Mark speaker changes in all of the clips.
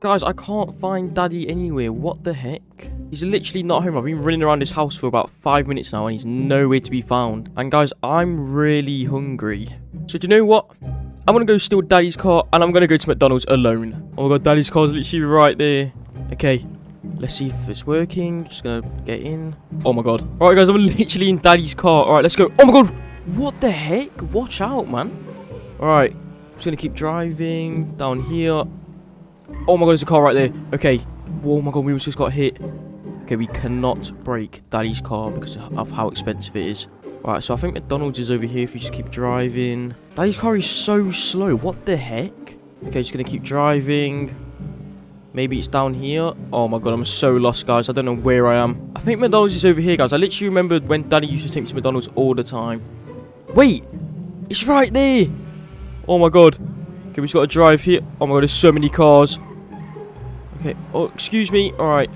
Speaker 1: Guys, I can't find Daddy anywhere. What the heck? He's literally not home. I've been running around this house for about five minutes now and he's nowhere to be found. And guys, I'm really hungry. So do you know what? I'm gonna go steal Daddy's car and I'm gonna go to McDonald's alone. Oh my god, Daddy's car's literally right there. Okay, let's see if it's working. Just gonna get in. Oh my god. Alright guys, I'm literally in Daddy's car. Alright, let's go. Oh my god! What the heck? Watch out, man. Alright, just gonna keep driving down here. Oh my god, there's a car right there. Okay. Oh my god, we just got hit. Okay, we cannot break Daddy's car because of how expensive it is. Right, so I think McDonald's is over here if you just keep driving. Daddy's car is so slow. What the heck? Okay, just gonna keep driving. Maybe it's down here. Oh my god, I'm so lost, guys. I don't know where I am. I think McDonald's is over here, guys. I literally remember when Daddy used to take me to McDonald's all the time. Wait! It's right there! Oh my god. Okay, we just got to drive here. Oh my god, there's so many cars. Okay. Oh, excuse me. Alright.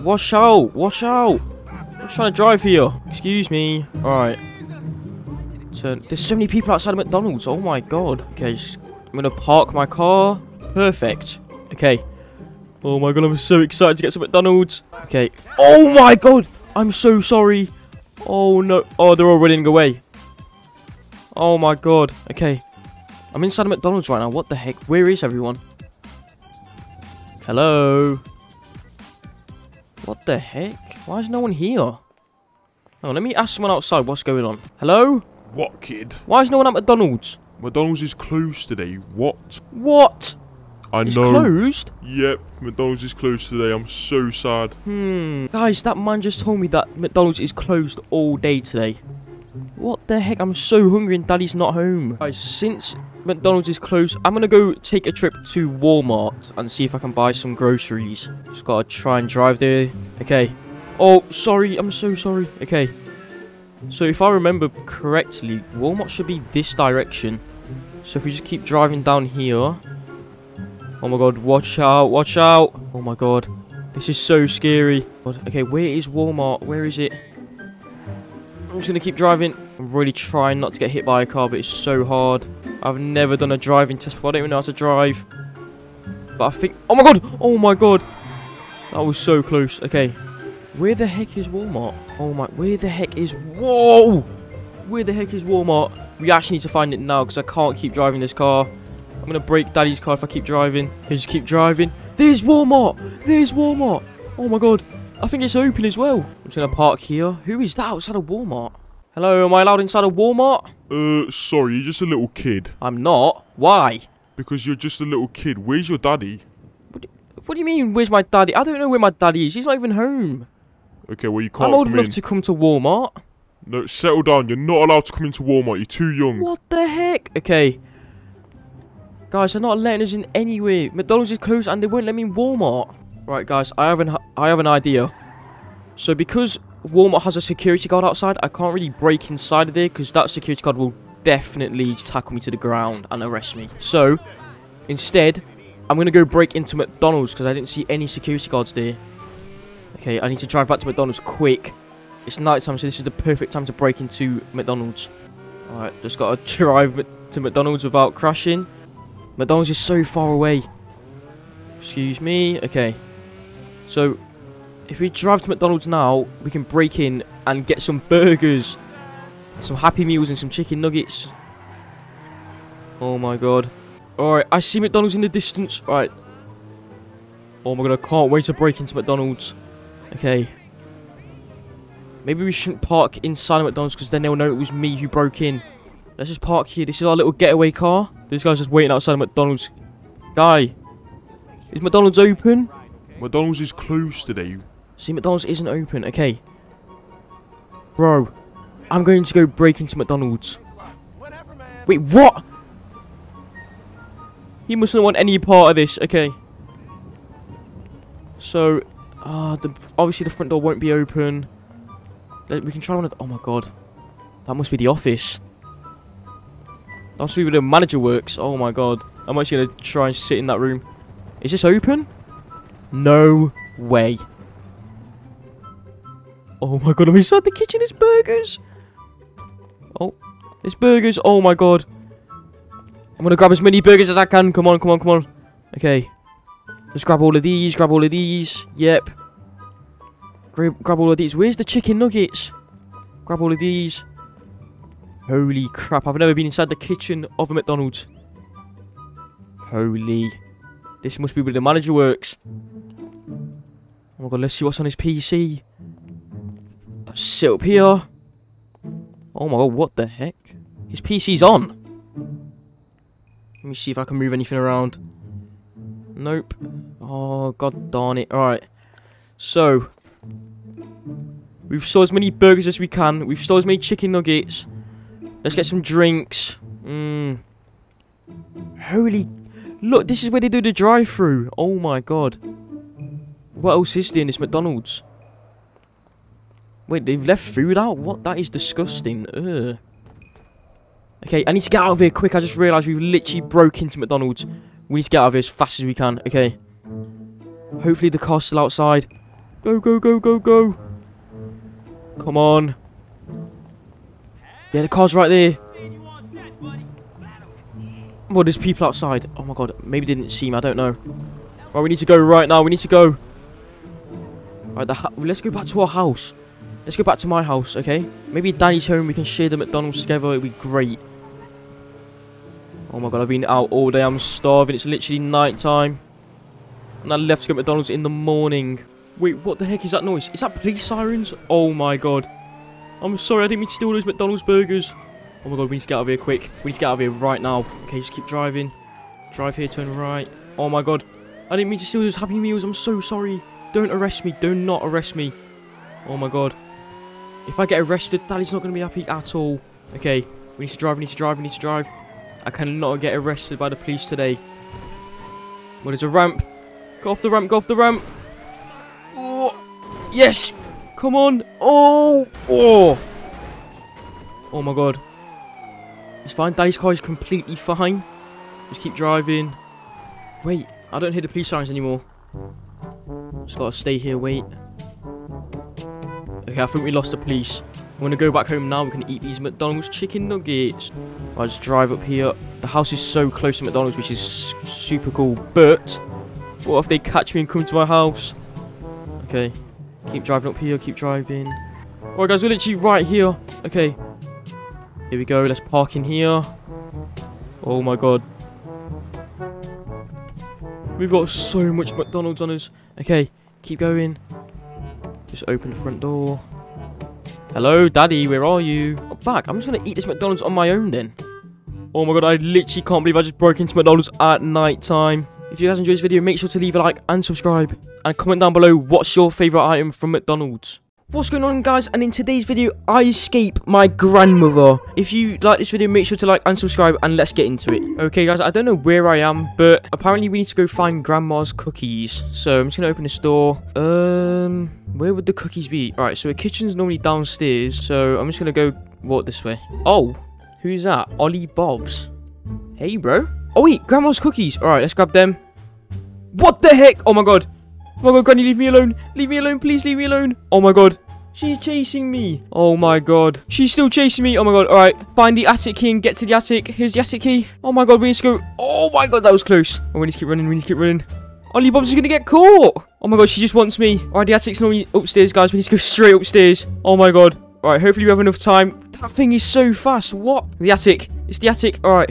Speaker 1: Watch out. Watch out. I'm trying to drive here. Excuse me. Alright. Turn. There's so many people outside of McDonald's. Oh my god. Okay, just, I'm going to park my car. Perfect. Okay. Oh my god, I'm so excited to get to McDonald's. Okay. Oh my god. I'm so sorry. Oh no. Oh, they're all running away. Oh my god. Okay. I'm inside a McDonald's right now. What the heck? Where is everyone? Hello? What the heck? Why is no one here? Oh, let me ask someone outside what's going on. Hello?
Speaker 2: What, kid?
Speaker 1: Why is no one at McDonald's?
Speaker 2: McDonald's is closed today. What?
Speaker 1: What?
Speaker 2: I
Speaker 1: It's
Speaker 2: know.
Speaker 1: closed?
Speaker 2: Yep, McDonald's is closed today. I'm so sad.
Speaker 1: Hmm. Guys, that man just told me that McDonald's is closed all day today. What the heck? I'm so hungry and Daddy's not home. Guys, since McDonald's is closed, I'm gonna go take a trip to Walmart and see if I can buy some groceries. Just gotta try and drive there. Okay. Oh, sorry. I'm so sorry. Okay. So if I remember correctly, Walmart should be this direction. So if we just keep driving down here. Oh my god, watch out, watch out. Oh my god. This is so scary. God, Okay, where is Walmart? Where is it? I'm just going to keep driving. I'm really trying not to get hit by a car, but it's so hard. I've never done a driving test before. I don't even know how to drive. But I think... Oh my god! Oh my god! That was so close. Okay. Where the heck is Walmart? Oh my... Where the heck is... Whoa! Where the heck is Walmart? We actually need to find it now because I can't keep driving this car. I'm going to break Daddy's car if I keep driving. Okay, just keep driving. There's Walmart! There's Walmart! Oh my god. I think it's open as well. I'm just going to park here. Who is that outside of Walmart? Hello, am I allowed inside of Walmart?
Speaker 2: Uh, sorry, you're just a little kid.
Speaker 1: I'm not. Why?
Speaker 2: Because you're just a little kid. Where's your daddy?
Speaker 1: What do you mean, where's my daddy? I don't know where my daddy is. He's not even home.
Speaker 2: Okay, well, you can't
Speaker 1: I'm old
Speaker 2: come
Speaker 1: enough
Speaker 2: in.
Speaker 1: to come to Walmart.
Speaker 2: No, settle down. You're not allowed to come into Walmart. You're too young.
Speaker 1: What the heck? Okay. Guys, they're not letting us in anywhere. McDonald's is closed and they won't let me in Walmart. Right, guys, I have an I have an idea. So because Walmart has a security guard outside, I can't really break inside of there because that security guard will definitely tackle me to the ground and arrest me. So, instead, I'm to go break into McDonald's because I didn't see any security guards there. Okay, I need to drive back to McDonald's quick. It's night time, so this is the perfect time to break into McDonald's. Alright, just got to drive to McDonald's without crashing. McDonald's is so far away. Excuse me. Okay. So, if we drive to McDonald's now, we can break in and get some burgers, some Happy Meals, and some chicken nuggets. Oh my god. Alright, I see McDonald's in the distance. Alright. Oh my god, I can't wait to break into McDonald's. Okay. Maybe we shouldn't park inside of McDonald's because then they'll know it was me who broke in. Let's just park here. This is our little getaway car. This guy's just waiting outside of McDonald's. Guy, is McDonald's open?
Speaker 2: McDonald's is closed today.
Speaker 1: See, McDonald's isn't open. Okay. Bro, I'm going to go break into McDonald's. Wait, what? He mustn't want any part of this. Okay. So, uh, the, obviously the front door won't be open. We can try one of the, Oh my god. That must be the office. That must be where the manager works. Oh my god. I'm actually going to try and sit in that room. Is this open? No way. Oh my god, I'm inside the kitchen. There's burgers. Oh, there's burgers. Oh my god. I'm gonna grab as many burgers as I can. Come on, come on, come on. Okay. Let's grab all of these, grab all of these. Yep. Grab, grab all of these. Where's the chicken nuggets? Grab all of these. Holy crap, I've never been inside the kitchen of a McDonald's. Holy. This must be where the manager works. Oh my god, let's see what's on his PC. Sit up here. Oh my god, what the heck? His PC's on. Let me see if I can move anything around. Nope. Oh, god darn it. Alright. So. We've sold as many burgers as we can. We've sold as many chicken nuggets. Let's get some drinks. Mmm. Holy... Look, this is where they do the drive-through. Oh my god. What else oh, is there in this McDonald's? Wait, they've left food out? What? That is disgusting. Ugh. Okay, I need to get out of here quick. I just realised we've literally broke into McDonald's. We need to get out of here as fast as we can. Okay. Hopefully the car's still outside. Go, go, go, go, go. Come on. Yeah, the car's right there. Well, there's people outside. Oh my god, maybe they didn't see me. I don't know. Right, we need to go right now. We need to go. Right, let's go back to our house. Let's go back to my house, okay? Maybe Daddy's home. We can share the McDonald's together. It'd be great. Oh my god, I've been out all day. I'm starving. It's literally night time. And I left to go to McDonald's in the morning. Wait, what the heck is that noise? Is that police sirens? Oh my god. I'm sorry, I didn't mean to steal those McDonald's burgers. Oh my god, we need to get out of here quick. We need to get out of here right now. Okay, just keep driving. Drive here, turn right. Oh my god. I didn't mean to steal those Happy Meals. I'm so sorry. Don't arrest me. Do not arrest me. Oh my god. If I get arrested, Daddy's not going to be happy at all. Okay, we need to drive, we need to drive, we need to drive. I cannot get arrested by the police today. Well, there's a ramp. Go off the ramp, go off the ramp. Oh, yes. Come on. Oh, oh. Oh my god. It's fine. Daddy's car is completely fine. Just keep driving. Wait, I don't hear the police sirens anymore. Just gotta stay here, wait. Okay, I think we lost the police. I'm gonna go back home now. We can eat these McDonald's chicken nuggets. I'll just drive up here. The house is so close to McDonald's, which is super cool. But, what if they catch me and come to my house? Okay, keep driving up here, keep driving. Alright guys, we're literally right here. Okay, here we go. Let's park in here. Oh my god. We've got so much McDonald's on us. Okay, keep going. Just open the front door. Hello, Daddy, where are you? Oh, I'm back. I'm just going to eat this McDonald's on my own then. Oh my god, I literally can't believe I just broke into McDonald's at night time. If you guys enjoyed this video, make sure to leave a like and subscribe. And comment down below what's your favourite item from McDonald's. What's going on guys and in today's video I escape my grandmother. If you like this video make sure to like and subscribe and let's get into it. Okay guys I don't know where I am but apparently we need to go find grandma's cookies. So I'm just going to open this door. Um where would the cookies be? Alright so the kitchen's normally downstairs so I'm just going to go walk this way. Oh who's that? Ollie Bob's. Hey bro. Oh wait grandma's cookies. Alright let's grab them. What the heck? Oh my god. Oh my god, Granny, leave me alone. Leave me alone, please leave me alone. Oh my god. She's chasing me. Oh my god. She's still chasing me. Oh my god. All right. Find the attic key and get to the attic. Here's the attic key. Oh my god. We need to go. Oh my god. That was close. Oh, we need to keep running. We need to keep running. Ollie Bob's is going to get caught. Oh my god. She just wants me. All right. The attic's normally upstairs, guys. We need to go straight upstairs. Oh my god. All right. Hopefully we have enough time. That thing is so fast. What? The attic. It's the attic. All right.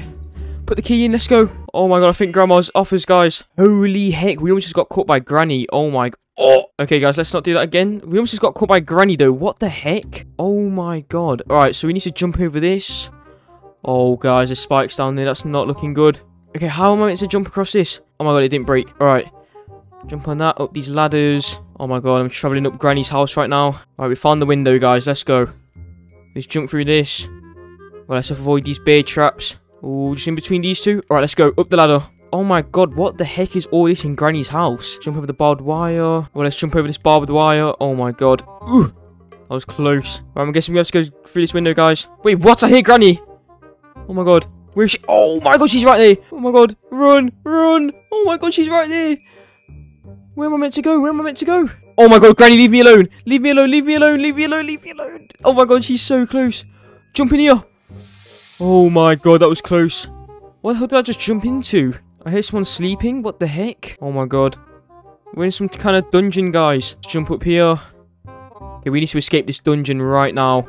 Speaker 1: Put the key in. Let's go. Oh my god. I think Grandma's offers, guys. Holy heck. We almost just got caught by Granny. Oh my Oh, okay, guys, let's not do that again. We almost just got caught by Granny, though. What the heck? Oh, my God. All right, so we need to jump over this. Oh, guys, there's spikes down there. That's not looking good. Okay, how am I meant to jump across this? Oh, my God, it didn't break. All right. Jump on that, up these ladders. Oh, my God, I'm traveling up Granny's house right now. All right, we found the window, guys. Let's go. Let's jump through this. Well, let's avoid these bear traps. Oh, just in between these two. All right, let's go up the ladder. Oh my god, what the heck is all this in Granny's house? Jump over the barbed wire. Well, let's jump over this barbed wire. Oh my god. Ooh, that was close. Right, I'm guessing we have to go through this window, guys. Wait, what? I hear Granny. Oh my god. Where is she? Oh my god, she's right there. Oh my god. Run, run. Oh my god, she's right there. Where am I meant to go? Where am I meant to go? Oh my god, Granny, leave me alone. Leave me alone, leave me alone, leave me alone, leave me alone. Oh my god, she's so close. Jump in here. Oh my god, that was close. What the hell did I just jump into? I hear someone sleeping. What the heck? Oh my god. We're in some kind of dungeon, guys. Let's jump up here. Okay, we need to escape this dungeon right now.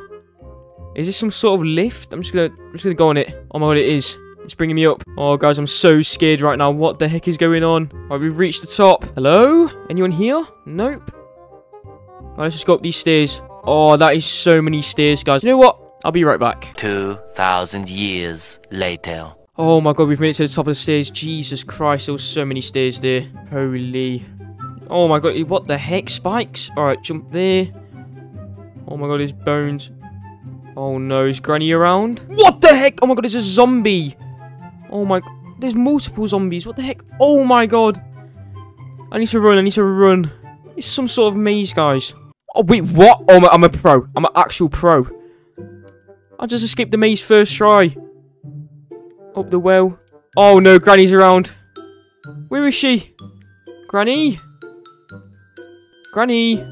Speaker 1: Is this some sort of lift? I'm just gonna, I'm just gonna go on it. Oh my god, it is. It's bringing me up. Oh, guys, I'm so scared right now. What the heck is going on? Right, we've reached the top. Hello? Anyone here? Nope. Right, let's just go up these stairs. Oh, that is so many stairs, guys. You know what? I'll be right back.
Speaker 3: 2,000 years later.
Speaker 1: Oh my god, we've made it to the top of the stairs. Jesus Christ, there so many stairs there. Holy. Oh my god, what the heck? Spikes? Alright, jump there. Oh my god, there's bones. Oh no, is Granny around? What the heck? Oh my god, there's a zombie. Oh my... There's multiple zombies. What the heck? Oh my god. I need to run. I need to run. It's some sort of maze, guys. Oh, wait, what? Oh, my, I'm a pro. I'm an actual pro. I just escaped the maze first try. Up the well. Oh no, Granny's around. Where is she? Granny? Granny?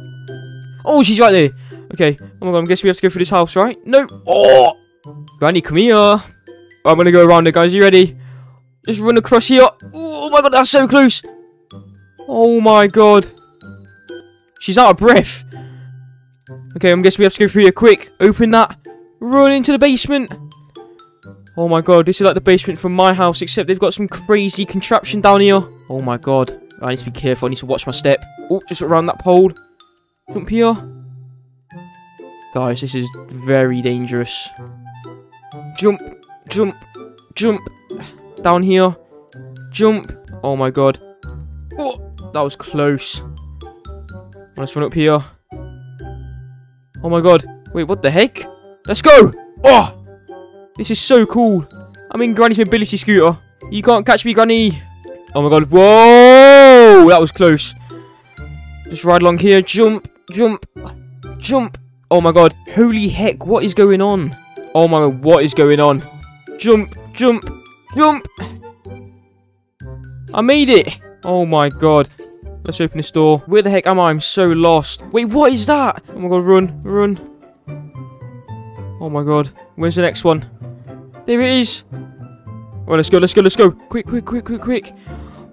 Speaker 1: Oh, she's right there. Okay. Oh my god, I guess we have to go through this house, right? No. Oh! Granny, come here. I'm gonna go around it, guys. You ready? Just run across here. Oh my god, that's so close. Oh my god. She's out of breath. Okay, I'm guessing we have to go through here quick. Open that. Run into the basement. Oh my god, this is like the basement from my house, except they've got some crazy contraption down here. Oh my god. I need to be careful. I need to watch my step. Oh, just around that pole. Jump here. Guys, this is very dangerous. Jump, jump, jump. Down here. Jump. Oh my god. Oh, that was close. Let's run up here. Oh my god. Wait, what the heck? Let's go! Oh! This is so cool. I'm in Granny's mobility scooter. You can't catch me, Granny. Oh my god. Whoa! That was close. Just ride along here. Jump, jump, jump. Oh my god. Holy heck, what is going on? Oh my god, what is going on? Jump, jump, jump. I made it. Oh my god. Let's open this door. Where the heck am I? I'm so lost. Wait, what is that? Oh my god, run, run. Oh my god. Where's the next one? There it is. Alright, let's go, let's go, let's go. Quick, quick, quick, quick, quick.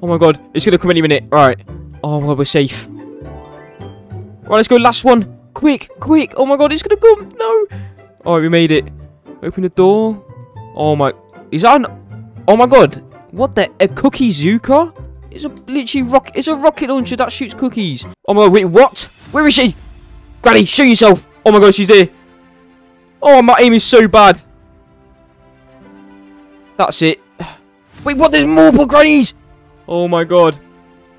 Speaker 1: Oh my god, it's gonna come any minute. Alright. Oh my god, we're safe. Alright, let's go, last one. Quick, quick. Oh my god, it's gonna come. No. Alright, we made it. Open the door. Oh my. Is that an... Oh my god. What the... A cookie Zuka? It's a literally rock. It's a rocket launcher that shoots cookies. Oh my god, wait, what? Where is she? Granny, show yourself. Oh my god, she's there. Oh, my aim is so bad. That's it. Wait, what? There's multiple grannies. Oh my god.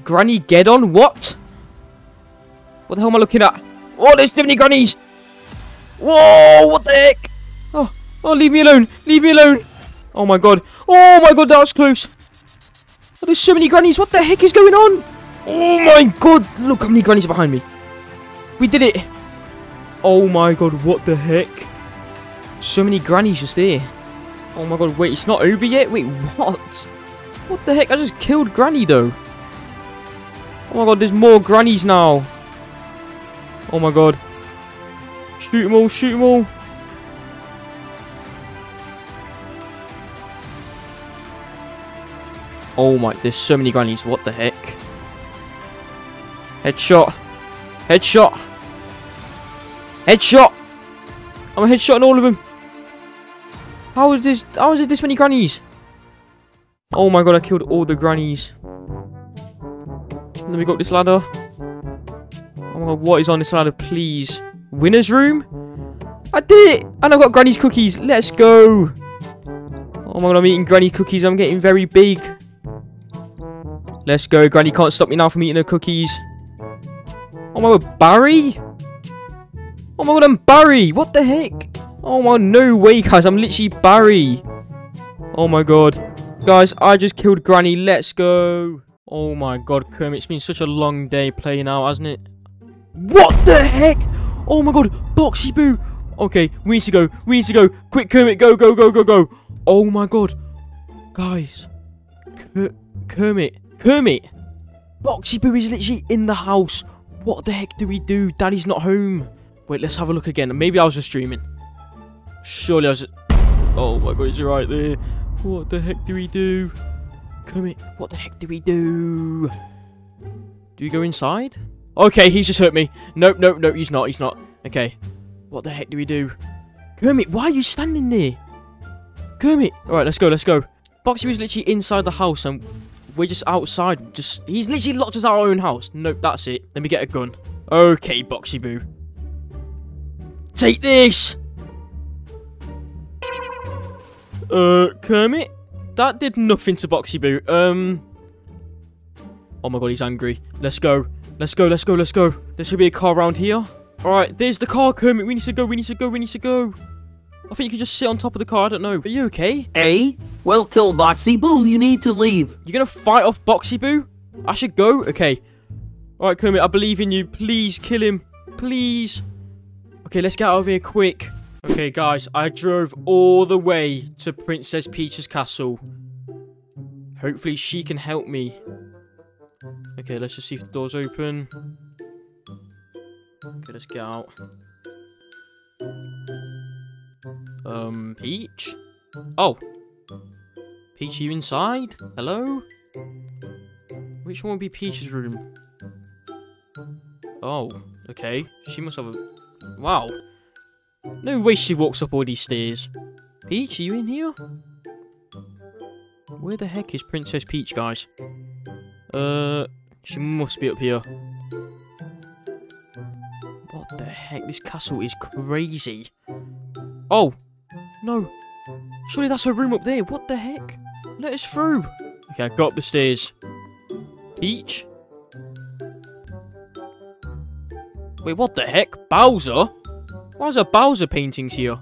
Speaker 1: Granny Geddon? What? What the hell am I looking at? Oh, there's too many grannies. Whoa, what the heck? Oh, oh, leave me alone. Leave me alone. Oh my god. Oh my god, that was close. Oh, there's so many grannies. What the heck is going on? Oh my god. Look how many grannies are behind me. We did it. Oh my god, what the heck? So many grannies just there. Oh my god, wait, it's not over yet? Wait, what? What the heck? I just killed Granny though. Oh my god, there's more grannies now. Oh my god. Shoot them all, shoot them all. Oh my, there's so many grannies. What the heck? Headshot. Headshot. Headshot. I'm a headshot on all of them. How is this? How is it this many grannies? Oh my god, I killed all the grannies. Let me go up this ladder. Oh my god, what is on this ladder, please? Winner's room? I did it! And I've got granny's cookies. Let's go. Oh my god, I'm eating granny cookies. I'm getting very big. Let's go. Granny can't stop me now from eating her cookies. Oh my god, Barry? Oh my god, I'm Barry! What the heck? Oh my, no way, guys. I'm literally Barry. Oh my god. Guys, I just killed Granny. Let's go. Oh my god, Kermit. It's been such a long day playing out, hasn't it? What the heck? Oh my god, Boxy Boo. Okay, we need to go. We need to go. Quick, Kermit. Go, go, go, go, go. Oh my god. Guys. Ker Kermit. Kermit. Boxy Boo is literally in the house. What the heck do we do? Daddy's not home. Wait, let's have a look again. Maybe I was just streaming. Surely I was... Oh my god, he's right there. What the heck do we do? Come Kermit, what the heck do we do? Do you go inside? Okay, he's just hurt me. Nope, nope, nope, he's not, he's not. Okay. What the heck do we do? Kermit, why are you standing there? Kermit! Alright, let's go, let's go. Boxy was literally inside the house and we're just outside. Just He's literally locked us out our own house. Nope, that's it. Let me get a gun. Okay, Boxy Boo. Take this! Uh, Kermit? That did nothing to Boxy Boo. Um... Oh my god, he's angry. Let's go. Let's go, let's go, let's go. There should be a car around here. Alright, there's the car, Kermit. We need to go, we need to go, we need to go. I think you can just sit on top of the car. I don't know. Are you okay?
Speaker 4: Hey, Well, kill Boxy Boo, you need to leave.
Speaker 1: You're gonna fight off Boxy Boo? I should go? Okay. Alright, Kermit, I believe in you. Please kill him. Please. Okay, let's get out of here quick. Okay, guys, I drove all the way to Princess Peach's castle. Hopefully she can help me. Okay, let's just see if the door's open. Okay, let's get out. Um, Peach? Oh. Peach, you inside? Hello? Which one would be Peach's room? Oh, okay. She must have a... Wow. No way she walks up all these stairs. Peach, are you in here? Where the heck is Princess Peach, guys? Uh, she must be up here. What the heck? This castle is crazy. Oh, no. Surely that's her room up there. What the heck? Let us through. Okay, I got up the stairs. Peach? Wait, what the heck? Bowser? Why is there Bowser paintings here?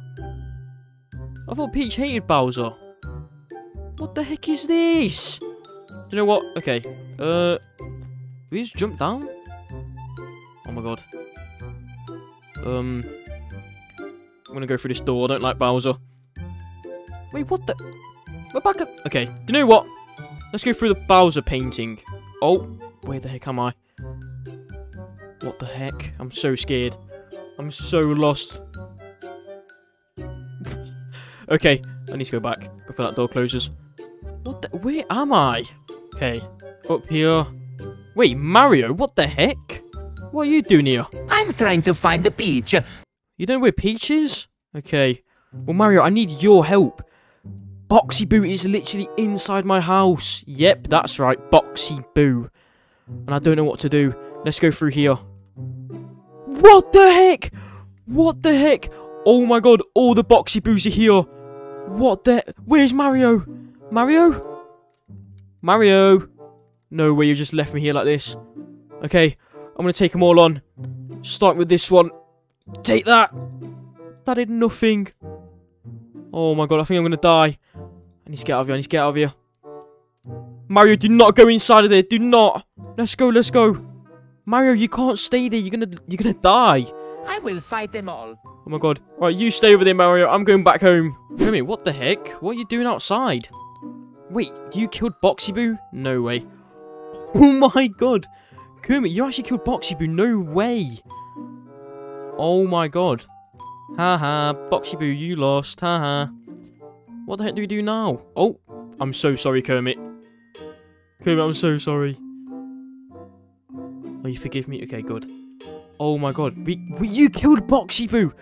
Speaker 1: I thought Peach hated Bowser. What the heck is this? Do you know what? Okay. Uh, we just jump down? Oh my god. Um, I'm gonna go through this door. I don't like Bowser. Wait, what the? We're back at... Okay, do you know what? Let's go through the Bowser painting. Oh, where the heck am I? What the heck? I'm so scared. I'm so lost. okay, I need to go back before that door closes. What the? Where am I? Okay, up here. Wait, Mario, what the heck? What are you doing here?
Speaker 4: I'm trying to find the peach.
Speaker 1: You know where Peach is? Okay. Well, Mario, I need your help. Boxy Boo is literally inside my house. Yep, that's right. Boxy Boo. And I don't know what to do. Let's go through here. What the heck? What the heck? Oh my god, all the Boxy are here. What the... Where's Mario? Mario? Mario? No way, you just left me here like this. Okay, I'm going to take them all on. Start with this one. Take that. That did nothing. Oh my god, I think I'm going to die. I need to get out of here, I need to get out of here. Mario, do not go inside of there. Do not. Let's go, let's go. Mario, you can't stay there. You're gonna, you're gonna die.
Speaker 4: I will fight them all.
Speaker 1: Oh my god. Right, you stay over there, Mario. I'm going back home. Wait minute, what the heck? What are you doing outside? Wait, you killed Boxy Boo? No way. Oh my god. Kermit, you actually killed Boxy Boo. No way. Oh my god. Haha, Boxy Boo, you lost. Haha. What the heck do we do now? Oh, I'm so sorry, Kermit. Kermit, I'm so sorry. Oh, you forgive me? Okay, good. Oh my god, we, we you killed Boxy Boo!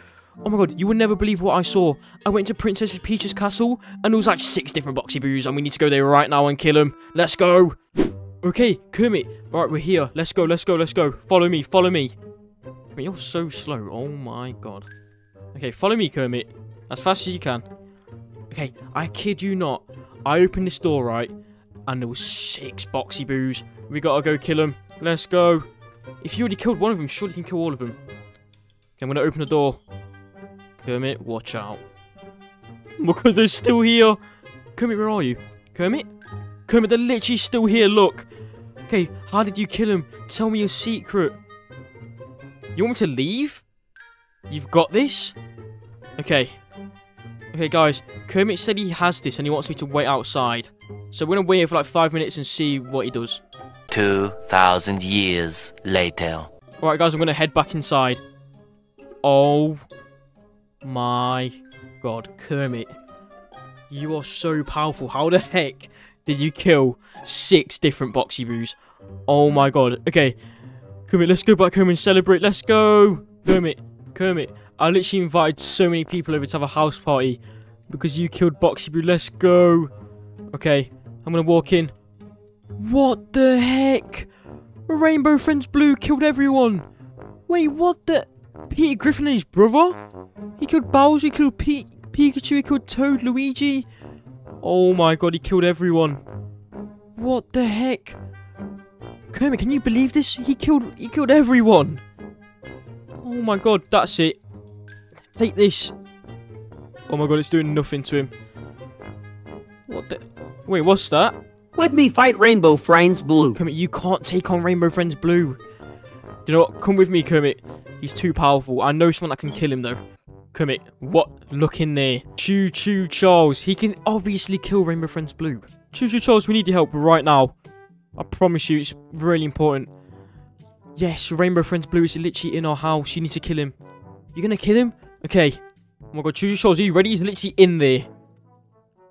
Speaker 1: Oh my god, you would never believe what I saw. I went to Princess Peach's castle, and there was like six different Boxy Boos, and we need to go there right now and kill them. Let's go! Okay, Kermit. Right, we're here. Let's go, let's go, let's go. Follow me, follow me. Kermit, you're so slow. Oh my god. Okay, follow me, Kermit. As fast as you can. Okay, I kid you not. I opened this door, right? And there was six Boxy Boos. We gotta go kill them. Let's go. If you already killed one of them, surely you can kill all of them. Okay, I'm gonna open the door. Kermit, watch out. Look, they're still here. Kermit, where are you? Kermit? Kermit, they're literally still here, look. Okay, how did you kill him? Tell me your secret. You want me to leave? You've got this? Okay. Okay, guys. Kermit said he has this and he wants me to wait outside. So we're gonna wait for like five minutes and see what he does.
Speaker 3: 2,000 years later.
Speaker 1: Alright, guys, I'm going to head back inside. Oh my god, Kermit. You are so powerful. How the heck did you kill six different Boxy Boos? Oh my god. Okay. Kermit, let's go back home and celebrate. Let's go. Kermit, Kermit. I literally invited so many people over to have a house party because you killed Boxy Boo. Let's go. Okay, I'm gonna walk in. What the heck? Rainbow Friends Blue killed everyone. Wait, what the? Peter Griffin and his brother? He killed Bowser, he killed P Pikachu, he killed Toad, Luigi. Oh my god, he killed everyone. What the heck? Kermit, can you believe this? He killed he killed everyone. Oh my god, that's it. Take this. Oh my god, it's doing nothing to him. What the Wait, what's that?
Speaker 4: Let me fight Rainbow Friends Blue.
Speaker 1: Kermit, you can't take on Rainbow Friends Blue. You know what? Come with me, Kermit. He's too powerful. I know someone that can kill him, though. Kermit, what? Look in there. Choo Choo Charles. He can obviously kill Rainbow Friends Blue. Choo Choo Charles, we need your help right now. I promise you, it's really important. Yes, Rainbow Friends Blue is literally in our house. You need to kill him. You're gonna kill him? Okay. Oh my god, Choo Choo Charles, are you ready? He's literally in there.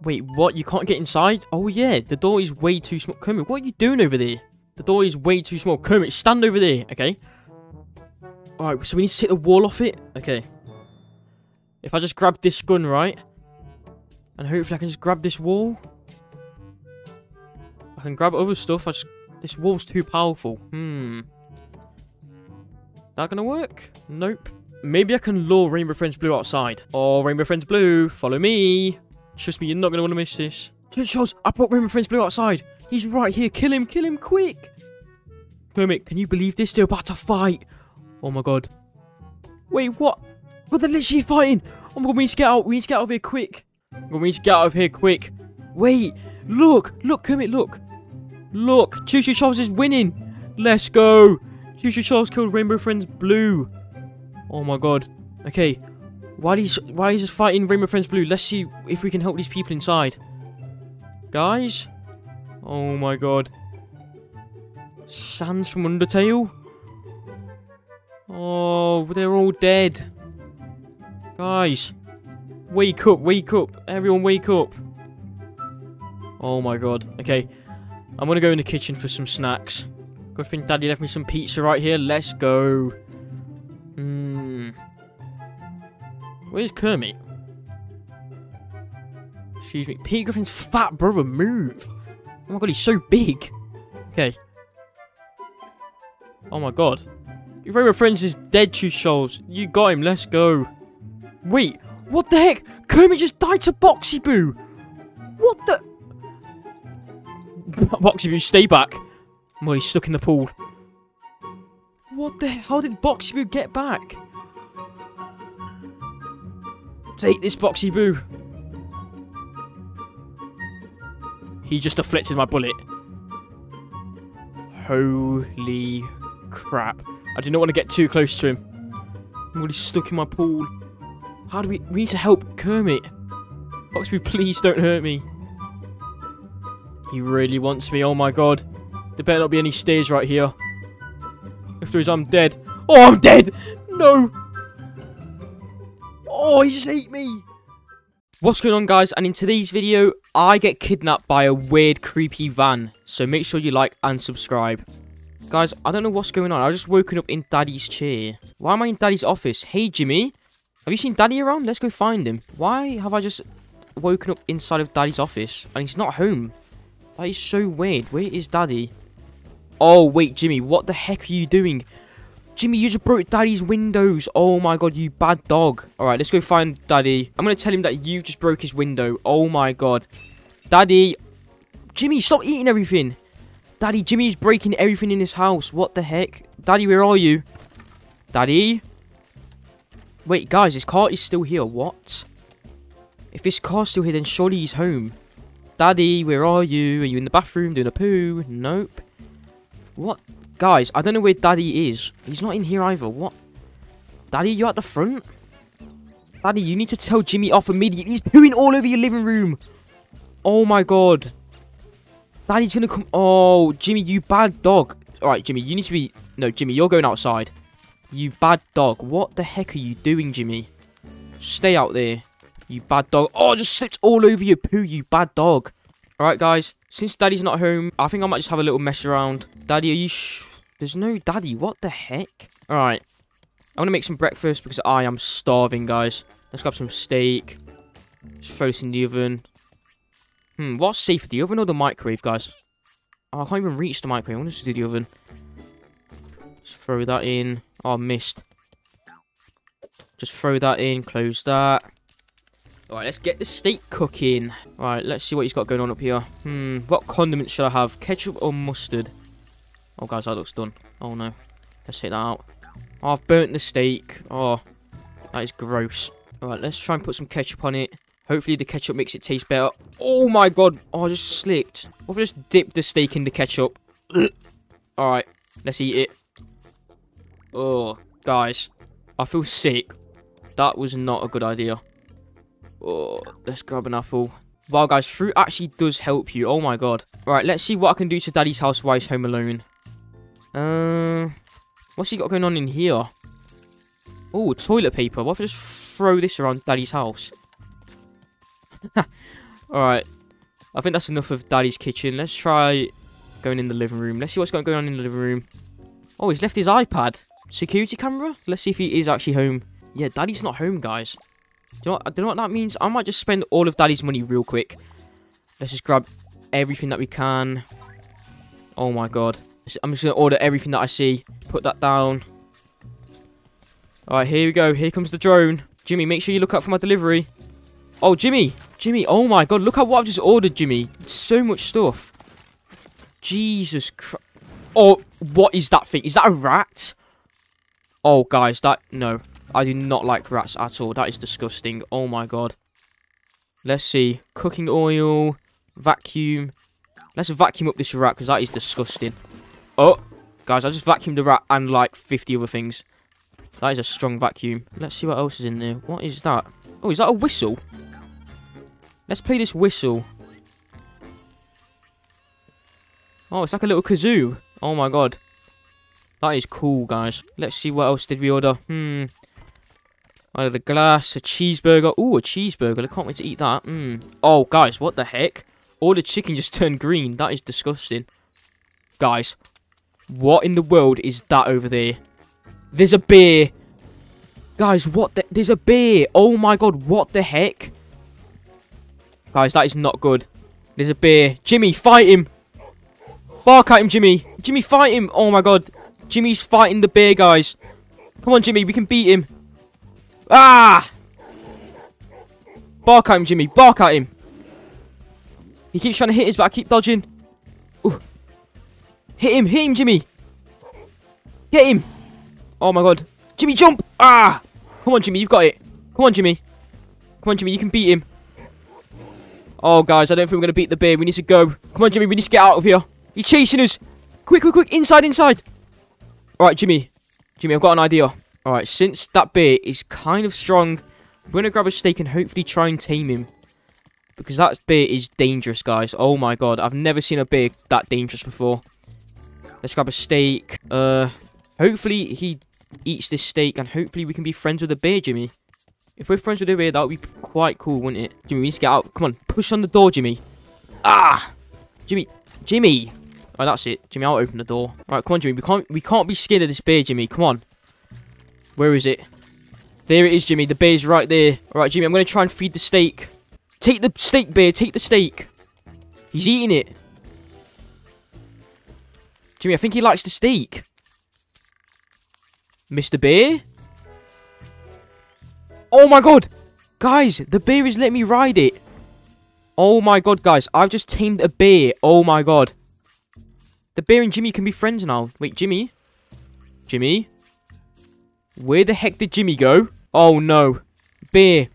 Speaker 1: Wait, what? You can't get inside? Oh yeah, the door is way too small. Kermit, what are you doing over there? The door is way too small. Kermit, stand over there, okay? Alright, so we need to take the wall off it? Okay. If I just grab this gun, right? And hopefully I can just grab this wall. I can grab other stuff. I just... This wall's too powerful. Hmm. That gonna work? Nope. Maybe I can lure Rainbow Friends Blue outside. Oh, Rainbow Friends Blue, follow me. Trust me, you're not gonna want to miss this. Charles, I brought Rainbow Friends Blue outside. He's right here. Kill him, kill him, quick. Kermit, can you believe this? They're about to fight. Oh my god. Wait, what? But they're literally fighting. Oh my god, we need to get out. We need to get out of here quick. Oh, we need to get out of here quick. Wait, look, look, Kermit, look. Look, Choo Choo Charles is winning. Let's go. Choo Choo Charles killed Rainbow Friends Blue. Oh my god. Okay, why is why is this fighting Rainbow Friends Blue? Let's see if we can help these people inside. Guys? Oh my god. Sans from Undertale? Oh, they're all dead. Guys. Wake up, wake up. Everyone wake up. Oh my god. Okay. I'm gonna go in the kitchen for some snacks. Good thing Daddy left me some pizza right here. Let's go. Where's Kermit? Excuse me. Peter Griffin's fat brother, move. Oh my god, he's so big. Okay. Oh my god. Your favorite friends is dead, Choo Shoals. You got him, let's go. Wait, what the heck? Kermit just died to Boxy Boo. What the? Boxy Boo, stay back. Well, he's stuck in the pool. What the How did Boxy Boo get back? Take this, Boxy Boo. He just deflected my bullet. Holy crap. I do not want to get too close to him. I'm already stuck in my pool. How do we... We need to help Kermit. Boxy, please don't hurt me. He really wants me. Oh my god. There better not be any stairs right here. If there is, I'm dead. Oh, I'm dead! No! Oh, he just ate me! What's going on guys and in today's video I get kidnapped by a weird creepy van so make sure you like and subscribe. Guys I don't know what's going on I just woken up in daddy's chair. Why am I in daddy's office? Hey Jimmy have you seen daddy around? Let's go find him. Why have I just woken up inside of daddy's office and he's not home? That is so weird. Where is daddy? Oh wait Jimmy what the heck are you doing? Jimmy, you just broke Daddy's windows. Oh my god, you bad dog. Alright, let's go find Daddy. I'm going to tell him that you just broke his window. Oh my god. Daddy. Jimmy, stop eating everything. Daddy, Jimmy's breaking everything in his house. What the heck? Daddy, where are you? Daddy? Wait, guys, his car is still here. What? If this car's still here, then surely he's home. Daddy, where are you? Are you in the bathroom doing a poo? Nope. What? Guys, I don't know where Daddy is. He's not in here either. What? Daddy, you at the front? Daddy, you need to tell Jimmy off immediately. He's pooing all over your living room. Oh my god. Daddy's gonna come. Oh, Jimmy, you bad dog. Alright, Jimmy, you need to be... No, Jimmy, you're going outside. You bad dog. What the heck are you doing, Jimmy? Stay out there. You bad dog. Oh, just slipped all over your poo, you bad dog. Alright, guys. Since Daddy's not home, I think I might just have a little mess around. Daddy, are you. There's no Daddy. What the heck? Alright. I'm going to make some breakfast because I am starving, guys. Let's grab some steak. Just throw this in the oven. Hmm, what's safer, the oven or the microwave, guys? Oh, I can't even reach the microwave. I want to do the oven. Just throw that in. Oh, missed. Just throw that in, close that. Alright, let's get the steak cooking. Alright, let's see what he's got going on up here. Hmm, what condiments should I have? Ketchup or mustard? Oh, guys, that looks done. Oh, no. Let's take that out. Oh, I've burnt the steak. Oh, that is gross. Alright, let's try and put some ketchup on it. Hopefully the ketchup makes it taste better. Oh my god. Oh, I just slipped. What if I just dipped the steak in the ketchup? Alright, let's eat it. Oh, guys. I feel sick. That was not a good idea. Oh, let's grab an apple. Wow, guys, fruit actually does help you. Oh my god. Alright, let's see what I can do to Daddy's house while he's home alone. Uh, what's he got going on in here? Oh, toilet paper. What if I just throw this around Daddy's house? Alright. I think that's enough of Daddy's kitchen. Let's try going in the living room. Let's see what's going on in the living room. Oh, he's left his iPad. Security camera? Let's see if he is actually home. Yeah, Daddy's not home, guys. Do you, know what, do you know what that means? I might just spend all of Daddy's money real quick. Let's just grab everything that we can. Oh my god. I'm just going to order everything that I see. Put that down. Alright, here we go. Here comes the drone. Jimmy, make sure you look out for my delivery. Oh, Jimmy. Jimmy, oh my god. Look at what I've just ordered, Jimmy. So much stuff. Jesus Christ. Oh, what is that thing? Is that a rat? Oh, guys, that... No. I do not like rats at all. That is disgusting. Oh my god. Let's see. Cooking oil. Vacuum. Let's vacuum up this rat because that is disgusting. Oh, guys, I just vacuumed the rat and like 50 other things. That is a strong vacuum. Let's see what else is in there. What is that? Oh, is that a whistle? Let's play this whistle. Oh, it's like a little kazoo. Oh my god. That is cool, guys. Let's see what else did we order. Hmm. I had a glass, a cheeseburger. Ooh, a cheeseburger. I can't wait to eat that. Hmm. Oh, guys, what the heck? All the chicken just turned green. That is disgusting. Guys, what in the world is that over there? There's a bear. Guys, what the... There's a bear. Oh my god, what the heck? Guys, that is not good. There's a bear. Jimmy, fight him. Bark at him, Jimmy. Jimmy, fight him. Oh my god. Jimmy's fighting the bear, guys. Come on, Jimmy. We can beat him. Ah! Bark at him, Jimmy. Bark at him. He keeps trying to hit us, but I keep dodging. Ooh. Hit him. Hit him, Jimmy. Get him. Oh my god. Jimmy, jump. Ah! Come on, Jimmy. You've got it. Come on, Jimmy. Come on, Jimmy. You can beat him. Oh, guys. I don't think we're going to beat the bear. We need to go. Come on, Jimmy. We need to get out of here. He's chasing us. Quick, quick, quick. Inside, inside. Alright, Jimmy. Jimmy, I've got an idea. Alright, since that bear is kind of strong, we're going to grab a steak and hopefully try and tame him. Because that bear is dangerous, guys. Oh my god, I've never seen a bear that dangerous before. Let's grab a steak. Uh, hopefully he eats this steak and hopefully we can be friends with the bear, Jimmy. If we're friends with the bear, that would be quite cool, wouldn't it? Jimmy, we need to get out. Come on, push on the door, Jimmy. Ah! Jimmy, Jimmy! Oh, that's it. Jimmy, I'll open the door. Alright, come on, Jimmy. We can't we can't be scared of this bear, Jimmy. Come on. Where is it? There it is, Jimmy. The bear's right there. Alright, Jimmy, I'm going to try and feed the steak. Take the steak, bear. Take the steak. He's eating it. Jimmy, I think he likes the steak. Mr. Bear? Oh my god! Guys, the bear is letting me ride it. Oh my god, guys. I've just tamed a bear. Oh my god. The bear and Jimmy can be friends now. Wait, Jimmy? Jimmy? Where the heck did Jimmy go? Oh, no. Bear.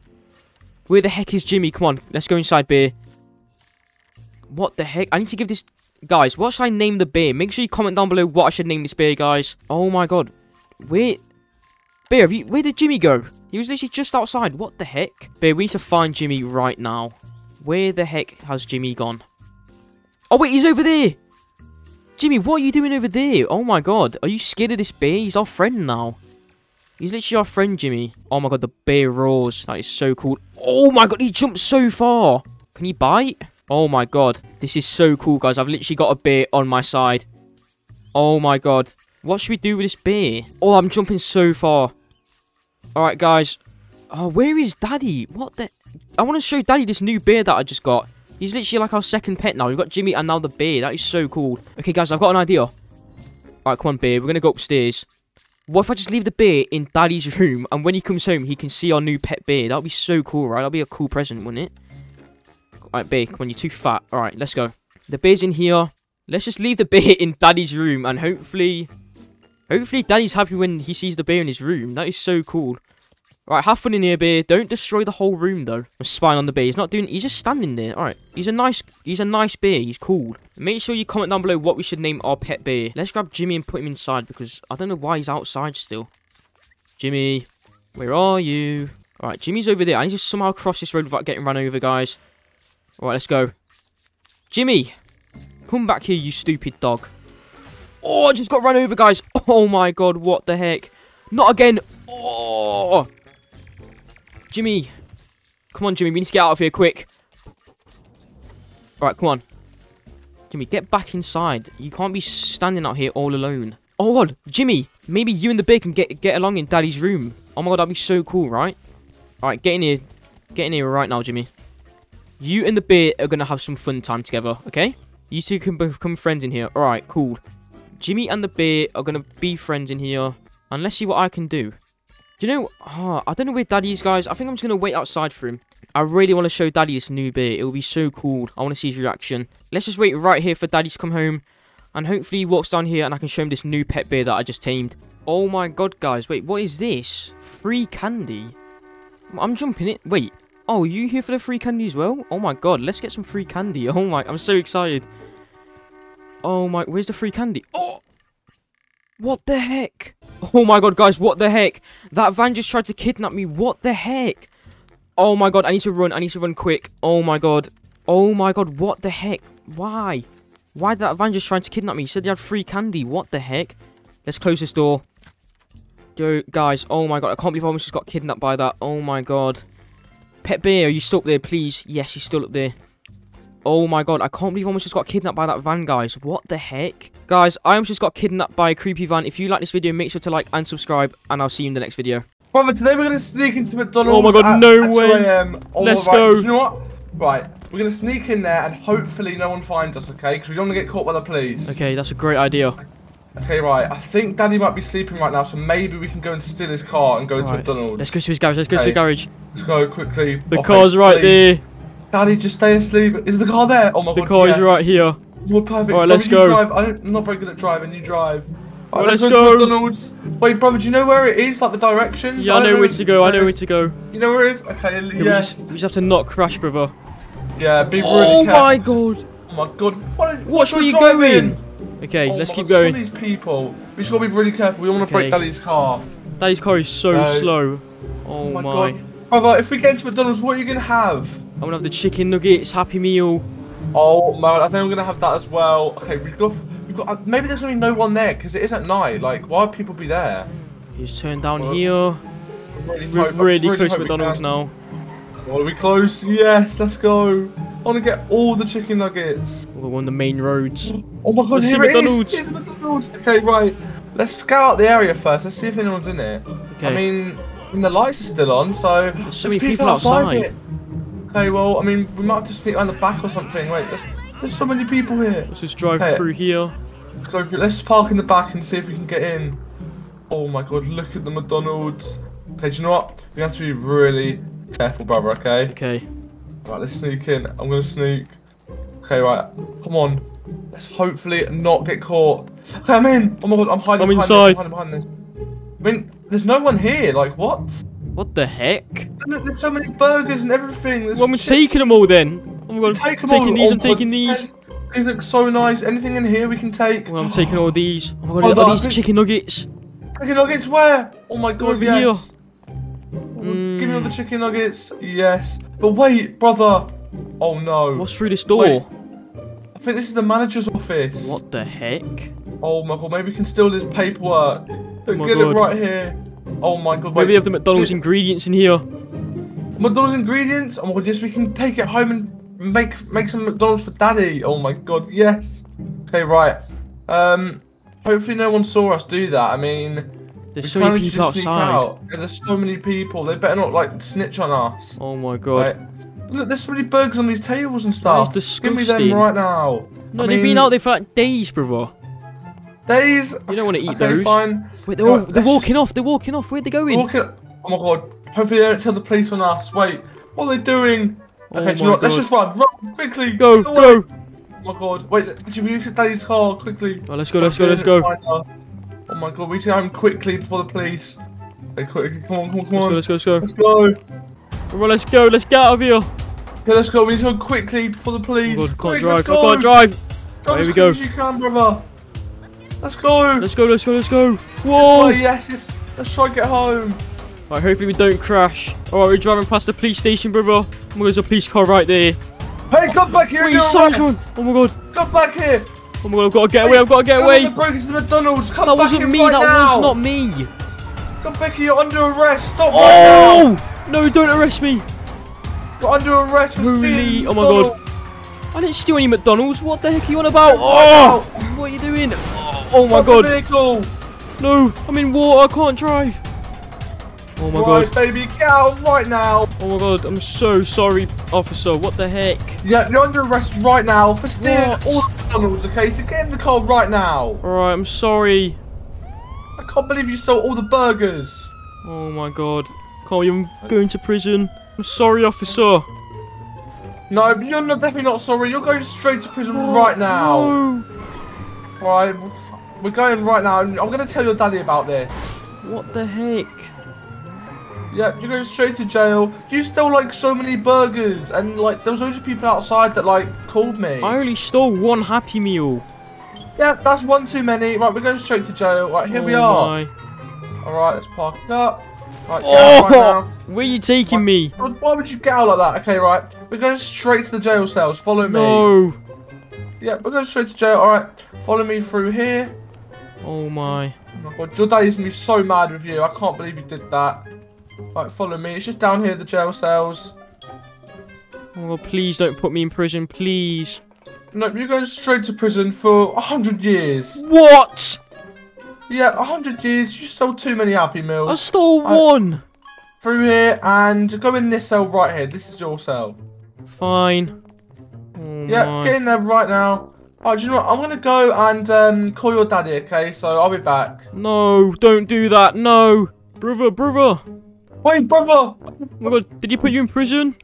Speaker 1: Where the heck is Jimmy? Come on, let's go inside, Bear. What the heck? I need to give this... Guys, what should I name the bear? Make sure you comment down below what I should name this bear, guys. Oh, my God. Where... Bear, you... where did Jimmy go? He was literally just outside. What the heck? Bear, we need to find Jimmy right now. Where the heck has Jimmy gone? Oh, wait, he's over there. Jimmy, what are you doing over there? Oh my god. Are you scared of this bear? He's our friend now. He's literally our friend, Jimmy. Oh my god, the bear roars. That is so cool. Oh my god, he jumped so far. Can he bite? Oh my god. This is so cool, guys. I've literally got a bear on my side. Oh my god. What should we do with this bear? Oh, I'm jumping so far. Alright, guys. Oh, where is Daddy? What the... I want to show Daddy this new bear that I just got. He's literally like our second pet now. We've got Jimmy and now the bear. That is so cool. Okay, guys, I've got an idea. Alright, come on, bear. We're going to go upstairs. What if I just leave the bear in Daddy's room, and when he comes home, he can see our new pet bear? That would be so cool, right? That would be a cool present, wouldn't it? Alright, bear, come on, you're too fat. Alright, let's go. The bear's in here. Let's just leave the bear in Daddy's room, and hopefully... Hopefully Daddy's happy when he sees the bear in his room. That is so cool. Alright, have fun in here, bear. Don't destroy the whole room, though. I'm spying on the bear. He's not doing... He's just standing there. Alright. He's a nice... He's a nice bear. He's cool. Make sure you comment down below what we should name our pet bear. Let's grab Jimmy and put him inside, because I don't know why he's outside still. Jimmy, where are you? Alright, Jimmy's over there. I need to somehow cross this road without getting run over, guys. Alright, let's go. Jimmy! Come back here, you stupid dog. Oh, I just got run over, guys. Oh my god, what the heck? Not again. Oh! Jimmy. Come on, Jimmy. We need to get out of here quick. Alright, come on. Jimmy, get back inside. You can't be standing out here all alone. Oh god, Jimmy. Maybe you and the bear can get, get along in Daddy's room. Oh my god, that'd be so cool, right? Alright, get in here. Get in here right now, Jimmy. You and the bear are going to have some fun time together, okay? You two can become friends in here. Alright, cool. Jimmy and the bear are going to be friends in here. And let's see what I can do. Do you know, oh, I don't know where Daddy is, guys. I think I'm just going to wait outside for him. I really want to show Daddy this new bear. It will be so cool. I want to see his reaction. Let's just wait right here for Daddy to come home. And hopefully he walks down here and I can show him this new pet bear that I just tamed. Oh my god, guys. Wait, what is this? Free candy? I'm jumping it. Wait. Oh, you here for the free candy as well? Oh my god, let's get some free candy. Oh my, I'm so excited. Oh my, where's the free candy? Oh! What the heck? Oh my god, guys, what the heck? That van just tried to kidnap me. What the heck? Oh my god, I need to run. I need to run quick. Oh my god. Oh my god, what the heck? Why? Why did that van just trying to kidnap me? He said he had free candy. What the heck? Let's close this door. Guys, oh my god, I can't believe I almost just got kidnapped by that. Oh my god. Pet Bear, are you still up there, please? Yes, he's still up there. Oh my god, I can't believe I almost just got kidnapped by that van, guys. What the heck? Guys, I almost just got kidnapped by a creepy van. If you like this video, make sure to like and subscribe, and I'll see you in the next video.
Speaker 5: Brother, today we're going to sneak into McDonald's
Speaker 1: Oh my God,
Speaker 5: at,
Speaker 1: no
Speaker 5: at
Speaker 1: way.
Speaker 5: 2 a.m. Oh,
Speaker 1: Let's
Speaker 5: right,
Speaker 1: go.
Speaker 5: You know what? Right, we're going to sneak in there and hopefully no one finds us, okay? Because we don't want to get caught by the police.
Speaker 1: Okay, that's a great idea.
Speaker 5: Okay, right. I think Daddy might be sleeping right now, so maybe we can go and steal his car and go into McDonald's.
Speaker 1: Let's go to his garage. Let's go to the garage.
Speaker 5: Let's go quickly.
Speaker 1: The
Speaker 5: Okay,
Speaker 1: car's right
Speaker 5: please.
Speaker 1: there.
Speaker 5: Daddy, just stay asleep. Is the car there? Oh my
Speaker 1: The
Speaker 5: god.
Speaker 1: The car is right here.
Speaker 5: Well, perfect.
Speaker 1: Alright, let's go.
Speaker 5: Drive. I don't, I'm not very good at driving. You drive. Let's,
Speaker 1: let's
Speaker 5: go. McDonald's. Wait, brother, do you know where it is? Like the directions?
Speaker 1: Yeah, I
Speaker 5: don't
Speaker 1: know where to go. I know where to go.
Speaker 5: You know where it is? Okay,
Speaker 1: Yeah, we,
Speaker 5: yes.
Speaker 1: just, we just have to not crash, brother.
Speaker 5: Yeah, be really
Speaker 1: oh
Speaker 5: careful.
Speaker 1: Oh my god.
Speaker 5: Oh my god. What,
Speaker 1: Watch where
Speaker 5: you're
Speaker 1: going. Okay,
Speaker 5: Oh
Speaker 1: let's keep
Speaker 5: God,
Speaker 1: going.
Speaker 5: these people. We just gotta be really careful. We don't want to
Speaker 1: Okay.
Speaker 5: break Daddy's car.
Speaker 1: Daddy's car is so
Speaker 5: No.
Speaker 1: slow. Oh, oh my.
Speaker 5: god. Brother, if we get into McDonald's, what are you gonna have?
Speaker 1: I'm gonna have the chicken nuggets, Happy Meal.
Speaker 5: Oh man, I think I'm gonna have that as well. Okay, we've got, we've got. uh, Maybe there's only no one there because it is at night. Like, why would people be there?
Speaker 1: Just turn down
Speaker 5: Well,
Speaker 1: here.
Speaker 5: Really
Speaker 1: We're
Speaker 5: hope- I
Speaker 1: really close to McDonald's now.
Speaker 5: Oh, are we close? Yes, let's go. I want to get all the chicken nuggets.
Speaker 1: We're on the main roads.
Speaker 5: Oh my god,
Speaker 1: Let's
Speaker 5: here it is.
Speaker 1: McDonald's.
Speaker 5: Here's McDonald's. Okay, right. Let's scout the area first. Let's see if anyone's in it.
Speaker 1: Okay.
Speaker 5: I mean, the lights are still on, so
Speaker 1: There's so many people outside.
Speaker 5: it. Okay, well, I mean, we might have to sneak around the back or something. Wait, there's, there's so many people here.
Speaker 1: Let's just drive
Speaker 5: Hey.
Speaker 1: through here.
Speaker 5: Let's go through. Let's park in the back and see if we can get in. Oh my god, look at the McDonald's. Okay, do you know what? We have to be really careful, brother. Okay.
Speaker 1: Okay.
Speaker 5: Right, let's sneak in. I'm gonna sneak. Okay, right. Come on. Let's hopefully not get caught. Okay, I'm in. Oh my god, I'm hiding
Speaker 1: I'm
Speaker 5: behind
Speaker 1: inside.
Speaker 5: this. I'm hiding behind this. I mean, there's no one here. Like, what?
Speaker 1: What the heck?
Speaker 5: Look, there's so many burgers and everything. There's
Speaker 1: Well, I'm
Speaker 5: chips.
Speaker 1: taking them all then. Oh my god,
Speaker 5: Take
Speaker 1: I'm taking
Speaker 5: all.
Speaker 1: these,
Speaker 5: Oh
Speaker 1: I'm taking these.
Speaker 5: These look so nice. Anything in here we can take.
Speaker 1: Well, I'm taking all these. Oh my god,
Speaker 5: Hold
Speaker 1: are these chicken nuggets?
Speaker 5: Chicken nuggets where? Oh my god,
Speaker 1: over
Speaker 5: yes. Oh, Give me all the chicken nuggets. Yes. But wait, brother. Oh no.
Speaker 1: What's through this door?
Speaker 5: Wait. I think this is the manager's office.
Speaker 1: What the heck?
Speaker 5: Oh my god, maybe we can steal his paperwork.
Speaker 1: Oh
Speaker 5: Get
Speaker 1: God.
Speaker 5: it right here. Oh my god,
Speaker 1: Maybe
Speaker 5: wait.
Speaker 1: they have the McDonald's ingredients in here.
Speaker 5: McDonald's ingredients? Oh my god, yes, we can take it home and make make some McDonald's for Daddy. Oh my God, yes. Okay, right. Um, hopefully no one saw us do that. I mean,
Speaker 1: There's
Speaker 5: we
Speaker 1: so many people outside.
Speaker 5: out. Yeah, there's so many people. They better not like snitch on us.
Speaker 1: Oh my god.
Speaker 5: Right. Look, there's so many bugs on these tables and stuff.
Speaker 1: is
Speaker 5: Give me
Speaker 1: disgusting.
Speaker 5: them right now.
Speaker 1: No,
Speaker 5: I
Speaker 1: they've been out there for like days, brother.
Speaker 5: Days.
Speaker 1: You don't want to eat
Speaker 5: okay,
Speaker 1: those.
Speaker 5: fine.
Speaker 1: Wait, they're, all,
Speaker 5: Right,
Speaker 1: they're
Speaker 5: let's
Speaker 1: walking off. They're walking off. Where'd they going?
Speaker 5: Walk it. Oh my god. Hopefully they don't tell the police on us. Wait, what are they doing?
Speaker 1: Oh
Speaker 5: Okay, do you know what? Let's just run. Run quickly.
Speaker 1: Go, go.
Speaker 5: Oh my god. Wait, did you use daddy's car quickly?
Speaker 1: Oh, let's go, let's go, let's go.
Speaker 5: Oh my god, we need to home quickly before the police. Okay, quick, come on, come on, come
Speaker 1: Let's
Speaker 5: on.
Speaker 1: go, let's go, let's go.
Speaker 5: Let's go.
Speaker 1: Come on, let's go. Let's get out of here.
Speaker 5: Okay, let's go. We need to go quickly before the
Speaker 1: oh
Speaker 5: police. Oh police.
Speaker 1: god, can't
Speaker 5: Quick,
Speaker 1: drive.
Speaker 5: let's
Speaker 1: I can't drive.
Speaker 5: Go
Speaker 1: Here
Speaker 5: as
Speaker 1: we go.
Speaker 5: as you can, brother. Let's go.
Speaker 1: Let's go, let's go, let's go. Whoa.
Speaker 5: yes, yes. Let's try and get home.
Speaker 1: Right, hopefully we don't crash. Alright, we're driving past the police station, brother. Oh my god, there's a police car right there.
Speaker 5: Hey, come back here.
Speaker 1: Wait,
Speaker 5: and
Speaker 1: sorry,
Speaker 5: do arrest.
Speaker 1: John. Oh my god.
Speaker 5: Come back here.
Speaker 1: Oh my god, I've got to get away, I've got to get away.
Speaker 5: The broke into McDonald's. Come
Speaker 1: That
Speaker 5: back
Speaker 1: wasn't me,
Speaker 5: right
Speaker 1: that
Speaker 5: now.
Speaker 1: was not me.
Speaker 5: Come back here. You're under arrest. Stop oh! right now.
Speaker 1: Oh! No, don't arrest me.
Speaker 5: You're under arrest for
Speaker 1: Holy-
Speaker 5: stealing
Speaker 1: oh my God. I didn't steal any McDonald's. What the heck are you on about?
Speaker 5: Get
Speaker 1: Oh! What are you doing? Oh, oh my
Speaker 5: Stop
Speaker 1: god.
Speaker 5: Vehicle.
Speaker 1: No, I'm in water. I can't drive. Oh my
Speaker 5: right,
Speaker 1: god.
Speaker 5: baby, get out right now.
Speaker 1: Oh my god. I'm so sorry, officer. What the heck?
Speaker 5: Yeah, you're under arrest right now for stealing
Speaker 1: What?
Speaker 5: all the McDonald's. Okay, so get in the car right now.
Speaker 1: Alright, I'm sorry.
Speaker 5: I can't believe you stole all the burgers.
Speaker 1: Oh my god. Believe I'm going to prison. I'm sorry, officer.
Speaker 5: No, you're not, definitely not sorry. You're going straight to prison right oh, now.
Speaker 1: No.
Speaker 5: Right, we're going right now. I'm going to tell your daddy about this.
Speaker 1: What the heck?
Speaker 5: Yeah, you're going straight to jail. You stole like so many burgers, and like there was loads of people outside that like called me.
Speaker 1: I only stole one Happy Meal.
Speaker 5: Yeah, that's one too many. Right, we're going straight to jail. Right, here we
Speaker 1: Oh
Speaker 5: are.
Speaker 1: my.
Speaker 5: All right, let's park it up. Right, oh! right
Speaker 1: Oh!
Speaker 5: now.
Speaker 1: Where are you taking me?
Speaker 5: Why why would you get out like that? Okay, right. We're going straight to the jail cells. Follow me.
Speaker 1: No.
Speaker 5: Yeah, we're going straight to jail. All right. Follow me through here.
Speaker 1: Oh my.
Speaker 5: Oh my god, your daddy's gonna be so mad with you. I can't believe you did that. Right, follow me. It's just down here, the jail cells.
Speaker 1: Oh, please don't put me in prison, please.
Speaker 5: No, you're going straight to prison for a hundred years.
Speaker 1: What?
Speaker 5: Yeah, a hundred years. You stole too many Happy Meals.
Speaker 1: I stole
Speaker 5: I-
Speaker 1: one.
Speaker 5: Through here and go in this cell right here. This is your cell.
Speaker 1: Fine. Oh
Speaker 5: Yeah,
Speaker 1: my.
Speaker 5: get in there right now. Alright, do you know what? I'm gonna go and um, call your daddy, okay? So I'll be back.
Speaker 1: No, don't do that. No. Brother, brother.
Speaker 5: Wait, brother!
Speaker 1: Oh my god, did he put you in prison?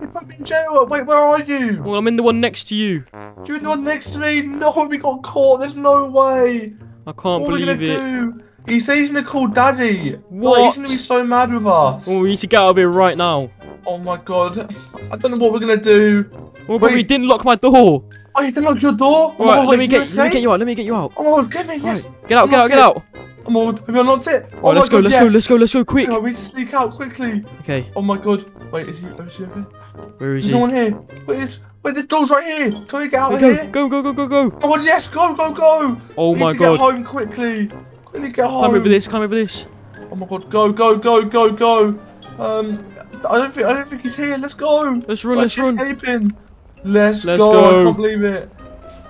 Speaker 5: He put me in jail. Wait, where are you?
Speaker 1: Well, I'm in the one next to you.
Speaker 5: You're in the one next to me. No, we got caught. There's no way.
Speaker 1: I can't
Speaker 5: What are we gonna
Speaker 1: it.
Speaker 5: do? He says he's gonna call daddy. Like,
Speaker 1: What?
Speaker 5: he's gonna be so mad with us.
Speaker 1: Oh, we need to get out of here right now.
Speaker 5: Oh my god. I don't know what we're gonna do.
Speaker 1: Oh, but he didn't lock my door.
Speaker 5: Oh, you didn't lock your door? Oh my
Speaker 1: Alright,
Speaker 5: god,
Speaker 1: let me get, let me get you out. Let me get you out.
Speaker 5: Oh my god, me, yes.
Speaker 1: Alright, Get out, get out, get out.
Speaker 5: Oh my god, have you unlocked it? Oh
Speaker 1: Alright, let's
Speaker 5: my
Speaker 1: go,
Speaker 5: god,
Speaker 1: let's
Speaker 5: yes.
Speaker 1: go, let's go, let's go, quick.
Speaker 5: Oh, we need to sneak out quickly.
Speaker 1: Okay,
Speaker 5: Oh my god. Wait, is he, oh, is he okay?
Speaker 1: where is
Speaker 5: There's
Speaker 1: he?
Speaker 5: no one here. Wait, is, wait, the door's right here. Can we get out
Speaker 1: Wait,
Speaker 5: of
Speaker 1: go,
Speaker 5: here?
Speaker 1: go, go, go, go, go.
Speaker 5: Oh god, yes, go, go, go.
Speaker 1: Oh
Speaker 5: we
Speaker 1: my
Speaker 5: need to
Speaker 1: god.
Speaker 5: get home quickly. Quickly get home.
Speaker 1: Climb over this, climb over this.
Speaker 5: Oh my god, go, go, go, go, go. Um, I don't think I don't think he's here. Let's go.
Speaker 1: Let's run,
Speaker 5: Let's
Speaker 1: let's run.
Speaker 5: escape him. Let's,
Speaker 1: Let's
Speaker 5: go.
Speaker 1: go.
Speaker 5: I can't believe it.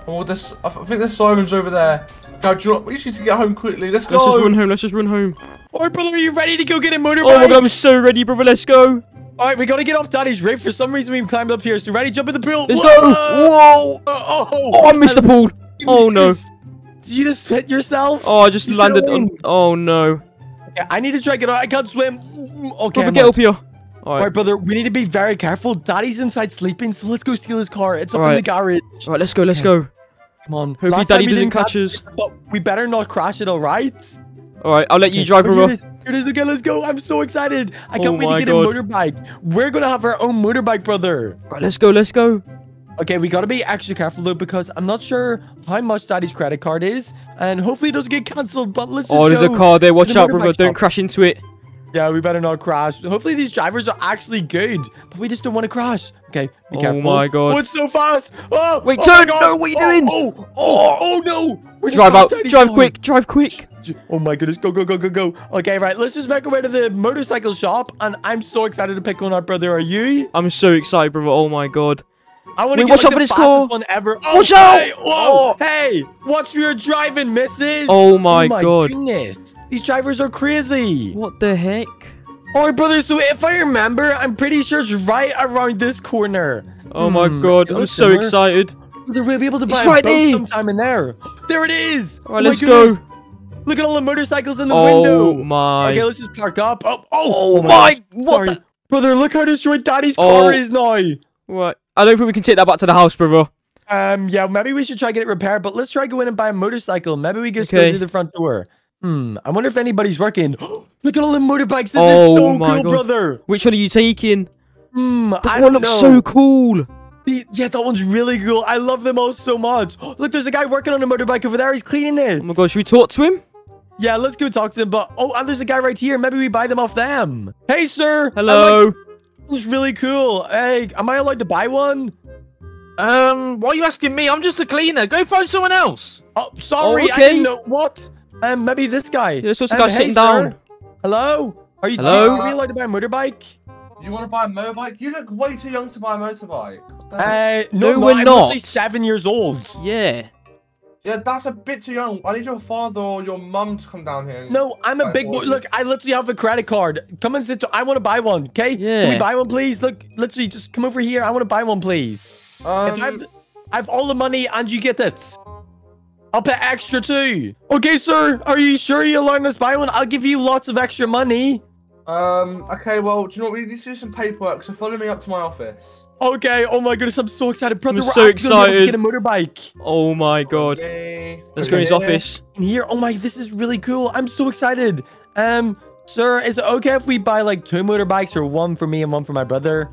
Speaker 5: Oh, this, I think there's sirens over there. Go, do you know? We just need to get home quickly. Let's go.
Speaker 1: Let's just run home, let's just run home.
Speaker 6: Alright, brother, are you ready to go get a motorbike?
Speaker 1: Oh my god, I'm so ready, brother, let's go.
Speaker 6: Alright, we gotta get off Daddy's rig. For some reason, we've climbed up here. So, ready? Jump in the pool.
Speaker 1: Let's
Speaker 6: Whoa!
Speaker 1: go. Whoa.
Speaker 6: Oh
Speaker 1: oh, oh, oh, I missed the pool. Oh no.
Speaker 6: Did you just hit yourself?
Speaker 1: Oh, I just
Speaker 6: You
Speaker 1: landed on. Oh no.
Speaker 6: Okay, I need to try to get out. I can't swim. Mm, okay,
Speaker 1: Brother,
Speaker 6: I'm
Speaker 1: get up here.
Speaker 6: Alright, brother, we need to be very careful. Daddy's inside sleeping, so let's go steal his car. It's up in the garage.
Speaker 1: alright, let's go, let's go.
Speaker 6: Come on.
Speaker 1: Hopefully
Speaker 6: Last
Speaker 1: Daddy
Speaker 6: didn't
Speaker 1: catch us.
Speaker 6: But we better not crash it, alright?
Speaker 1: Alright, I'll let you
Speaker 6: Okay,
Speaker 1: drive,
Speaker 6: oh,
Speaker 1: brother.
Speaker 6: Here it is. Okay, let's go. I'm so excited. I oh can't
Speaker 1: Oh
Speaker 6: wait to get
Speaker 1: God.
Speaker 6: a motorbike. We're gonna have our own motorbike, brother.
Speaker 1: Alright, let's go, let's go.
Speaker 6: Okay, we gotta be extra careful though because I'm not sure how much Daddy's credit card is, and hopefully it doesn't get cancelled. But let's oh, just
Speaker 1: Oh, there's a car there. Watch
Speaker 6: the
Speaker 1: out, brother.
Speaker 6: motorbike
Speaker 1: Don't crash into it.
Speaker 6: Yeah, we better not crash. Hopefully these drivers are actually good, but we just don't want to crash. Okay, be
Speaker 1: Oh
Speaker 6: careful.
Speaker 1: my God.
Speaker 6: Oh, it's so fast. Oh,
Speaker 1: Wait,
Speaker 6: oh
Speaker 1: turn. No, what are you
Speaker 6: Oh,
Speaker 1: doing?
Speaker 6: Oh, oh, oh, no. We
Speaker 1: Drive out. Drive quick. Drive quick.
Speaker 6: Oh my goodness, go, go, go, go, go. Okay, right, let's just make our way to the motorcycle shop, and I'm so excited to pick one up, brother. Are you?
Speaker 1: I'm so excited, brother. Oh my god.
Speaker 6: I want to get
Speaker 1: watch
Speaker 6: like,
Speaker 1: out
Speaker 6: the
Speaker 1: for this
Speaker 6: fastest
Speaker 1: car.
Speaker 6: one ever.
Speaker 1: Watch
Speaker 6: hey,
Speaker 1: out!
Speaker 6: Whoa!
Speaker 1: Oh.
Speaker 6: Hey, watch where you're driving, missus.
Speaker 1: Oh my God.
Speaker 6: goodness, these drivers are crazy.
Speaker 1: What the heck?
Speaker 6: All right, brother. So if I remember, I'm pretty sure it's right around this corner.
Speaker 1: Oh my
Speaker 6: Hmm,
Speaker 1: god, I'm so
Speaker 6: similar.
Speaker 1: excited.
Speaker 6: Brother, we'll be able to
Speaker 1: It's
Speaker 6: buy a
Speaker 1: right
Speaker 6: boat
Speaker 1: there.
Speaker 6: sometime in there. There it is.
Speaker 1: All right,
Speaker 6: Oh
Speaker 1: let's go.
Speaker 6: Look at all the motorcycles in the
Speaker 1: Oh
Speaker 6: window.
Speaker 1: Oh my.
Speaker 6: Okay, let's just park up. Oh,
Speaker 1: Oh
Speaker 6: oh,
Speaker 1: my-
Speaker 6: gosh.
Speaker 1: what
Speaker 6: Sorry.
Speaker 1: the-
Speaker 6: Brother, look how destroyed Daddy's
Speaker 1: Oh.
Speaker 6: car is now.
Speaker 1: What? I don't think we can take that back to the house, brother.
Speaker 6: Um, yeah, maybe we should try get it repaired, but let's try go in and buy a motorcycle. Maybe we just
Speaker 1: Okay.
Speaker 6: go through the front door. Hmm, I wonder if anybody's working. look at all the motorbikes. This
Speaker 1: Oh
Speaker 6: is so cool,
Speaker 1: God.
Speaker 6: brother.
Speaker 1: Which one are you taking?
Speaker 6: Hmm,
Speaker 1: That
Speaker 6: I
Speaker 1: one
Speaker 6: don't
Speaker 1: looks
Speaker 6: know.
Speaker 1: so cool.
Speaker 6: The- yeah, that one's really cool. I love them all so much. Look, there's a guy working on a motorbike over there. He's cleaning it.
Speaker 1: Oh my god, should we talk to him?
Speaker 6: Yeah, let's go talk to him. But oh, and there's a guy right here. Maybe we buy them off them. Hey, sir.
Speaker 1: Hello.
Speaker 6: like- This is really cool. Hey, am I allowed to buy one?
Speaker 7: Um, why are you asking me? I'm just a cleaner. Go find someone else.
Speaker 6: Oh, sorry. I
Speaker 1: okay.
Speaker 6: didn't know what. Um, maybe this guy.
Speaker 1: Yeah, there's also
Speaker 6: Um,
Speaker 1: guy
Speaker 6: hey,
Speaker 1: sitting
Speaker 6: sir.
Speaker 1: down.
Speaker 6: Hello. Are you?
Speaker 1: Hello?
Speaker 6: Are we allowed to buy a motorbike?
Speaker 5: You want to buy a motorbike? You look way too young to buy a motorbike. What
Speaker 6: Uh, no,
Speaker 1: No,
Speaker 6: no
Speaker 1: we're
Speaker 6: I'm
Speaker 1: not.
Speaker 6: only seven years old.
Speaker 1: Yeah.
Speaker 5: Yeah, that's a bit too young. I need your father or your mum to come down here.
Speaker 6: No, I'm a
Speaker 5: Right,
Speaker 6: big boy. Look, I literally have a credit card. Come and sit. I want to buy one. Okay? Can we buy one, please? Look, literally, just come over here. I want to buy one, please.
Speaker 5: Um,
Speaker 6: if I've, I have all the money and you get it. I'll pay extra too. Okay, sir. Are you sure you're letting us buy one? I'll give you lots of extra money.
Speaker 5: um, okay, well, do you know what? We need to do some paperwork, so follow me up to my office.
Speaker 6: Okay. Oh my goodness, I'm so excited, brother.
Speaker 1: I'm
Speaker 6: we're
Speaker 1: so
Speaker 6: gonna able to
Speaker 1: excited.
Speaker 6: Get a motorbike
Speaker 1: Oh my god.
Speaker 5: Okay.
Speaker 1: Let's go in his office.
Speaker 6: in here. Oh my, this is really cool. I'm so excited. Um, sir, is it okay if we buy like two motorbikes or one for me and one for my brother?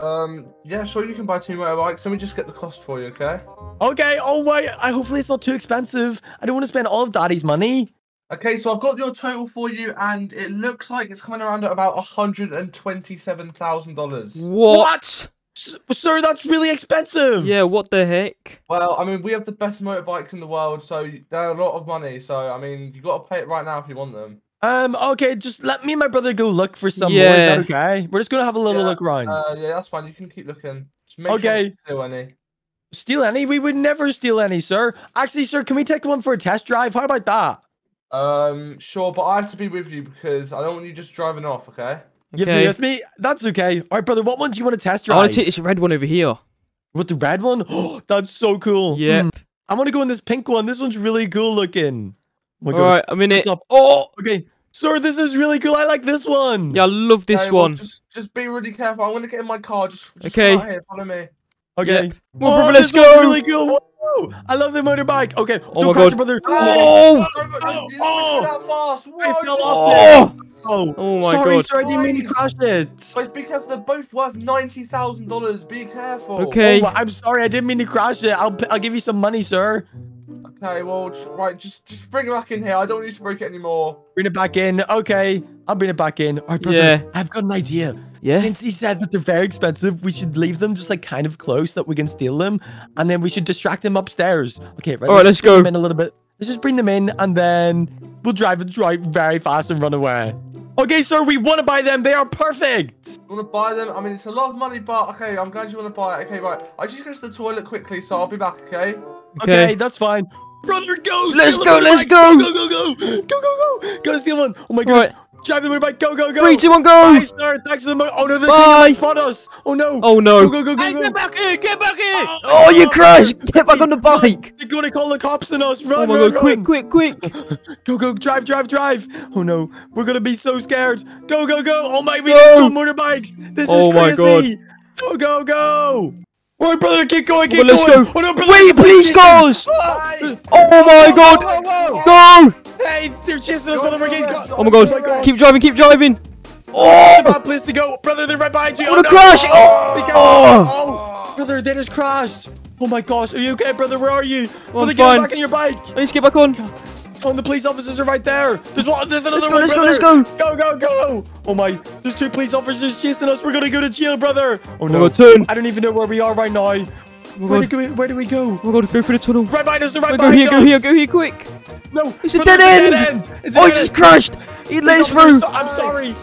Speaker 5: Um, yeah, sure, you can buy two motorbikes. Let me just get the cost for you, okay?
Speaker 6: Okay. Oh wait, I hopefully it's not too expensive. I don't want to spend all of Daddy's money.
Speaker 5: Okay, so I've got your total for you, and it looks like it's coming around at about $127,000.
Speaker 1: What?
Speaker 6: S- sir, that's really expensive.
Speaker 1: Yeah, what the heck?
Speaker 5: Well, I mean, we have the best motorbikes in the world, so they're a lot of money. So, I mean, you got to pay it right now if you want them.
Speaker 6: Um. Okay. Just let me and my brother go look for some more.
Speaker 1: Yeah.
Speaker 6: Is that okay? We're just gonna have a little
Speaker 5: Yeah,
Speaker 6: look around.
Speaker 5: Uh, yeah, that's fine. You can keep looking. Just make
Speaker 6: Okay.
Speaker 5: sure you steal any.
Speaker 6: steal any? We would never steal any, sir. Actually, sir, can we take one for a test drive? How about that?
Speaker 5: Um, sure, but I have to be with you because I don't want you just driving off, okay?
Speaker 6: You have to be
Speaker 1: Okay.
Speaker 6: with me. That's okay. All right, brother. What one do you want to test drive?
Speaker 1: I
Speaker 6: drive?
Speaker 1: want to take this red one over here.
Speaker 6: With the red one? Oh, that's so cool.
Speaker 1: Yep.
Speaker 6: Hmm. I want to go in this pink one. This one's really cool looking. Oh my
Speaker 1: All I'm in it.
Speaker 6: Up?
Speaker 1: Oh,
Speaker 6: Okay. Sir, this is really cool. I like this one.
Speaker 1: yeah, I love this
Speaker 5: Okay, well,
Speaker 1: one.
Speaker 5: just, just be really careful. I'm gonna get in my car. Just, just
Speaker 1: Okay.
Speaker 5: Right here, follow me.
Speaker 6: Okay.
Speaker 1: Yep. Come on,
Speaker 6: Oh,
Speaker 1: brother, let's
Speaker 6: this
Speaker 1: go.
Speaker 6: really cool. Whoa. I love the motorbike. Okay.
Speaker 1: Oh
Speaker 6: don't
Speaker 1: my
Speaker 6: crash
Speaker 1: God.
Speaker 6: it, brother.
Speaker 1: Oh,
Speaker 5: No, but
Speaker 6: Oh,
Speaker 5: you didn't
Speaker 6: oh.
Speaker 5: go that fast.
Speaker 6: I
Speaker 5: Whoa,
Speaker 6: fell
Speaker 5: just-
Speaker 6: off
Speaker 1: oh,
Speaker 6: Oh,
Speaker 1: Oh my
Speaker 6: sorry,
Speaker 1: God.
Speaker 6: sir. I didn't mean to crash it.
Speaker 5: Guys, be careful. They're both worth ninety thousand dollars. Be careful.
Speaker 1: Okay.
Speaker 6: Oh, I'm sorry. I didn't mean to crash it. I'll p- I'll give you some money, sir.
Speaker 5: Okay. Well, right. Just, just bring it back in here. I don't need to break it anymore.
Speaker 6: Bring it back in. Okay, I'll bring it back in. All right, brother.
Speaker 1: Yeah.
Speaker 6: I've got an idea.
Speaker 1: yeah.
Speaker 6: Since he said that they're very expensive, we should leave them just like kind of close so that we can steal them, and then we should distract them upstairs. Okay, right.
Speaker 1: All right,
Speaker 6: just
Speaker 1: let's
Speaker 6: bring
Speaker 1: go.
Speaker 6: them in a little bit. Let's just bring them in, and then we'll drive it right very fast and run away. Okay, sir, we want to buy them. They are perfect.
Speaker 5: You want to buy them? I mean, it's a lot of money, but okay. I'm glad you want to buy it. Okay, right. I just go to the toilet quickly, so I'll be back. Okay.
Speaker 6: Okay,
Speaker 1: Okay.
Speaker 6: that's fine. Brother, go!
Speaker 1: Let's go, let's
Speaker 6: motorbikes.
Speaker 1: go.
Speaker 6: Go, go, go! Go, go, go! Gotta steal one. Oh my goodness. Drive the motorbike. Go, go, go!
Speaker 1: Three, two, one,
Speaker 6: Bye,
Speaker 1: go.
Speaker 6: sir. Thanks for the mo- Oh no, they're
Speaker 1: Bye.
Speaker 6: going spot us. Oh no.
Speaker 1: Oh
Speaker 6: Go,
Speaker 1: no.
Speaker 6: go, go, go,
Speaker 7: Hey, get back here! Get back here!
Speaker 1: Oh, you oh, crashed. Get back on the bike.
Speaker 6: They're gonna call the cops on us. Oh run,
Speaker 1: Oh my
Speaker 6: run,
Speaker 1: god, quick,
Speaker 6: run.
Speaker 1: quick, quick.
Speaker 6: Go, go, drive, drive, drive. Oh no, we're gonna be so scared. Go, go, go. Oh my, we
Speaker 1: Go.
Speaker 6: just go motorbikes. This
Speaker 1: Oh
Speaker 6: is
Speaker 1: my
Speaker 6: crazy. Go, go, go. All right, brother, keep going, keep
Speaker 1: Well, let's
Speaker 6: going.
Speaker 1: go.
Speaker 6: Oh, no, brother,
Speaker 1: Wait, police cars.
Speaker 6: Ah!
Speaker 5: Hey!
Speaker 1: Oh my god.
Speaker 5: Whoa, whoa, whoa.
Speaker 1: Go.
Speaker 6: Hey, they're chasing us,
Speaker 5: Go,
Speaker 6: brother. We're
Speaker 5: go,
Speaker 6: getting
Speaker 5: go.
Speaker 6: caught.
Speaker 1: Oh my god.
Speaker 6: my God.
Speaker 1: Keep driving, keep driving.
Speaker 6: It's a
Speaker 1: Oh.
Speaker 6: bad place to go. Brother, they're right behind you.
Speaker 1: I'm gonna
Speaker 6: no.
Speaker 1: crash.
Speaker 6: Oh, be careful.
Speaker 1: Oh.
Speaker 6: oh, brother, they just crashed. Oh my gosh, are you okay, brother? Where are you? brother,
Speaker 1: I'm
Speaker 6: get
Speaker 1: fine.
Speaker 6: back on your bike.
Speaker 1: I need to get back on.
Speaker 6: Oh, and the police officers are right there. There's one. There's another
Speaker 1: Let's go,
Speaker 6: one.
Speaker 1: let's go, let's
Speaker 6: Go, go, go. Go. Oh my, there's two police officers chasing us. We're gonna go to jail, brother. Oh
Speaker 1: Oh
Speaker 6: no,
Speaker 1: god, turn.
Speaker 6: I don't even know where we are right now.
Speaker 1: Oh
Speaker 6: Where do we, where do we go?
Speaker 1: Oh my god, go through the tunnel.
Speaker 6: Right behind us. They're right
Speaker 1: Go
Speaker 6: behind
Speaker 1: here,
Speaker 6: us.
Speaker 1: go here, go here, quick.
Speaker 6: No,
Speaker 1: It's a
Speaker 6: brother,
Speaker 1: dead
Speaker 6: it's
Speaker 1: end.
Speaker 6: It's a
Speaker 1: Oh, he just
Speaker 6: end.
Speaker 1: crashed. He let us
Speaker 6: Police officers,
Speaker 1: through.
Speaker 6: I'm sorry.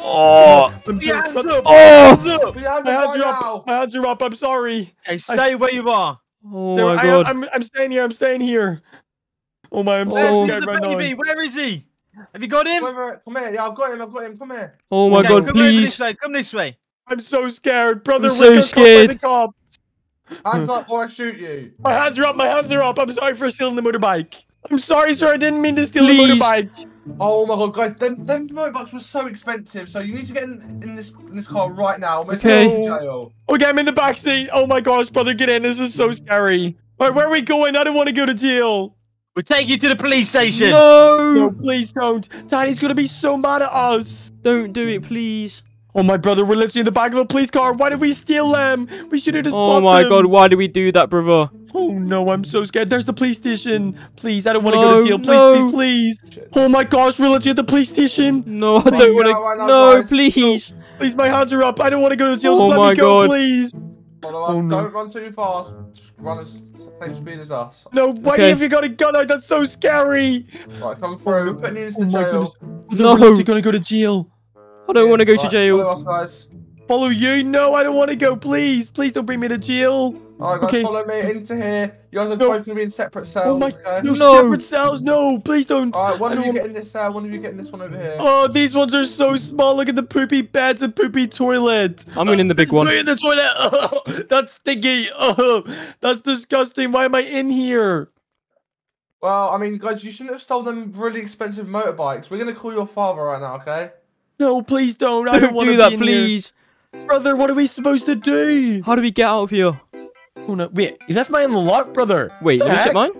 Speaker 3: Oh,
Speaker 6: I'm
Speaker 7: Put
Speaker 6: sorry.
Speaker 7: hands up!
Speaker 1: Oh!
Speaker 7: Hands up!
Speaker 5: Put your hands
Speaker 6: My hands are up. My hands are up. I'm sorry.
Speaker 7: Okay, stay where you are.
Speaker 1: Oh
Speaker 6: There-
Speaker 1: my
Speaker 6: I,
Speaker 1: god.
Speaker 6: am I'm staying here. I'm staying here. Oh my, I'm
Speaker 1: Oh.
Speaker 6: so
Speaker 7: Where's
Speaker 6: scared
Speaker 7: the
Speaker 6: right now.
Speaker 7: Where is he? Have you got him?
Speaker 5: Come here, come here. Yeah, I've got him. I've got him. Come here.
Speaker 1: Oh my
Speaker 7: Okay,
Speaker 1: god,
Speaker 7: come
Speaker 1: please.
Speaker 7: this way. Come this way.
Speaker 6: I'm so scared, brother.
Speaker 1: I'm
Speaker 6: we're
Speaker 1: so
Speaker 6: gonna caught
Speaker 1: scared.
Speaker 6: By the cop.
Speaker 5: Hands up or I shoot you.
Speaker 6: My hands are up. My hands are up. I'm sorry for stealing the motorbike. I'm sorry, sir. I didn't mean to steal
Speaker 1: Please.
Speaker 6: the motorbike.
Speaker 5: Oh my god, guys, them, them motorbikes were so expensive. So you need to get in, in this in this car right now. I'm gonna
Speaker 1: Okay.
Speaker 5: take to jail.
Speaker 6: Okay, I'm in the back seat. Oh my gosh, brother, get in. This is so scary. All right, where are we going? I don't want to go to jail.
Speaker 7: We'll take you to the police station.
Speaker 6: No,
Speaker 1: No!
Speaker 6: please don't. Daddy's gonna be so mad at us.
Speaker 1: Don't do it, please.
Speaker 6: Oh my brother, we're literally in the back of a police car. Why did we steal them? We should have just
Speaker 1: Oh my
Speaker 6: them.
Speaker 1: god, why did we do that, brother?
Speaker 6: Oh no, I'm so scared. There's the police station. Please, I don't want to go
Speaker 1: No,
Speaker 6: to jail. Please,
Speaker 1: no.
Speaker 6: please, please. Oh my gosh, we're literally at the police station.
Speaker 1: No, I
Speaker 5: Please,
Speaker 1: don't want
Speaker 5: no,
Speaker 1: to.
Speaker 5: not,
Speaker 1: No,
Speaker 5: guys?
Speaker 1: please.
Speaker 6: Please, my hands are up. I don't want to go to jail. Oh just
Speaker 1: Oh
Speaker 6: let
Speaker 1: my
Speaker 6: me go,
Speaker 1: God.
Speaker 6: please.
Speaker 5: Follow us.
Speaker 6: Oh, no.
Speaker 5: Don't run too fast. Just run as same speed as us.
Speaker 6: No, why
Speaker 1: Okay.
Speaker 6: have you got a gun out? That's so scary.
Speaker 5: Right, come through. We're putting you into
Speaker 6: Oh
Speaker 5: the
Speaker 6: my
Speaker 5: jail.
Speaker 6: goodness. We're gonna go to jail.
Speaker 1: I don't want to go to jail.
Speaker 5: Follow us, guys.
Speaker 6: Follow you? No, I don't want to go. Please, please don't bring me to jail.
Speaker 5: Alright, guys,
Speaker 6: Okay.
Speaker 5: follow me into here. You guys are
Speaker 6: No.
Speaker 5: both gonna be in separate oh cells.
Speaker 6: Oh my,
Speaker 5: okay?
Speaker 6: no,
Speaker 1: No.
Speaker 6: separate cells. No, please don't.
Speaker 5: Alright, one
Speaker 6: I
Speaker 5: of you
Speaker 6: wanna-
Speaker 5: get in this cell, one of you get in this one over here.
Speaker 6: Oh, these ones are so small. Look at the poopy beds and poopy toilet.
Speaker 1: I'm in the big one.
Speaker 6: in the toilet. Oh, that's stinky. Oh, that's disgusting. Why am I in here?
Speaker 5: Well, I mean, guys, you shouldn't have stolen them really expensive motorbikes. We're gonna call your father right now, okay?
Speaker 6: No, please don't. I don't
Speaker 1: Don't
Speaker 6: want
Speaker 1: do
Speaker 6: to
Speaker 1: that,
Speaker 6: be in here.
Speaker 1: please.
Speaker 6: Brother, what are we supposed to do?
Speaker 1: How do we get out of here?
Speaker 6: Oh no, wait, you left mine in the lock, brother.
Speaker 1: Wait, let me mine.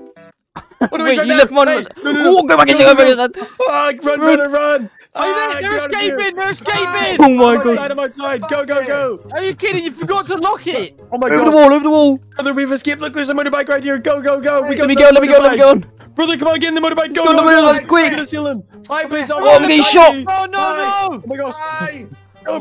Speaker 6: What are we
Speaker 1: Wait, you left mine.
Speaker 6: Hey, no, no, no.
Speaker 1: Oh, go back
Speaker 6: No,
Speaker 1: inside,
Speaker 6: no,
Speaker 1: go
Speaker 6: no. Ah, run,
Speaker 1: Run.
Speaker 6: run, run.
Speaker 7: Oh,
Speaker 6: Ah,
Speaker 7: they're, they're
Speaker 6: out of here.
Speaker 7: escaping! They're escaping!
Speaker 1: Oh my
Speaker 6: I'm outside,
Speaker 1: god.
Speaker 6: I'm outside. Go, go, go.
Speaker 7: Are you kidding? You forgot to lock it!
Speaker 6: Oh my
Speaker 1: Over the wall, over the wall.
Speaker 6: Brother, we've escaped. Look, there's a motorbike right here. Go, go, go. We
Speaker 1: Let me go, let me go, let me go on.
Speaker 6: Brother, come on, get in the motorbike. Go,
Speaker 1: go
Speaker 6: go,
Speaker 1: the
Speaker 6: go.
Speaker 1: quick.
Speaker 6: I'm gonna steal him. Hi, please.
Speaker 5: Oh,
Speaker 1: I'm getting shot.
Speaker 7: Oh, no,
Speaker 6: Hi.
Speaker 7: no!
Speaker 6: Oh my gosh.
Speaker 5: Hey!
Speaker 6: Go, go,
Speaker 1: Go, go, go, go, go.
Speaker 6: Stole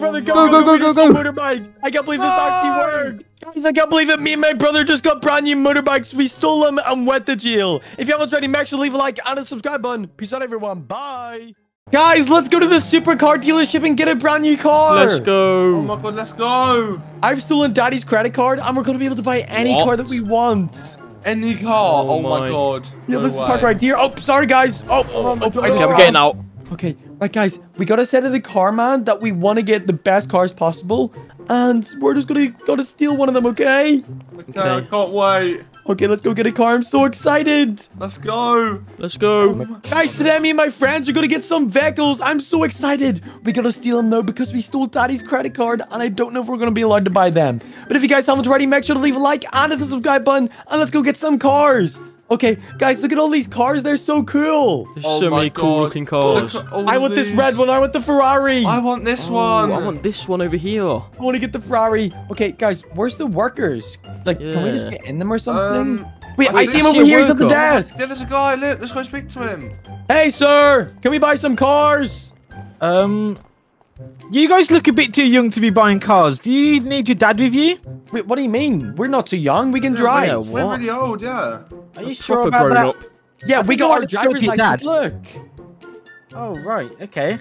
Speaker 6: Motorbikes. I can't believe this actually worked. Guys, I can't believe it. Me and my brother just got brand new motorbikes. We stole them and went to jail. If you haven't already, make sure to leave a like and a subscribe button. Peace out, everyone. Bye. Guys, let's go to the supercar dealership and get a brand new car.
Speaker 1: Let's go.
Speaker 5: Oh my god, let's go!
Speaker 6: I've stolen daddy's credit card and we're going to be able to buy any
Speaker 1: What?
Speaker 6: car that we want.
Speaker 5: Any car!
Speaker 1: Oh
Speaker 5: Oh, my
Speaker 1: my.
Speaker 5: god.
Speaker 6: Yeah,
Speaker 5: No
Speaker 6: let's park
Speaker 5: way.
Speaker 6: right here. Oh, sorry, guys. Oh,
Speaker 5: Oh,
Speaker 6: oh,
Speaker 5: my God.
Speaker 1: Okay, I'm getting out.
Speaker 6: Okay, right, guys, we gotta say to the car man that we want to get the best cars possible, and we're just gonna gotta steal one of them. Okay?
Speaker 5: Okay, I can't wait.
Speaker 6: Okay, let's go get a car. I'm so excited,
Speaker 5: Let's go.
Speaker 1: Let's go.
Speaker 6: guys. Today, me and my friends are gonna get some vehicles. I'm so excited. We gotta steal them though because we stole Daddy's credit card, and I don't know if we're gonna be allowed to buy them. But if you guys haven't already, make sure to leave a like and hit the subscribe button, and let's go get some cars. Okay, guys, look at all these cars. They're so cool.
Speaker 1: There's
Speaker 5: Oh
Speaker 1: so
Speaker 5: my
Speaker 1: many cool looking cars.
Speaker 5: Look
Speaker 6: I want this red one. I want the Ferrari.
Speaker 5: I want this
Speaker 1: Oh,
Speaker 5: one.
Speaker 1: I want this one over here.
Speaker 6: I want to get the Ferrari. Okay, guys, where's the workers? Like, can we just get in them or something?
Speaker 5: Um,
Speaker 6: Wait,
Speaker 5: I
Speaker 6: I see him
Speaker 1: I
Speaker 6: over
Speaker 1: see a
Speaker 6: here. He's at the desk.
Speaker 5: yeah, there's a guy. Look, let's go speak to him.
Speaker 6: Hey, sir, can we buy some cars?
Speaker 7: Um, you guys look a bit too young to be buying cars. Do you need your dad with you?
Speaker 6: Wait, what do you mean? We're not too young. We can
Speaker 5: Yeah,
Speaker 6: drive.
Speaker 1: yeah,
Speaker 5: We're
Speaker 1: What?
Speaker 5: really old, yeah.
Speaker 7: Are you sure
Speaker 1: Proper
Speaker 7: about
Speaker 1: grown
Speaker 7: that?
Speaker 1: up.
Speaker 6: Yeah,
Speaker 7: I
Speaker 6: we
Speaker 7: think
Speaker 6: got our
Speaker 7: to go
Speaker 6: driver's
Speaker 7: to your
Speaker 6: license.
Speaker 7: dad.
Speaker 6: Look.
Speaker 7: Oh, right. Okay.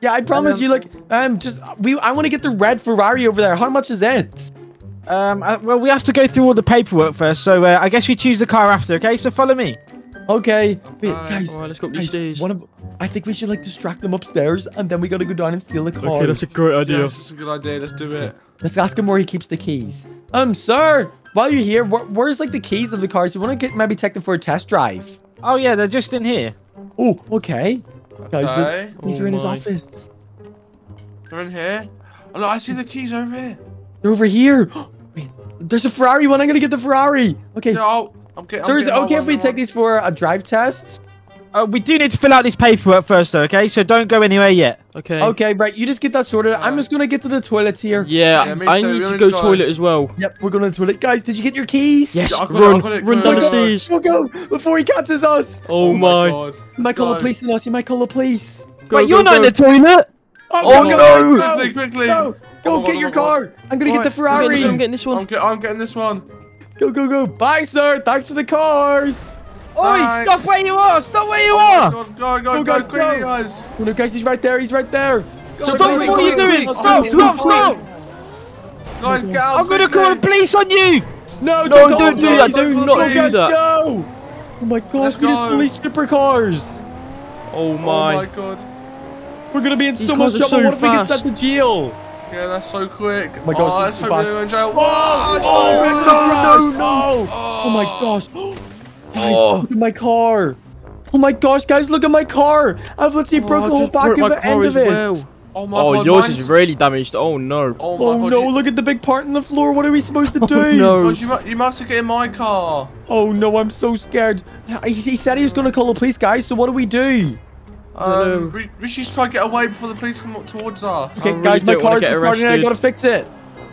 Speaker 6: Yeah, I promise
Speaker 7: um,
Speaker 6: you. Look, um, just we. I want to get the red Ferrari over there. How much is it?
Speaker 7: Um, I, well, we have to go through all the paperwork first, so uh, I guess we choose the car after, okay? So follow me.
Speaker 6: Okay. Wait,
Speaker 5: Alright,
Speaker 6: guys.
Speaker 1: Alright, let's go up these
Speaker 6: guys,
Speaker 1: stairs.
Speaker 6: one of. I think we should like distract them upstairs, and then we gotta go down and steal the car.
Speaker 1: Okay, that's a great
Speaker 5: Yeah,
Speaker 1: idea.
Speaker 5: that's a good idea. Let's do it.
Speaker 6: Let's ask him where he keeps the keys. Um, sir, while you're here, wh- where's like the keys of the cars? You want to get maybe take them for a test drive?
Speaker 7: Oh, yeah, they're just in here.
Speaker 6: Oh, okay. Guys,
Speaker 5: Okay.
Speaker 6: these
Speaker 1: Oh
Speaker 6: are in his office.
Speaker 5: They're in here. Oh, look, I see the keys over here.
Speaker 6: They're over here. Wait, there's a Ferrari one. I'm gonna get the Ferrari. Okay.
Speaker 5: Yeah, I'll, I'm getting.
Speaker 6: Sir,
Speaker 5: I'm
Speaker 6: is it okay if we take these for a drive test?
Speaker 7: Uh, we do need to fill out this paperwork first, though, okay? So don't go anywhere yet.
Speaker 1: Okay.
Speaker 6: Okay, right. You just get that sorted. I'm
Speaker 5: Alright.
Speaker 6: just gonna get to the toilets here.
Speaker 1: Yeah,
Speaker 5: Yeah,
Speaker 1: I
Speaker 5: too,
Speaker 1: need to go
Speaker 5: to
Speaker 1: toilet as well.
Speaker 6: Yep, we're going to the toilet. Guys, did you get your keys?
Speaker 1: Yes,
Speaker 5: Yeah, I got
Speaker 1: run,
Speaker 5: it,
Speaker 1: run
Speaker 5: go,
Speaker 1: down the
Speaker 5: go, go.
Speaker 1: stairs.
Speaker 6: Go, go, before he catches us.
Speaker 1: Oh my.
Speaker 5: God.
Speaker 6: He might call the
Speaker 5: Go.
Speaker 6: police on us. He might call the police.
Speaker 1: Go,
Speaker 7: Wait,
Speaker 1: go,
Speaker 7: you're not in
Speaker 1: go.
Speaker 7: the toilet!
Speaker 1: Oh,
Speaker 6: go,
Speaker 1: no!
Speaker 6: go,
Speaker 5: Quickly, quickly.
Speaker 6: Go, go,
Speaker 5: Oh
Speaker 6: get
Speaker 5: God,
Speaker 6: your
Speaker 5: oh
Speaker 6: car. I'm gonna get the
Speaker 1: Alright, I'm getting this one, I'm getting this one.
Speaker 5: Get, I'm getting this one.
Speaker 6: Go, go, go. Bye, sir. Thanks for the cars.
Speaker 7: Oi, stop where you are! Stop where you
Speaker 5: Oh
Speaker 7: are!
Speaker 5: my God, go, go,
Speaker 6: Go, oh,
Speaker 5: go,
Speaker 6: guys,
Speaker 5: quickly,
Speaker 6: go.
Speaker 5: guys.
Speaker 6: Oh no, guys, he's right there. He's right there.
Speaker 7: Stop!
Speaker 5: go,
Speaker 7: What
Speaker 5: go,
Speaker 7: are you
Speaker 5: go,
Speaker 7: doing?
Speaker 5: go,
Speaker 7: Stop!
Speaker 5: go,
Speaker 7: Stop!
Speaker 5: go,
Speaker 7: Stop!
Speaker 5: Guys, get out
Speaker 7: I'm gonna call the police on you!
Speaker 6: No,
Speaker 1: No,
Speaker 6: don't
Speaker 1: don't do that. Do
Speaker 5: Go,
Speaker 1: not
Speaker 5: please.
Speaker 1: do
Speaker 6: Let's
Speaker 1: that.
Speaker 6: go. Oh my gosh,
Speaker 5: Let's
Speaker 6: we just
Speaker 5: go.
Speaker 6: fully supercars.
Speaker 1: Oh
Speaker 5: Oh my oh
Speaker 1: my.
Speaker 5: god.
Speaker 6: We're gonna be in
Speaker 1: These
Speaker 6: so much trouble.
Speaker 1: so
Speaker 6: what if we get
Speaker 1: fast.
Speaker 6: sent to jail?
Speaker 5: Yeah, that's so quick.
Speaker 6: Oh my gosh,
Speaker 5: oh,
Speaker 6: this
Speaker 5: let's
Speaker 6: is
Speaker 5: hope
Speaker 6: fast.
Speaker 5: they don't go in jail.
Speaker 6: Oh,
Speaker 5: Oh,
Speaker 6: no, no, no. Oh my oh. gosh. Guys, oh. look at my car. Oh my gosh, guys, look at my car. I've literally broke
Speaker 1: Oh,
Speaker 6: the whole back
Speaker 1: broke
Speaker 6: of the end of it.
Speaker 1: well.
Speaker 5: Oh my
Speaker 1: Oh,
Speaker 5: god.
Speaker 1: yours
Speaker 5: mine's-
Speaker 1: is really damaged. Oh no.
Speaker 5: Oh my
Speaker 6: Oh
Speaker 5: god.
Speaker 6: no,
Speaker 5: you-
Speaker 6: look at the big part in the floor. What are we supposed to oh, do?
Speaker 1: Oh no.
Speaker 5: God, you, mu- you must have get in my car.
Speaker 6: Oh no, I'm so scared. He, he said he was gonna call the police, guys. So what do we do?
Speaker 1: Hello.
Speaker 5: Um, we, we should try to get away before the police come up towards us.
Speaker 6: Okay,
Speaker 1: really
Speaker 6: guys, my
Speaker 1: don't wanna
Speaker 6: car's just starting. I gotta fix it.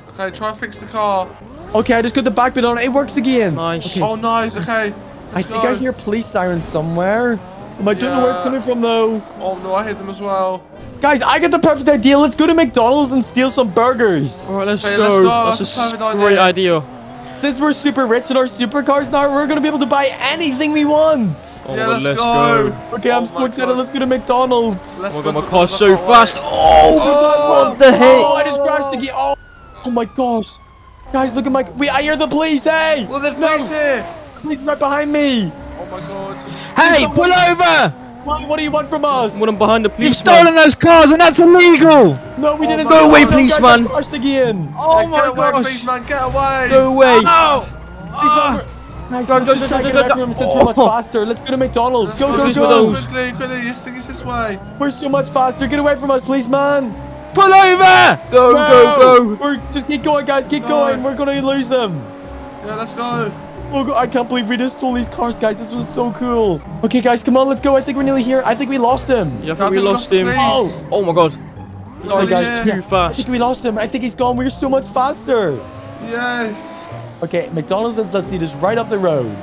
Speaker 5: Okay, try and fix the car.
Speaker 6: Okay, I just got the back bit on. It works again.
Speaker 1: Nice.
Speaker 6: Okay.
Speaker 5: Oh, nice. Okay.
Speaker 6: I
Speaker 5: Let's
Speaker 6: think
Speaker 5: go.
Speaker 6: I hear police sirens somewhere. I don't know where it's coming from though.
Speaker 5: Oh no, I hit them as well.
Speaker 6: Guys, I got the perfect idea. Let's go to McDonald's and steal some burgers.
Speaker 1: All right, let's
Speaker 5: Okay,
Speaker 1: go.
Speaker 5: let's go.
Speaker 1: That's,
Speaker 5: That's
Speaker 1: a
Speaker 5: a perfect
Speaker 1: s-
Speaker 5: idea.
Speaker 1: great idea.
Speaker 6: Since we're super rich and our supercars now, we're gonna be able to buy anything we want.
Speaker 1: Oh
Speaker 5: yeah, let's,
Speaker 1: let's
Speaker 5: go.
Speaker 1: go.
Speaker 6: Okay, I'm
Speaker 5: Oh
Speaker 6: so excited.
Speaker 5: God.
Speaker 6: Let's go to McDonald's.
Speaker 5: Let's
Speaker 1: Oh my
Speaker 5: go
Speaker 1: god, my car's so
Speaker 5: go
Speaker 1: fast.
Speaker 5: away.
Speaker 1: Oh, oh what the heck?
Speaker 6: Oh, I just crashed again. Oh. oh, oh my gosh. Guys, look at my. Wait, I hear the police. Hey!
Speaker 5: Well, there's
Speaker 6: No.
Speaker 5: police here.
Speaker 6: Police right behind me.
Speaker 5: Oh my god.
Speaker 7: Hey, pull over!
Speaker 6: What, what do you want from us?
Speaker 1: When I'm behind the police.
Speaker 7: You've
Speaker 1: police.
Speaker 7: stolen those cars and that's illegal!
Speaker 6: No, we
Speaker 5: Oh
Speaker 6: didn't.
Speaker 5: Go
Speaker 6: do
Speaker 5: God.
Speaker 6: it.
Speaker 1: away,
Speaker 6: No, guys, I
Speaker 1: policeman.
Speaker 6: crashed again.
Speaker 7: Oh
Speaker 5: Hey,
Speaker 7: my
Speaker 5: get away,
Speaker 7: gosh!
Speaker 5: please, man. Get away.
Speaker 1: Go away.
Speaker 7: Oh!
Speaker 6: Policeman, Guys,
Speaker 1: Go,
Speaker 6: let's
Speaker 1: go,
Speaker 6: just
Speaker 1: go,
Speaker 6: try
Speaker 1: go,
Speaker 6: to
Speaker 1: go,
Speaker 6: away
Speaker 1: go.
Speaker 6: from him since we're much
Speaker 1: Oh.
Speaker 6: faster. Let's go to McDonald's. Go,
Speaker 5: Let's
Speaker 6: go,
Speaker 1: Let's
Speaker 6: go.
Speaker 1: go to those.
Speaker 5: Quickly, quickly. Just think it's this way.
Speaker 6: We're so much faster. Get away from us, policeman.
Speaker 7: Pull over!
Speaker 1: Go,
Speaker 6: No.
Speaker 1: go, go.
Speaker 6: We're just keep going, guys. Keep
Speaker 5: No.
Speaker 6: going. We're gonna lose them.
Speaker 5: Yeah, let's go.
Speaker 6: Oh, God, I can't believe we just stole these cars, guys. This was so cool. Okay, guys, come on. Let's go. I think we're nearly here. I think we lost him.
Speaker 1: Yeah, I
Speaker 5: I
Speaker 1: think we
Speaker 5: think
Speaker 1: lost
Speaker 5: lost
Speaker 1: him.
Speaker 5: the
Speaker 6: police.
Speaker 1: Oh my god. He's
Speaker 6: Sorry,
Speaker 1: going
Speaker 6: guys.
Speaker 1: too
Speaker 6: Yeah, I
Speaker 1: fast.
Speaker 6: think we lost him. I think he's gone. We're so much faster.
Speaker 5: Yes.
Speaker 6: Okay, McDonald's is, let's see, this right up the road.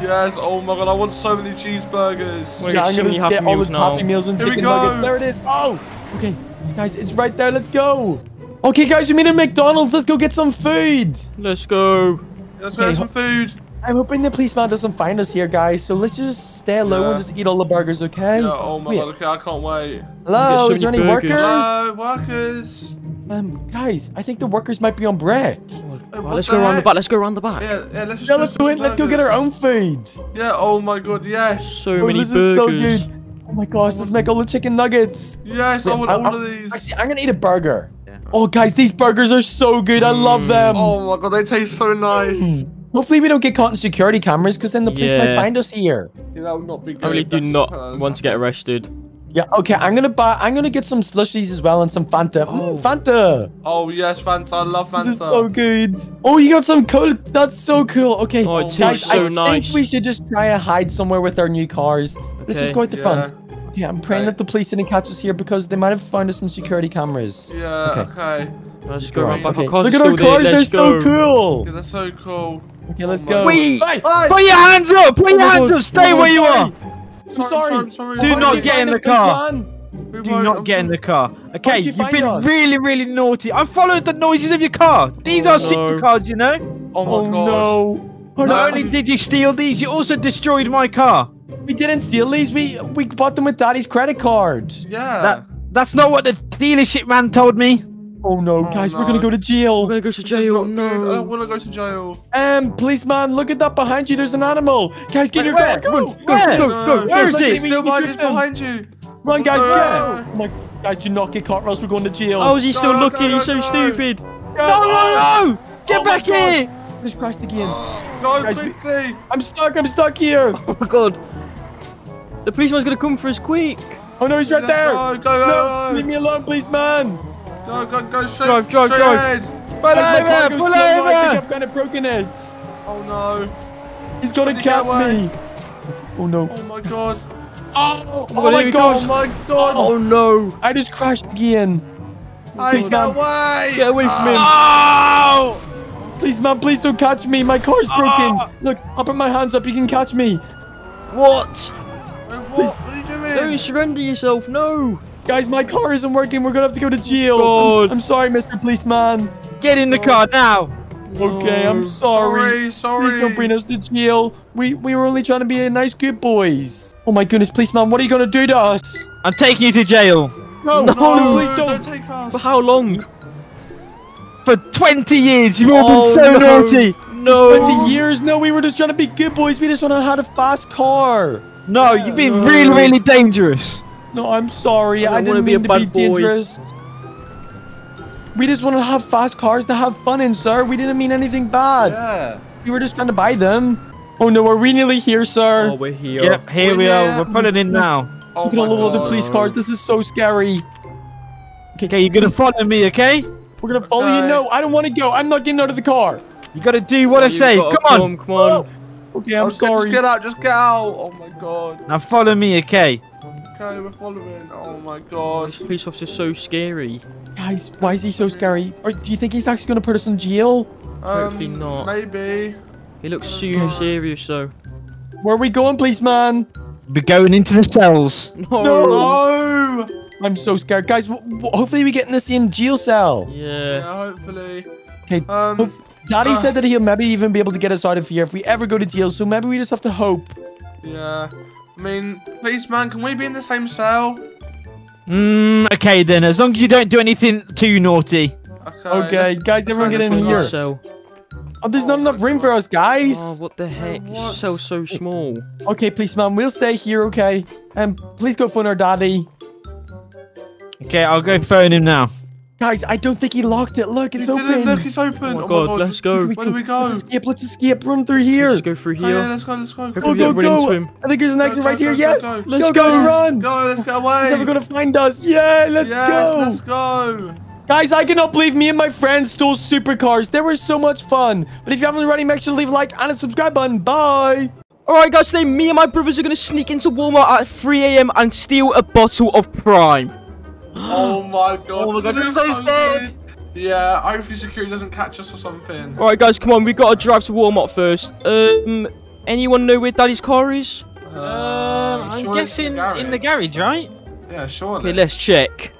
Speaker 5: Yes. Oh my god, I want so many cheeseburgers.
Speaker 1: Wanna
Speaker 6: Yeah, I'm gonna
Speaker 1: many
Speaker 6: get all
Speaker 1: Meals
Speaker 6: the
Speaker 1: now.
Speaker 6: Happy Meals and
Speaker 5: Here we
Speaker 6: chicken
Speaker 5: go.
Speaker 6: nuggets. There it is. Oh, okay, guys, it's right there. Let's go. Okay, guys, we meet at McDonald's. Let's go get some food.
Speaker 1: Let's go.
Speaker 5: Let's go
Speaker 6: Okay,
Speaker 5: get some food.
Speaker 6: I'm hoping the policeman doesn't find us here, guys. So let's just stay low
Speaker 5: Yeah.
Speaker 6: and just eat all the burgers, okay?
Speaker 5: Yeah, oh my
Speaker 6: Wait,
Speaker 5: god, okay, I can't wait.
Speaker 6: Hello,
Speaker 1: so
Speaker 6: is there
Speaker 1: many
Speaker 6: any
Speaker 1: burgers.
Speaker 6: workers?
Speaker 5: Hello, workers.
Speaker 6: Um, guys, I think the workers might be on break.
Speaker 5: Hey,
Speaker 1: Right,
Speaker 5: what
Speaker 1: let's
Speaker 5: the
Speaker 1: go around the back. Let's go around the back.
Speaker 5: Yeah, yeah, let's just
Speaker 6: Yeah,
Speaker 5: go
Speaker 6: let's
Speaker 5: some
Speaker 6: do it. Let's go get our own food.
Speaker 5: Yeah, oh my god, yes.
Speaker 1: So
Speaker 6: Oh,
Speaker 1: many
Speaker 6: this
Speaker 1: burgers.
Speaker 6: is so good. Oh my gosh, let's make all the chicken nuggets.
Speaker 5: Yes, I
Speaker 6: Wait,
Speaker 5: want
Speaker 6: I-
Speaker 5: all
Speaker 6: I-
Speaker 5: of these.
Speaker 6: Actually, I'm gonna eat a burger. Oh, guys, these burgers are so good. I love them.
Speaker 5: Oh my god, they taste so nice.
Speaker 6: Hopefully, we don't get caught in security cameras because then the police might find us here.
Speaker 5: Yeah, that would not be good.
Speaker 1: I really do
Speaker 5: That's-
Speaker 1: not
Speaker 5: uh,
Speaker 1: want to get arrested.
Speaker 6: Yeah, okay, I'm gonna buy. I'm gonna get some slushies as well and some Fanta. Mm, Fanta.
Speaker 5: Oh yes, Fanta. I love Fanta.
Speaker 6: This is so good. Oh, you got some Coke. That's so cool. Okay,
Speaker 1: Oh, it
Speaker 5: Oh,
Speaker 1: tastes
Speaker 6: guys,
Speaker 1: so
Speaker 6: I
Speaker 1: nice.
Speaker 6: think we should just try and hide somewhere with our new cars. Let's
Speaker 1: Okay.
Speaker 6: just go at the
Speaker 5: Yeah.
Speaker 6: front. Okay, I'm praying
Speaker 5: Okay.
Speaker 6: that the police didn't catch us here because they might have found us in security cameras.
Speaker 5: Yeah.
Speaker 6: Okay.
Speaker 5: Okay.
Speaker 1: Let's go
Speaker 6: Right,
Speaker 1: around back.
Speaker 6: okay. Look at our cars. They're
Speaker 1: Let's
Speaker 6: so cool.
Speaker 5: Yeah, that's so cool.
Speaker 6: Okay, let's
Speaker 5: Oh
Speaker 6: go.
Speaker 5: my-
Speaker 1: Wait.
Speaker 6: Hey,
Speaker 5: Hey!
Speaker 7: Put your hands up! Put your oh
Speaker 1: my
Speaker 7: hands
Speaker 1: God.
Speaker 7: up! Stay
Speaker 6: Oh,
Speaker 7: where you are!
Speaker 6: I'm
Speaker 5: Sorry,
Speaker 6: sorry.
Speaker 5: I'm sorry.
Speaker 7: Do
Speaker 6: Why
Speaker 7: not get in the car.
Speaker 6: policeman?
Speaker 7: Do
Speaker 5: won't, I'm
Speaker 7: get in the car. Okay,
Speaker 6: you
Speaker 7: you've been
Speaker 6: us?
Speaker 7: really, really naughty. I followed the noises of your car. These
Speaker 1: Oh,
Speaker 7: are
Speaker 1: no.
Speaker 7: supercars, you know.
Speaker 5: Oh my
Speaker 6: Oh
Speaker 5: god.
Speaker 6: Oh, no.
Speaker 7: Not only did you steal these, you also destroyed my car.
Speaker 6: We didn't steal these. We we bought them with Daddy's credit card.
Speaker 5: Yeah.
Speaker 7: That that's not what the dealership man told me.
Speaker 6: Oh no,
Speaker 5: Oh,
Speaker 6: guys, we're gonna go to jail.
Speaker 1: We're gonna go to jail.
Speaker 5: not good. I don't want to go to jail.
Speaker 6: Um, policeman, look at that behind you. There's an animal. Guys, get in your
Speaker 7: Where?
Speaker 6: car. Go. Go.
Speaker 7: where?
Speaker 6: Go.
Speaker 5: No.
Speaker 6: Go.
Speaker 7: Where
Speaker 6: Guys,
Speaker 7: it?
Speaker 5: still behind,
Speaker 6: took
Speaker 5: it's
Speaker 6: them.
Speaker 5: behind you.
Speaker 6: Run, guys,
Speaker 5: No.
Speaker 6: get. Oh my, guys, do not get caught, or else we're going to jail.
Speaker 1: How is he still
Speaker 5: No,
Speaker 1: looking?
Speaker 5: no,
Speaker 1: He's so
Speaker 5: no.
Speaker 1: stupid.
Speaker 6: Go.
Speaker 7: No, no, no! Get
Speaker 6: Oh
Speaker 7: back here!
Speaker 6: Just crashed again.
Speaker 5: Go
Speaker 6: Guys, we-
Speaker 5: quickly.
Speaker 6: I'm stuck. I'm stuck here.
Speaker 1: Oh my god. The policeman's gonna come for us quick.
Speaker 6: Oh no, he's right
Speaker 5: Let's
Speaker 6: there.
Speaker 5: Go, go,
Speaker 6: No,
Speaker 5: go,
Speaker 6: leave me alone, policeman.
Speaker 5: go, go, go, straight,
Speaker 1: Drive, drive,
Speaker 5: straight
Speaker 1: drive.
Speaker 7: Pull
Speaker 6: Guys, my car
Speaker 7: over! Pull
Speaker 6: slow now. I think I've kind of broken it.
Speaker 5: Oh no.
Speaker 6: He's gonna
Speaker 5: Did he get
Speaker 6: catch me. Oh no.
Speaker 5: Oh my god.
Speaker 6: Oh,
Speaker 1: Oh
Speaker 6: oh
Speaker 1: my
Speaker 6: my
Speaker 1: God, here he
Speaker 6: gosh.
Speaker 5: Oh my god.
Speaker 1: Oh no.
Speaker 6: I just crashed again.
Speaker 5: Hey,
Speaker 6: Please,
Speaker 5: get
Speaker 6: man.
Speaker 5: away.
Speaker 1: Get away from him.
Speaker 7: Oh!
Speaker 6: Please, man, please don't catch me. My car's broken. Ah. Look, I'll put my hands up. You can catch me.
Speaker 1: What?
Speaker 5: Wait, what? What are you doing?
Speaker 1: Don't surrender yourself. No.
Speaker 6: Guys, my car isn't working. We're gonna have to go to jail.
Speaker 1: God.
Speaker 6: I'm, I'm sorry, Mr. Policeman.
Speaker 7: Get in the car now!
Speaker 6: Okay, I'm sorry.
Speaker 5: Sorry, sorry.
Speaker 6: Please don't bring us to jail. We we were only trying to be a nice good boys. Oh my goodness, policeman, what are you gonna do to us?
Speaker 7: I'm taking you to jail.
Speaker 6: No,
Speaker 1: No.
Speaker 6: no, please
Speaker 5: don't
Speaker 6: don't.
Speaker 5: take us.
Speaker 1: For how long?
Speaker 7: For 20 years, you've all
Speaker 1: Oh,
Speaker 7: been so
Speaker 1: no.
Speaker 7: naughty.
Speaker 1: No.
Speaker 6: 20 years? No, we were just trying to be good boys. We just want to have a fast car.
Speaker 7: No, you've been
Speaker 1: No.
Speaker 7: really, really dangerous.
Speaker 6: No, I'm sorry.
Speaker 1: I
Speaker 6: I,
Speaker 1: wanna
Speaker 6: didn't
Speaker 1: be a
Speaker 6: mean to be
Speaker 1: bad boy.
Speaker 6: dangerous. We just want to have fast cars to have fun in, sir. We didn't mean anything bad.
Speaker 5: Yeah.
Speaker 6: We were just trying to buy them. Oh no, we're we nearly here, sir?
Speaker 1: Oh, we're here.
Speaker 7: Yep, here we oh, are. We're pulling in now.
Speaker 5: Oh
Speaker 6: Look at all
Speaker 5: my
Speaker 6: of the
Speaker 5: God.
Speaker 6: police cars. This is so scary.
Speaker 7: Okay, you're gonna follow me, okay?
Speaker 6: We're gonna follow you. No, I don't want to go. I'm not getting out of the car.
Speaker 7: You gotta do what I say.
Speaker 1: gotta
Speaker 7: Come on.
Speaker 1: Come on.
Speaker 6: Okay, I'm
Speaker 5: Okay,
Speaker 6: sorry.
Speaker 5: Just get out. Just get out. Oh my god.
Speaker 7: Now follow me, okay?
Speaker 5: Okay, we're following. Oh my
Speaker 1: Oh,
Speaker 5: god.
Speaker 1: this police officer's so scary.
Speaker 6: Guys, why is he so scary? Or do you think he's actually gonna put us in jail?
Speaker 1: Hopefully
Speaker 5: Um,
Speaker 1: not.
Speaker 5: Maybe.
Speaker 1: He looks so serious though.
Speaker 6: Where are we going, policeman?
Speaker 7: We're going into the cells.
Speaker 1: No.
Speaker 5: No.
Speaker 6: I'm so scared, guys. W- w- hopefully, we get in the same jail cell.
Speaker 1: Yeah.
Speaker 5: Yeah, hopefully.
Speaker 6: Okay.
Speaker 5: Um.
Speaker 6: Daddy
Speaker 5: Uh.
Speaker 6: said that he'll maybe even be able to get us out of here if we ever go to jail. So maybe we just have to hope.
Speaker 5: Yeah. I mean, please, man, can we be in the same cell?
Speaker 7: Mmm, okay then. As long as you don't do anything too naughty.
Speaker 5: Okay.
Speaker 6: Okay, guys, everyone get in here.
Speaker 5: out.
Speaker 1: So.
Speaker 6: Oh, there's not
Speaker 5: Oh
Speaker 6: enough room
Speaker 5: God.
Speaker 6: for us, guys.
Speaker 1: Oh, what the heck?
Speaker 5: what?
Speaker 1: So so small.
Speaker 6: Okay, please, man, we'll stay here. Okay. Um, please go phone our daddy.
Speaker 7: Okay, I'll go phone him now.
Speaker 6: Guys, I don't think he locked it. Look, it's
Speaker 5: You didn't
Speaker 6: open.
Speaker 5: Look, it's open.
Speaker 1: Oh my oh god, let's go.
Speaker 5: Where do we go?
Speaker 6: Let's escape. Let's escape. Run through here.
Speaker 1: Let's go through
Speaker 5: Oh, yeah, let's go. Let's go.
Speaker 1: Hopefully
Speaker 6: Go,
Speaker 1: oh,
Speaker 6: go,
Speaker 1: don't run into
Speaker 6: go.
Speaker 1: him.
Speaker 6: I think there's an exit
Speaker 5: go,
Speaker 6: right here.
Speaker 5: go,
Speaker 6: yes.
Speaker 5: go, go.
Speaker 1: Let's
Speaker 6: go,
Speaker 1: go.
Speaker 6: run.
Speaker 5: Go. Let's get away.
Speaker 6: He's never gonna find us. Yeah, let's
Speaker 5: yes,
Speaker 6: go.
Speaker 5: let's go.
Speaker 6: Guys, I cannot believe me and my friends stole supercars. They were so much fun. But if you haven't already, make sure to leave a like and a subscribe button. Bye.
Speaker 1: Alright guys, today me and my brothers are going to sneak into Walmart at 3am and steal a bottle of Prime.
Speaker 5: Oh my god.
Speaker 7: Oh my God,
Speaker 5: this
Speaker 7: I'm so scared.
Speaker 5: good. Yeah, hopefully security doesn't catch us or something.
Speaker 1: Alright guys, come on, we got to drive to Walmart first. Um, anyone know where Daddy's car is?
Speaker 7: Um, I'm
Speaker 5: sure it's
Speaker 7: guessing in the
Speaker 5: garage.
Speaker 7: garage, right?
Speaker 5: Yeah, sure.
Speaker 1: Okay, let's check.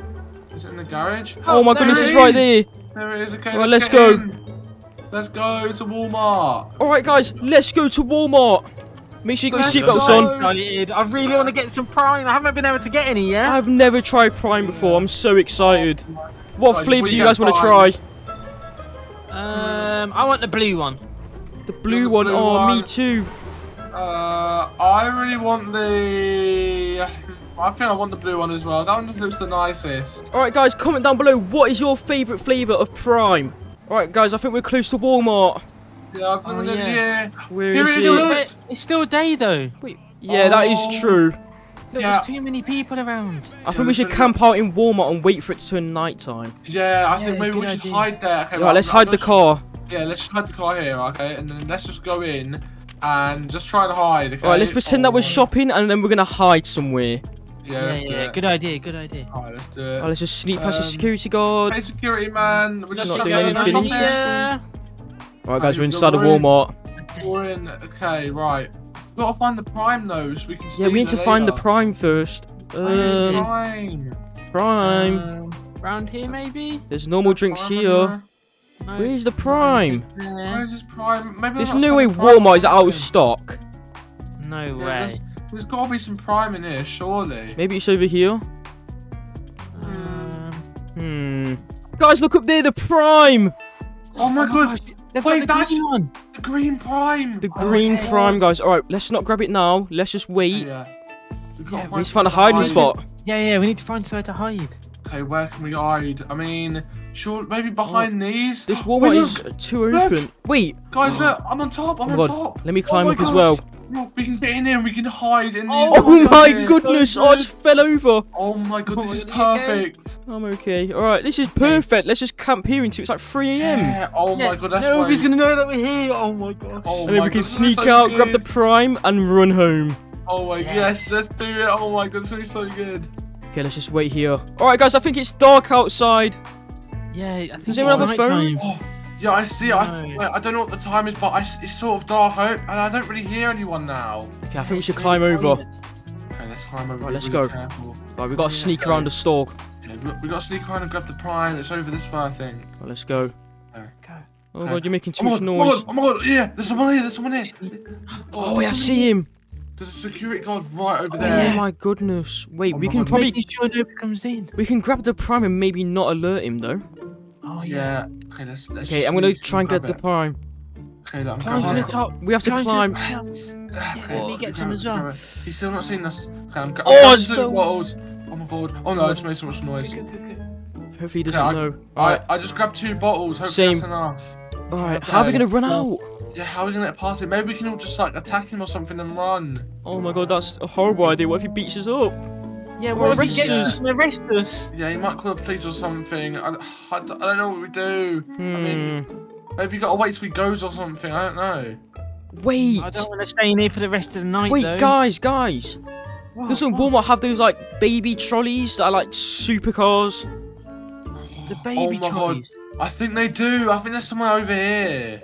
Speaker 5: Is it in the garage?
Speaker 1: Oh my goodness,
Speaker 5: it
Speaker 1: it's right there.
Speaker 5: There it is. Okay,
Speaker 1: Right,
Speaker 5: let's,
Speaker 1: let's
Speaker 5: get
Speaker 1: go.
Speaker 5: in. Let's go to Walmart.
Speaker 1: Alright guys, let's go to Walmart. Make sure you got your
Speaker 5: Let's
Speaker 1: seatbelts
Speaker 5: go.
Speaker 1: on.
Speaker 7: I really want to get some Prime. I haven't been able to get any yet.
Speaker 1: I've never tried Prime before, I'm so excited. What
Speaker 5: Right,
Speaker 1: flavour do you guys want to try?
Speaker 7: Um, I want the blue one.
Speaker 1: The blue
Speaker 5: the
Speaker 1: one.
Speaker 5: blue
Speaker 1: Oh, me too.
Speaker 5: Uh, I really want the. I think I want the blue one as well. That one just looks the nicest.
Speaker 1: Alright guys, comment down below, what is your favourite flavour of Prime? Alright guys, I think we're close to Walmart.
Speaker 5: Yeah, I've got
Speaker 7: Oh,
Speaker 5: the
Speaker 7: yeah.
Speaker 5: yeah.
Speaker 1: Where
Speaker 5: Here
Speaker 1: is
Speaker 5: it is,
Speaker 1: it?
Speaker 7: It's still day though.
Speaker 1: Wait, yeah, that is
Speaker 5: Oh.
Speaker 1: true.
Speaker 7: Look,
Speaker 5: Yeah.
Speaker 7: there's too many people around.
Speaker 1: I think we should
Speaker 5: listen,
Speaker 1: camp out in Walmart and wait for it to turn night time.
Speaker 5: Yeah, I
Speaker 7: Yeah,
Speaker 5: think maybe we should
Speaker 7: idea.
Speaker 5: hide there. Okay,
Speaker 1: Right,
Speaker 5: right,
Speaker 1: let's
Speaker 5: I'm
Speaker 1: hide the car.
Speaker 5: su- Yeah, let's just hide the car here, okay? And then let's just go in and just try to hide. Okay?
Speaker 1: Alright, let's pretend that we're
Speaker 5: Oh,
Speaker 1: shopping and then we're gonna hide somewhere.
Speaker 5: Yeah,
Speaker 7: Yeah,
Speaker 5: let's do
Speaker 7: yeah,
Speaker 5: it.
Speaker 7: good idea, good idea.
Speaker 5: Alright, let's do it.
Speaker 1: Alright, let's just sneak past the
Speaker 5: Um,
Speaker 1: security guard.
Speaker 5: Hey, security man. We're just
Speaker 1: not
Speaker 5: shut
Speaker 1: doing
Speaker 5: down
Speaker 1: anything
Speaker 5: shopping.
Speaker 1: interesting.
Speaker 7: Yeah.
Speaker 1: Alright guys, we're inside of. Walmart.
Speaker 5: We're in. Okay, right. We've got to find the prime though, so we can.
Speaker 1: Yeah, we need to
Speaker 5: it
Speaker 1: find the. Prime first. Um,
Speaker 5: prime?
Speaker 1: Prime.
Speaker 5: Um,
Speaker 7: Round here maybe?
Speaker 1: There's normal drinks here.
Speaker 7: No.
Speaker 1: Where's the Prime?
Speaker 5: Where's this prime? Maybe
Speaker 1: There's no way Walmart is out of stock.
Speaker 7: No
Speaker 5: Yeah,
Speaker 7: way.
Speaker 5: there's, there's got to be some prime in here, surely.
Speaker 1: Maybe it's over here.
Speaker 7: Um,
Speaker 1: Hmm. Guys, look up there, the Prime!
Speaker 5: Oh my god,
Speaker 7: gosh, they've
Speaker 5: Wait,
Speaker 7: got the
Speaker 5: that's-
Speaker 7: green one.
Speaker 5: the green prime.
Speaker 1: The green
Speaker 5: okay.
Speaker 1: Prime, guys. Alright, let's not grab it now. Let's just wait.
Speaker 5: Yeah. We've got
Speaker 7: Yeah,
Speaker 5: to
Speaker 1: need to find a hiding
Speaker 5: hide.
Speaker 1: spot.
Speaker 7: Yeah, yeah, we need to find somewhere to hide.
Speaker 5: Okay, where can we hide? I mean, sure, maybe behind these.
Speaker 1: This oh,
Speaker 5: Wait,
Speaker 1: is too
Speaker 5: look.
Speaker 1: open. Wait,
Speaker 5: Guys, look, I'm on top. I'm
Speaker 1: oh
Speaker 5: on top.
Speaker 1: Let me
Speaker 5: Oh
Speaker 1: climb
Speaker 5: my
Speaker 1: up as well.
Speaker 5: Look, we can get in here and we can hide in these.
Speaker 1: Oh my goodness, oh, I just fell over.
Speaker 5: Oh my god,
Speaker 7: Oh,
Speaker 5: this is perfect.
Speaker 1: I'm okay. Alright, this is perfect. Let's just camp here until it's like 3am.
Speaker 5: Yeah. Oh my god, that's
Speaker 7: Nobody's
Speaker 5: why.
Speaker 7: gonna know that we're here. Oh my god.
Speaker 5: Oh
Speaker 1: And then
Speaker 5: my
Speaker 1: we can
Speaker 5: god,
Speaker 1: sneak
Speaker 5: so
Speaker 1: out, grab the. Prime, and run home.
Speaker 5: Oh my yes, let's do it. Oh my god, this is so good.
Speaker 1: Okay, let's just wait here. Alright, guys, I think it's dark outside.
Speaker 7: Yeah, I think
Speaker 1: Does anyone have a phone?
Speaker 7: nighttime.
Speaker 5: Yeah, I see. it. I,
Speaker 7: No.
Speaker 5: I don't know what the time is, but I s it's sort of dark out, and I don't really hear anyone now.
Speaker 1: Okay, I think we should climb over.
Speaker 5: Okay, let's climb over.
Speaker 1: Right, let's
Speaker 5: really
Speaker 1: go.
Speaker 5: Careful.
Speaker 1: Right, we gotta
Speaker 5: Yeah,
Speaker 1: sneak
Speaker 5: go.
Speaker 1: around the store.
Speaker 5: Yeah, we, we got to sneak around and grab the prime. It's over this way, I think.
Speaker 1: Right, let's go.
Speaker 5: Oh okay.
Speaker 1: Oh
Speaker 5: Okay.
Speaker 1: god, you're making too
Speaker 5: Oh
Speaker 1: much
Speaker 5: god, oh my
Speaker 1: noise.
Speaker 5: god, oh my god, yeah, there's someone here, there's someone here.
Speaker 1: Oh, wait, I see him.
Speaker 5: There's a security guard right over there.
Speaker 1: Oh
Speaker 5: there.
Speaker 1: my goodness. Wait,
Speaker 5: Oh
Speaker 1: we can
Speaker 5: God.
Speaker 1: probably
Speaker 7: Making sure nobody comes in.
Speaker 1: we can grab the prime and maybe not alert him though.
Speaker 7: Oh, oh yeah.
Speaker 5: Yeah. Okay, let's. let's
Speaker 1: Okay, I'm gonna
Speaker 5: sneak
Speaker 1: try and
Speaker 5: grab
Speaker 1: get the prime.
Speaker 5: Okay, look, I'm
Speaker 7: Climb to the top.
Speaker 1: We have to climb.
Speaker 7: Yeah, let me get some as well.
Speaker 5: He's still not seen us. Okay, I'm, gra-
Speaker 1: Oh,
Speaker 5: I'm grabbing
Speaker 1: it's so-
Speaker 5: bottles. Oh my god. Oh no, I just made so much noise.
Speaker 1: Hopefully he doesn't
Speaker 5: I-
Speaker 1: know. Alright,
Speaker 5: I, I just grabbed two bottles. Hopefully
Speaker 1: Same.
Speaker 5: that's enough.
Speaker 1: alright. How are we gonna run out?
Speaker 5: Yeah, how are we gonna get past him? Maybe we can all just like attack him or something and run.
Speaker 1: Oh my god, that's a horrible idea. What if he beats us up?
Speaker 7: Yeah,
Speaker 1: Well,
Speaker 7: well, if
Speaker 1: arrest
Speaker 7: he gets
Speaker 1: us.
Speaker 7: us and arrest us.
Speaker 5: Yeah, he might call the police or something. I, I, don't- I don't know what we do. I
Speaker 1: Hmm.
Speaker 5: mean, maybe you gotta wait till he goes or something. I don't know.
Speaker 1: Wait.
Speaker 7: I don't want to stay in here for the rest of the night,
Speaker 1: Wait,
Speaker 7: though.
Speaker 1: guys, guys.
Speaker 7: What?
Speaker 1: Doesn't
Speaker 7: What?
Speaker 1: Walmart have those like baby trolleys that are like supercars?
Speaker 7: The baby
Speaker 5: oh my
Speaker 7: trolleys.
Speaker 5: god. I think they do. I think there's somewhere over here.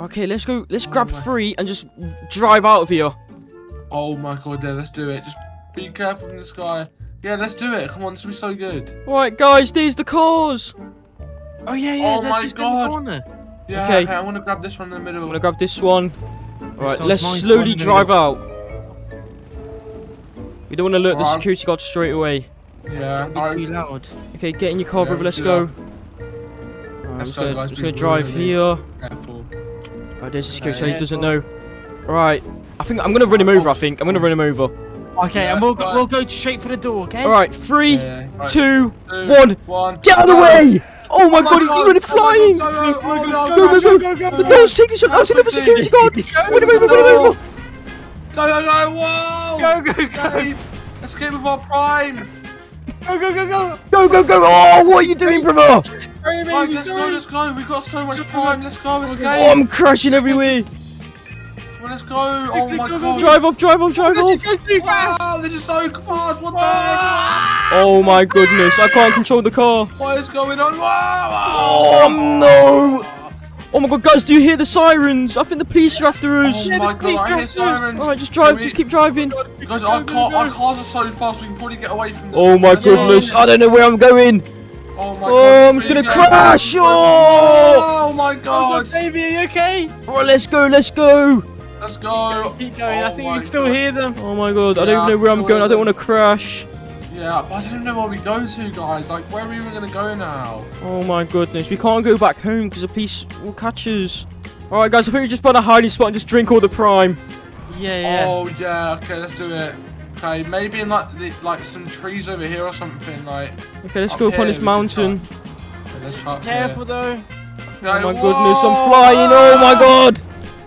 Speaker 1: Okay, let's go. Let's
Speaker 5: Oh
Speaker 1: grab three and just drive out of here.
Speaker 5: Oh my god, yeah, let's do it. Just be careful from this guy. Yeah, let's do it. Come on, this will be so good.
Speaker 1: Alright, guys, there's the cars.
Speaker 7: Oh yeah, yeah.
Speaker 5: Oh
Speaker 7: they're
Speaker 5: my
Speaker 7: just in
Speaker 5: God.
Speaker 7: the.
Speaker 5: Yeah,
Speaker 1: Okay.
Speaker 5: okay, I'm gonna grab this one in the middle.
Speaker 1: I'm gonna grab this one. Alright,
Speaker 7: one's
Speaker 1: let's slowly
Speaker 7: one in the
Speaker 1: drive out. We don't want to alert the security guard straight away.
Speaker 5: Yeah,
Speaker 7: Don't be
Speaker 5: alright.
Speaker 7: too loud.
Speaker 1: Okay, get in your car,
Speaker 5: Yeah,
Speaker 1: brother. Let's
Speaker 5: do
Speaker 1: go.
Speaker 5: that.
Speaker 1: Alright, I'm just
Speaker 5: go,
Speaker 1: gonna,
Speaker 5: guys,
Speaker 1: just gonna drive
Speaker 5: really
Speaker 1: here.
Speaker 5: Careful.
Speaker 1: Alright, there's the security guard. He doesn't know. Alright, I think I'm gonna run him over. I think I'm gonna run him over.
Speaker 7: Okay,
Speaker 5: Yeah,
Speaker 7: and we'll go, we'll go straight for the door. Okay.
Speaker 1: Alright, three,
Speaker 5: Yeah, right.
Speaker 1: two,
Speaker 5: Two,
Speaker 1: one.
Speaker 5: one.
Speaker 1: Get out of the way! Oh my
Speaker 5: Oh
Speaker 1: god, he's
Speaker 5: God,
Speaker 1: running
Speaker 5: oh
Speaker 1: flying!
Speaker 5: Go, go,
Speaker 1: Go,
Speaker 5: go,
Speaker 1: The door's taking shot. That's another security guard! Run him over, run him over!
Speaker 5: Go, go, go! Whoa!
Speaker 7: Go, go, go.
Speaker 5: Dave, Let's get with our prime.
Speaker 7: Go, go, go, go.
Speaker 1: Go, go, go! Oh, what are you doing, brother?
Speaker 7: Hurry,
Speaker 5: Right,
Speaker 7: baby,
Speaker 5: let's go,
Speaker 7: hurry.
Speaker 5: let's go. We've got so much prime. Let's go, escape.
Speaker 1: Oh, I'm crashing everywhere!
Speaker 5: Come on, let's go. Oh my god.
Speaker 1: Drive off, drive off, drive
Speaker 7: Go,
Speaker 1: off!
Speaker 7: go too fast.
Speaker 5: Wow, this is so fast. What the heck?
Speaker 1: Oh my goodness, I can't control the car.
Speaker 5: What is going on? Wow.
Speaker 1: Oh no! Oh my god, guys, do you hear the sirens? I think the police are after us.
Speaker 5: Oh my god, I hear sirens.
Speaker 1: Alright, just drive,
Speaker 5: we-
Speaker 1: just keep driving.
Speaker 5: Guys, our, car, our cars are so fast, we can probably get away from them.
Speaker 1: Oh my
Speaker 5: Let's
Speaker 1: goodness, I don't know where I'm going.
Speaker 5: Oh my
Speaker 1: Oh,
Speaker 5: god.
Speaker 1: I'm gonna
Speaker 5: go.
Speaker 1: crash! Oh!
Speaker 5: Oh my
Speaker 7: Oh,
Speaker 5: god.
Speaker 7: baby, are you okay?
Speaker 1: Alright, let's go, let's go.
Speaker 5: Let's go.
Speaker 7: Keep going. I
Speaker 5: Oh
Speaker 7: think
Speaker 5: my
Speaker 7: we can still
Speaker 5: God.
Speaker 7: hear them.
Speaker 1: Oh my god, I don't
Speaker 5: Yeah,
Speaker 1: even know where I'm
Speaker 5: I'm
Speaker 1: going. I don't want to crash.
Speaker 5: Yeah, but I don't know where we go to, guys. Like, where are we even gonna go now?
Speaker 1: Oh my goodness, we can't go back home because the police will catch us. Alright guys, I think we just find a hiding spot and just drink all the prime.
Speaker 7: Yeah, yeah.
Speaker 5: Oh yeah, okay, let's do it. Okay, maybe in like the, like some trees over here or something. Like,
Speaker 1: Okay, let's
Speaker 5: Up
Speaker 1: go up on this mountain.
Speaker 5: okay, let's try up
Speaker 7: Careful though.
Speaker 5: here.
Speaker 1: Oh my
Speaker 5: whoa!
Speaker 1: goodness, I'm flying. Oh my god.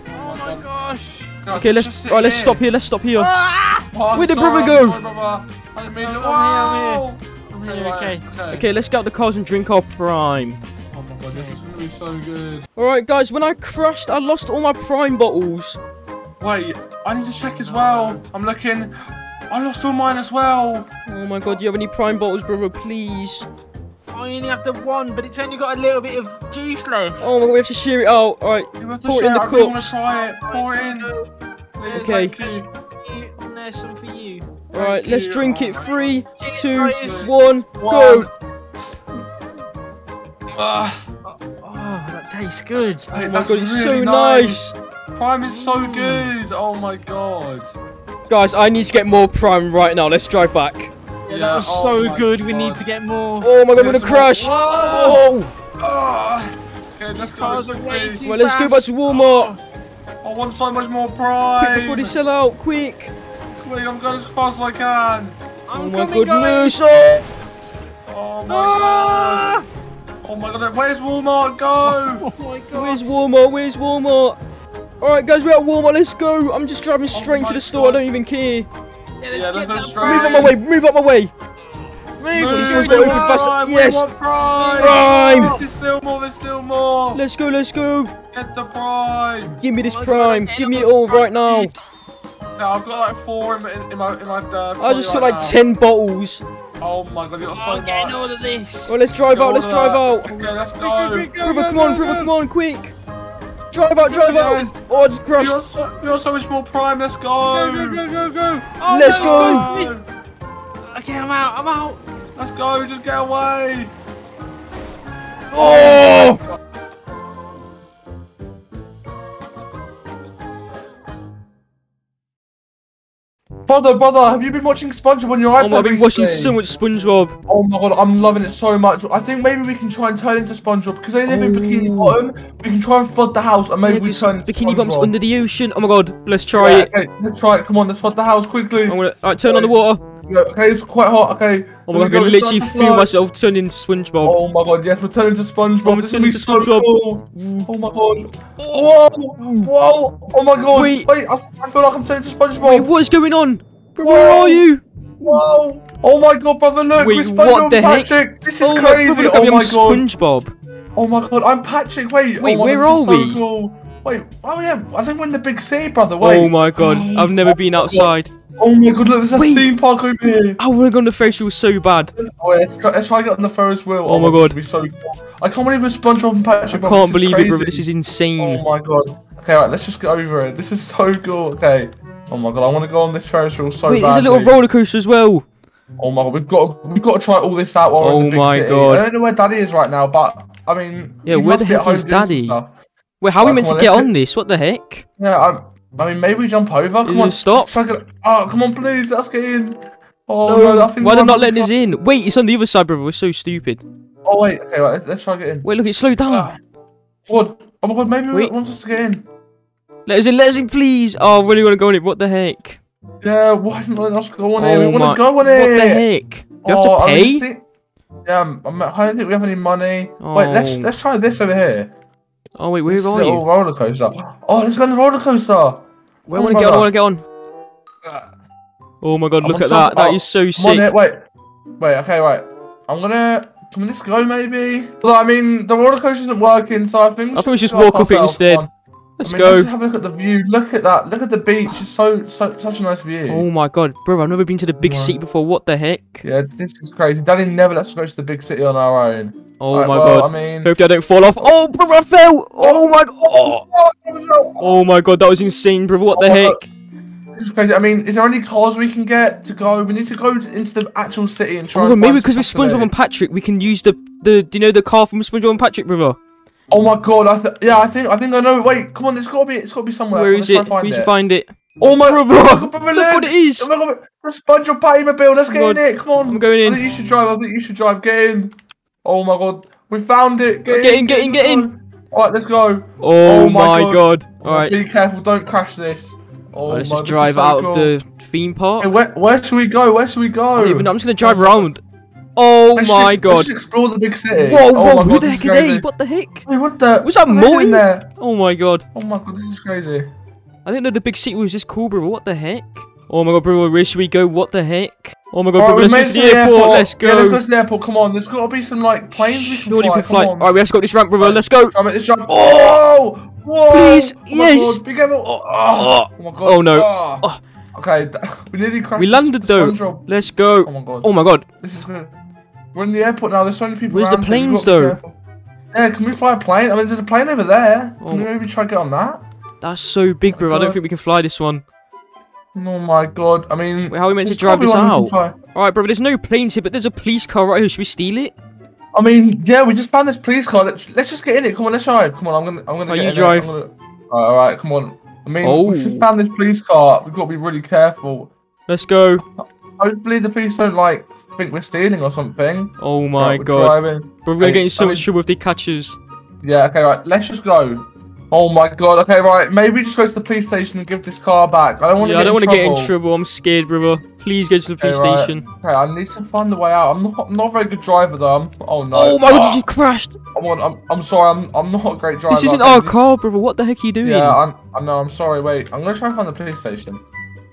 Speaker 7: Oh my gosh.
Speaker 5: Guys,
Speaker 1: Okay, let's
Speaker 5: just sit
Speaker 1: alright, let's stop here. Let's stop here.
Speaker 7: Ah!
Speaker 5: Oh,
Speaker 1: Where did
Speaker 5: sorry,
Speaker 1: brother go?
Speaker 5: sorry, brother. I didn't mean.
Speaker 7: I'm here, I'm here,
Speaker 5: right,
Speaker 7: okay.
Speaker 5: okay.
Speaker 1: Okay, let's get out the cars and drink our prime.
Speaker 5: Oh my god, this is gonna be so good.
Speaker 1: Alright guys, when I crashed, I lost all my prime bottles.
Speaker 5: Wait, I need to check as well. I'm looking. I lost all mine as well.
Speaker 1: Oh my god, do you have any prime bottles, brother? Please.
Speaker 7: I only have the one, but it's only got a little bit of juice left.
Speaker 1: Oh my god, we have to share it out. Alright,
Speaker 5: You have to
Speaker 1: Pour it in the
Speaker 5: I really want to try it. Pour it in. Please,
Speaker 1: Okay.
Speaker 5: Thank you.
Speaker 7: You- And there's some for you.
Speaker 1: alright,
Speaker 5: Thank
Speaker 1: let's
Speaker 5: you.
Speaker 1: drink
Speaker 5: Oh
Speaker 1: it.
Speaker 5: my
Speaker 1: Three,
Speaker 7: Cheers,
Speaker 1: two, one, go.
Speaker 5: Ah,
Speaker 7: Oh, that tastes good.
Speaker 5: hey,
Speaker 1: Oh my
Speaker 5: that's
Speaker 1: god, it's so nice.
Speaker 5: Prime is so good. Oh my god.
Speaker 1: Guys, I need to get more prime right now. Let's drive back.
Speaker 7: Yeah, that was
Speaker 5: oh
Speaker 7: so
Speaker 5: my
Speaker 7: good. We need to get more.
Speaker 1: Oh my god, I'm
Speaker 5: Yes,
Speaker 1: gonna crash.
Speaker 5: Whoa.
Speaker 1: Oh,
Speaker 5: Ah. Okay, let's go.
Speaker 7: Cars are way too
Speaker 1: well, let's go back
Speaker 7: fast.
Speaker 1: to Walmart.
Speaker 5: I want so much more prime.
Speaker 1: Quick before they sell out. Quick.
Speaker 5: Quick, I'm going as fast as I can.
Speaker 1: Oh
Speaker 7: I'm
Speaker 1: my
Speaker 7: coming,
Speaker 1: goodness. Oh.
Speaker 5: Oh my
Speaker 7: Ah!
Speaker 5: god. Oh my god, where's Walmart? Go!
Speaker 7: Oh my god.
Speaker 1: Where's Walmart? Where's Walmart? Alright, guys, we're at Walmart. Let's go. I'm just driving straight into
Speaker 5: Oh my
Speaker 1: the store. I don't even care.
Speaker 7: Yeah,
Speaker 5: Yeah, let's
Speaker 7: get
Speaker 5: go
Speaker 7: that
Speaker 5: straight.
Speaker 1: Move
Speaker 7: prime.
Speaker 1: out my way. Move out my way.
Speaker 7: Move,
Speaker 1: These
Speaker 7: move,
Speaker 1: doors
Speaker 7: move.
Speaker 1: got open faster.
Speaker 5: Prime,
Speaker 1: Yes.
Speaker 5: We prime!
Speaker 1: Prime.
Speaker 5: There's still more, there's still more!
Speaker 1: Let's go. Let's go.
Speaker 5: Get the prime!
Speaker 1: Give me this
Speaker 7: my God,
Speaker 1: prime. Give me it all right
Speaker 7: prime.
Speaker 1: right now.
Speaker 5: Yeah, I've got like four in, my- in, in my, in my uh,
Speaker 1: I just
Speaker 5: trolley
Speaker 1: saw
Speaker 5: right
Speaker 1: like
Speaker 5: now.
Speaker 1: 10 bottles.
Speaker 5: Oh my god, you got so
Speaker 7: I'm getting all of this.
Speaker 1: Well, let's drive
Speaker 5: Got
Speaker 1: out. Let's drive
Speaker 5: that.
Speaker 1: out.
Speaker 5: Okay, let's go.
Speaker 7: Go, go,
Speaker 1: Brother,
Speaker 7: go,
Speaker 1: come on.
Speaker 7: go,
Speaker 1: Brother,
Speaker 7: go.
Speaker 1: come on. Quick. Drive out. Drive
Speaker 5: Guys.
Speaker 1: out. Oh, I just
Speaker 5: We
Speaker 1: crashed.
Speaker 5: got, so, we got so much more prime, let's go!
Speaker 7: Go, go, go, go, go. Oh,
Speaker 1: Let's
Speaker 7: no.
Speaker 1: go.
Speaker 7: Okay, I'm out. I'm out.
Speaker 5: Let's go, just get away!
Speaker 1: Oh.
Speaker 5: Brother, brother, have you been watching SpongeBob on your oh, iPad
Speaker 1: Oh my, I've been watching so much SpongeBob.
Speaker 5: Oh my god, I'm loving it so much. I think maybe we can try and turn into SpongeBob because they live in Bikini
Speaker 1: Oh.
Speaker 5: Bottom. We can try and flood the house and maybe
Speaker 1: Yeah,
Speaker 5: we turn into
Speaker 1: Bikini Bottom's under the ocean. Oh my god, let's try
Speaker 5: Yeah,
Speaker 1: it.
Speaker 5: okay, let's try it. Come on, let's flood the house quickly.
Speaker 1: I'm gonna alright, turn on the water.
Speaker 5: Yeah, okay, it's quite hot. Okay.
Speaker 1: Oh my god,
Speaker 5: go,
Speaker 1: I can literally feel myself turning into SpongeBob.
Speaker 5: Oh my god, yes, we're turning to SpongeBob.
Speaker 1: I'm
Speaker 5: this gonna be
Speaker 1: turning to
Speaker 5: so
Speaker 1: SpongeBob.
Speaker 5: cool. Oh my god. Whoa, whoa. Oh my god.
Speaker 1: Wait.
Speaker 5: Wait, I, I feel like I'm turning to SpongeBob.
Speaker 1: Wait, what is going on? Where are you?
Speaker 5: Whoa. Oh my god, brother, look.
Speaker 1: Wait,
Speaker 5: we're SpongeBob
Speaker 1: what the heck?
Speaker 5: Patrick. This is
Speaker 1: oh
Speaker 5: crazy.
Speaker 1: My, brother,
Speaker 5: oh
Speaker 1: I'm
Speaker 5: my god.
Speaker 1: SpongeBob.
Speaker 5: Oh my god, I'm Patrick. Wait, oh
Speaker 1: Wait,
Speaker 5: oh
Speaker 1: where
Speaker 5: god,
Speaker 1: are
Speaker 5: so
Speaker 1: we?
Speaker 5: Cool. Wait, oh yeah, I think we're in the big city, brother. Wait.
Speaker 1: Oh my god, oh I've never been outside.
Speaker 5: Oh my god, look, there's a
Speaker 1: Wait.
Speaker 5: theme park over here.
Speaker 1: I want to go on the Ferris wheel so bad.
Speaker 5: Let's, oh, let's, try, let's try and get on the Ferris wheel.
Speaker 1: Oh my god.
Speaker 5: be so cool. I can't believe it's SpongeBob and Patrick.
Speaker 1: I can't believe it, brother. This is insane.
Speaker 5: Oh my god. Okay, right, let's just get over it. This is so cool. Okay. Oh my god, I want to go on this Ferris wheel so
Speaker 1: Wait, there's a little roller coaster as well.
Speaker 5: Oh my god, we've got we've got to try all this out while we're in
Speaker 1: Oh
Speaker 5: the big
Speaker 1: my
Speaker 5: city.
Speaker 1: God.
Speaker 5: I don't know where Daddy is right now, but I mean,
Speaker 1: Yeah,
Speaker 5: he
Speaker 1: where
Speaker 5: must
Speaker 1: the heck is Daddy? Wait, how are we meant to get on this? What the heck?
Speaker 5: Yeah, I, I mean, maybe we jump over. Come on,
Speaker 1: stop.
Speaker 5: let's try and get- Oh, come on, please, let's get in. Oh
Speaker 1: No,
Speaker 5: no, I think
Speaker 1: why they're not letting us in? Wait, it's on the other side, brother. We're so stupid.
Speaker 5: Oh wait, okay, right, let's, let's try and get in.
Speaker 1: Wait, look, it slowed down.
Speaker 5: Ah. What? Oh my god, maybe
Speaker 1: Wait.
Speaker 5: it wants us to get in.
Speaker 1: Let us in, let us in, please. Oh, I really want to go in it. What the heck?
Speaker 5: Yeah, why isn't letting us go on it? We
Speaker 1: Oh
Speaker 5: want to go on
Speaker 1: What the heck? Do you have
Speaker 5: Oh,
Speaker 1: to
Speaker 5: I
Speaker 1: pay?
Speaker 5: just think- Yeah, I'm, I'm, I don't think we have any money. Wait, let's
Speaker 1: Oh.
Speaker 5: let's try this over here.
Speaker 1: Oh wait, where
Speaker 5: this
Speaker 1: are
Speaker 5: little
Speaker 1: you?
Speaker 5: roller coaster. Oh, let's go on the roller coaster.
Speaker 1: Where
Speaker 5: Oh,
Speaker 1: want to get on? I want to get on. Oh my god,
Speaker 5: I'm
Speaker 1: look at that. That
Speaker 5: oh,
Speaker 1: is so
Speaker 5: Come on,
Speaker 1: sick.
Speaker 5: it. Wait, wait. Okay, right. I'm gonna. Can this go maybe? Well, I mean, the roller coaster isn't working, so I think.
Speaker 1: I think we should just walk up it
Speaker 5: ourselves.
Speaker 1: instead. Let's
Speaker 5: I mean, Let's
Speaker 1: go.
Speaker 5: have a look at the view. Look at that. Look at the beach. It's so, so such a nice view.
Speaker 1: Oh my god, bro, I've never been to the big
Speaker 5: Wow.
Speaker 1: city before. What the heck?
Speaker 5: Yeah, this is crazy. Daddy never lets us go to the big city on our own.
Speaker 1: Oh
Speaker 5: Alright,
Speaker 1: my
Speaker 5: well,
Speaker 1: god.
Speaker 5: I mean,
Speaker 1: Hopefully I don't fall off. Oh, bro, I fell. Oh my oh, god. Oh
Speaker 5: oh,
Speaker 1: oh, oh, oh my god, that was insane, bro. What the
Speaker 5: Oh
Speaker 1: heck?
Speaker 5: This is crazy. I mean, is there any cars we can get to go? We need to go into the actual city and try.
Speaker 1: Oh,
Speaker 5: and
Speaker 1: maybe because we're SpongeBob and Patrick, we can use the the. Do you know the car from SpongeBob and Patrick, brother?
Speaker 5: Oh my god! I th- yeah, I think I think I know. Wait, come on! It's gotta be. It's gotta be somewhere.
Speaker 1: Where is it?
Speaker 5: and
Speaker 1: We
Speaker 5: Find
Speaker 1: should
Speaker 5: it.
Speaker 1: find it.
Speaker 5: Oh my god! brother,
Speaker 1: Look what it is.
Speaker 5: Oh my god! The SpongeBob Batmobile. Let's get
Speaker 1: God.
Speaker 5: in it. Come on.
Speaker 1: I'm going in.
Speaker 5: I think you should drive. I think you should drive. Get in. Oh my god! We found it. Get,
Speaker 1: Get in, get in, get in.
Speaker 5: All right, let's go.
Speaker 1: Oh,
Speaker 5: Oh my
Speaker 1: my god. Alright.
Speaker 5: Be careful. Don't crash this. Oh
Speaker 1: Alright, let's
Speaker 5: my,
Speaker 1: just drive
Speaker 5: so
Speaker 1: out
Speaker 5: cool.
Speaker 1: of the theme park.
Speaker 5: Hey, where, where should we go? Where should we go?
Speaker 1: Even, I'm just gonna drive around. Oh
Speaker 5: Let's
Speaker 1: my
Speaker 5: just-
Speaker 1: god.
Speaker 5: Let's explore the big city.
Speaker 1: Whoa,
Speaker 5: oh
Speaker 1: whoa,
Speaker 5: my
Speaker 1: who
Speaker 5: god,
Speaker 1: the heck are they? What the heck?
Speaker 5: Wait, what the?
Speaker 1: Was that Morty?
Speaker 5: there?
Speaker 1: Oh my god.
Speaker 5: Oh my god, this is crazy.
Speaker 1: I didn't know the big city was this cool, bro. What the heck? Oh my god, bro, where should we go? What the heck? Oh my god,
Speaker 5: Alright,
Speaker 1: bro, let's go to the airport. Let's
Speaker 5: Yeah, let's go
Speaker 1: go.
Speaker 5: to the airport. Come on, there's got to be some like planes we can
Speaker 1: Surely
Speaker 5: fly.
Speaker 1: we can fly.
Speaker 5: Come on.
Speaker 1: Alright, we have to go up this ramp, brother. Let's go.
Speaker 5: Make this jump. Oh! Whoa!
Speaker 1: Please,
Speaker 5: oh
Speaker 1: yes.
Speaker 5: Be careful. Oh,
Speaker 1: Oh,
Speaker 5: oh my god.
Speaker 1: oh no.
Speaker 5: Oh.
Speaker 1: Oh.
Speaker 5: Okay, we nearly crashed.
Speaker 1: We landed though. Let's go.
Speaker 5: Oh my god.
Speaker 1: Oh my god.
Speaker 5: This is good. We're in the airport now. There's so many people
Speaker 1: Where's the planes, though?
Speaker 5: Yeah, can we fly a plane? I mean, there's a plane over there.
Speaker 1: Oh.
Speaker 5: Can we oh. maybe try to get on that?
Speaker 1: That's so big, oh bro. I don't think we can fly this one.
Speaker 5: Oh my god. I mean,
Speaker 1: Wait, how are we meant to drive this
Speaker 5: one we can
Speaker 1: out? Alright, brother, there's no planes here, but there's a police car right here. Should we steal it?
Speaker 5: I mean, yeah, we just found this police car. Let's, let's just get in it. Come on, let's drive. Come on, I'm gonna, I'm gonna.
Speaker 1: Oh,
Speaker 5: get
Speaker 1: you drive.
Speaker 5: Gonna... All right, all right, come on. I mean,
Speaker 1: Oh.
Speaker 5: we just found this police car. We've got to be really careful.
Speaker 1: Let's go.
Speaker 5: Hopefully, the police don't like think we're stealing or something.
Speaker 1: Oh my god.
Speaker 5: Driving.
Speaker 1: Bro, we're
Speaker 5: Hey,
Speaker 1: get in so
Speaker 5: I
Speaker 1: much trouble if they catch us.
Speaker 5: Yeah. Okay. Right. Let's just go. Oh my god. Okay. Right. Maybe just go to the police station and give this car back. I don't want to
Speaker 1: Yeah, I
Speaker 5: get
Speaker 1: don't
Speaker 5: in
Speaker 1: want to get in
Speaker 5: trouble.
Speaker 1: I'm scared, brother. Please go to the
Speaker 5: Okay,
Speaker 1: police
Speaker 5: right.
Speaker 1: station.
Speaker 5: Okay. I need to find the way out. I'm not. I'm not a very good driver though. I'm, oh no.
Speaker 1: Oh my god,
Speaker 5: Ah,
Speaker 1: you just crashed.
Speaker 5: I'm, on, I'm. I'm sorry. I'm. I'm not a great driver.
Speaker 1: This isn't our car, brother. What the heck are you doing?
Speaker 5: Yeah, I'm, I know, I'm sorry, wait. I'm gonna try and find the police station.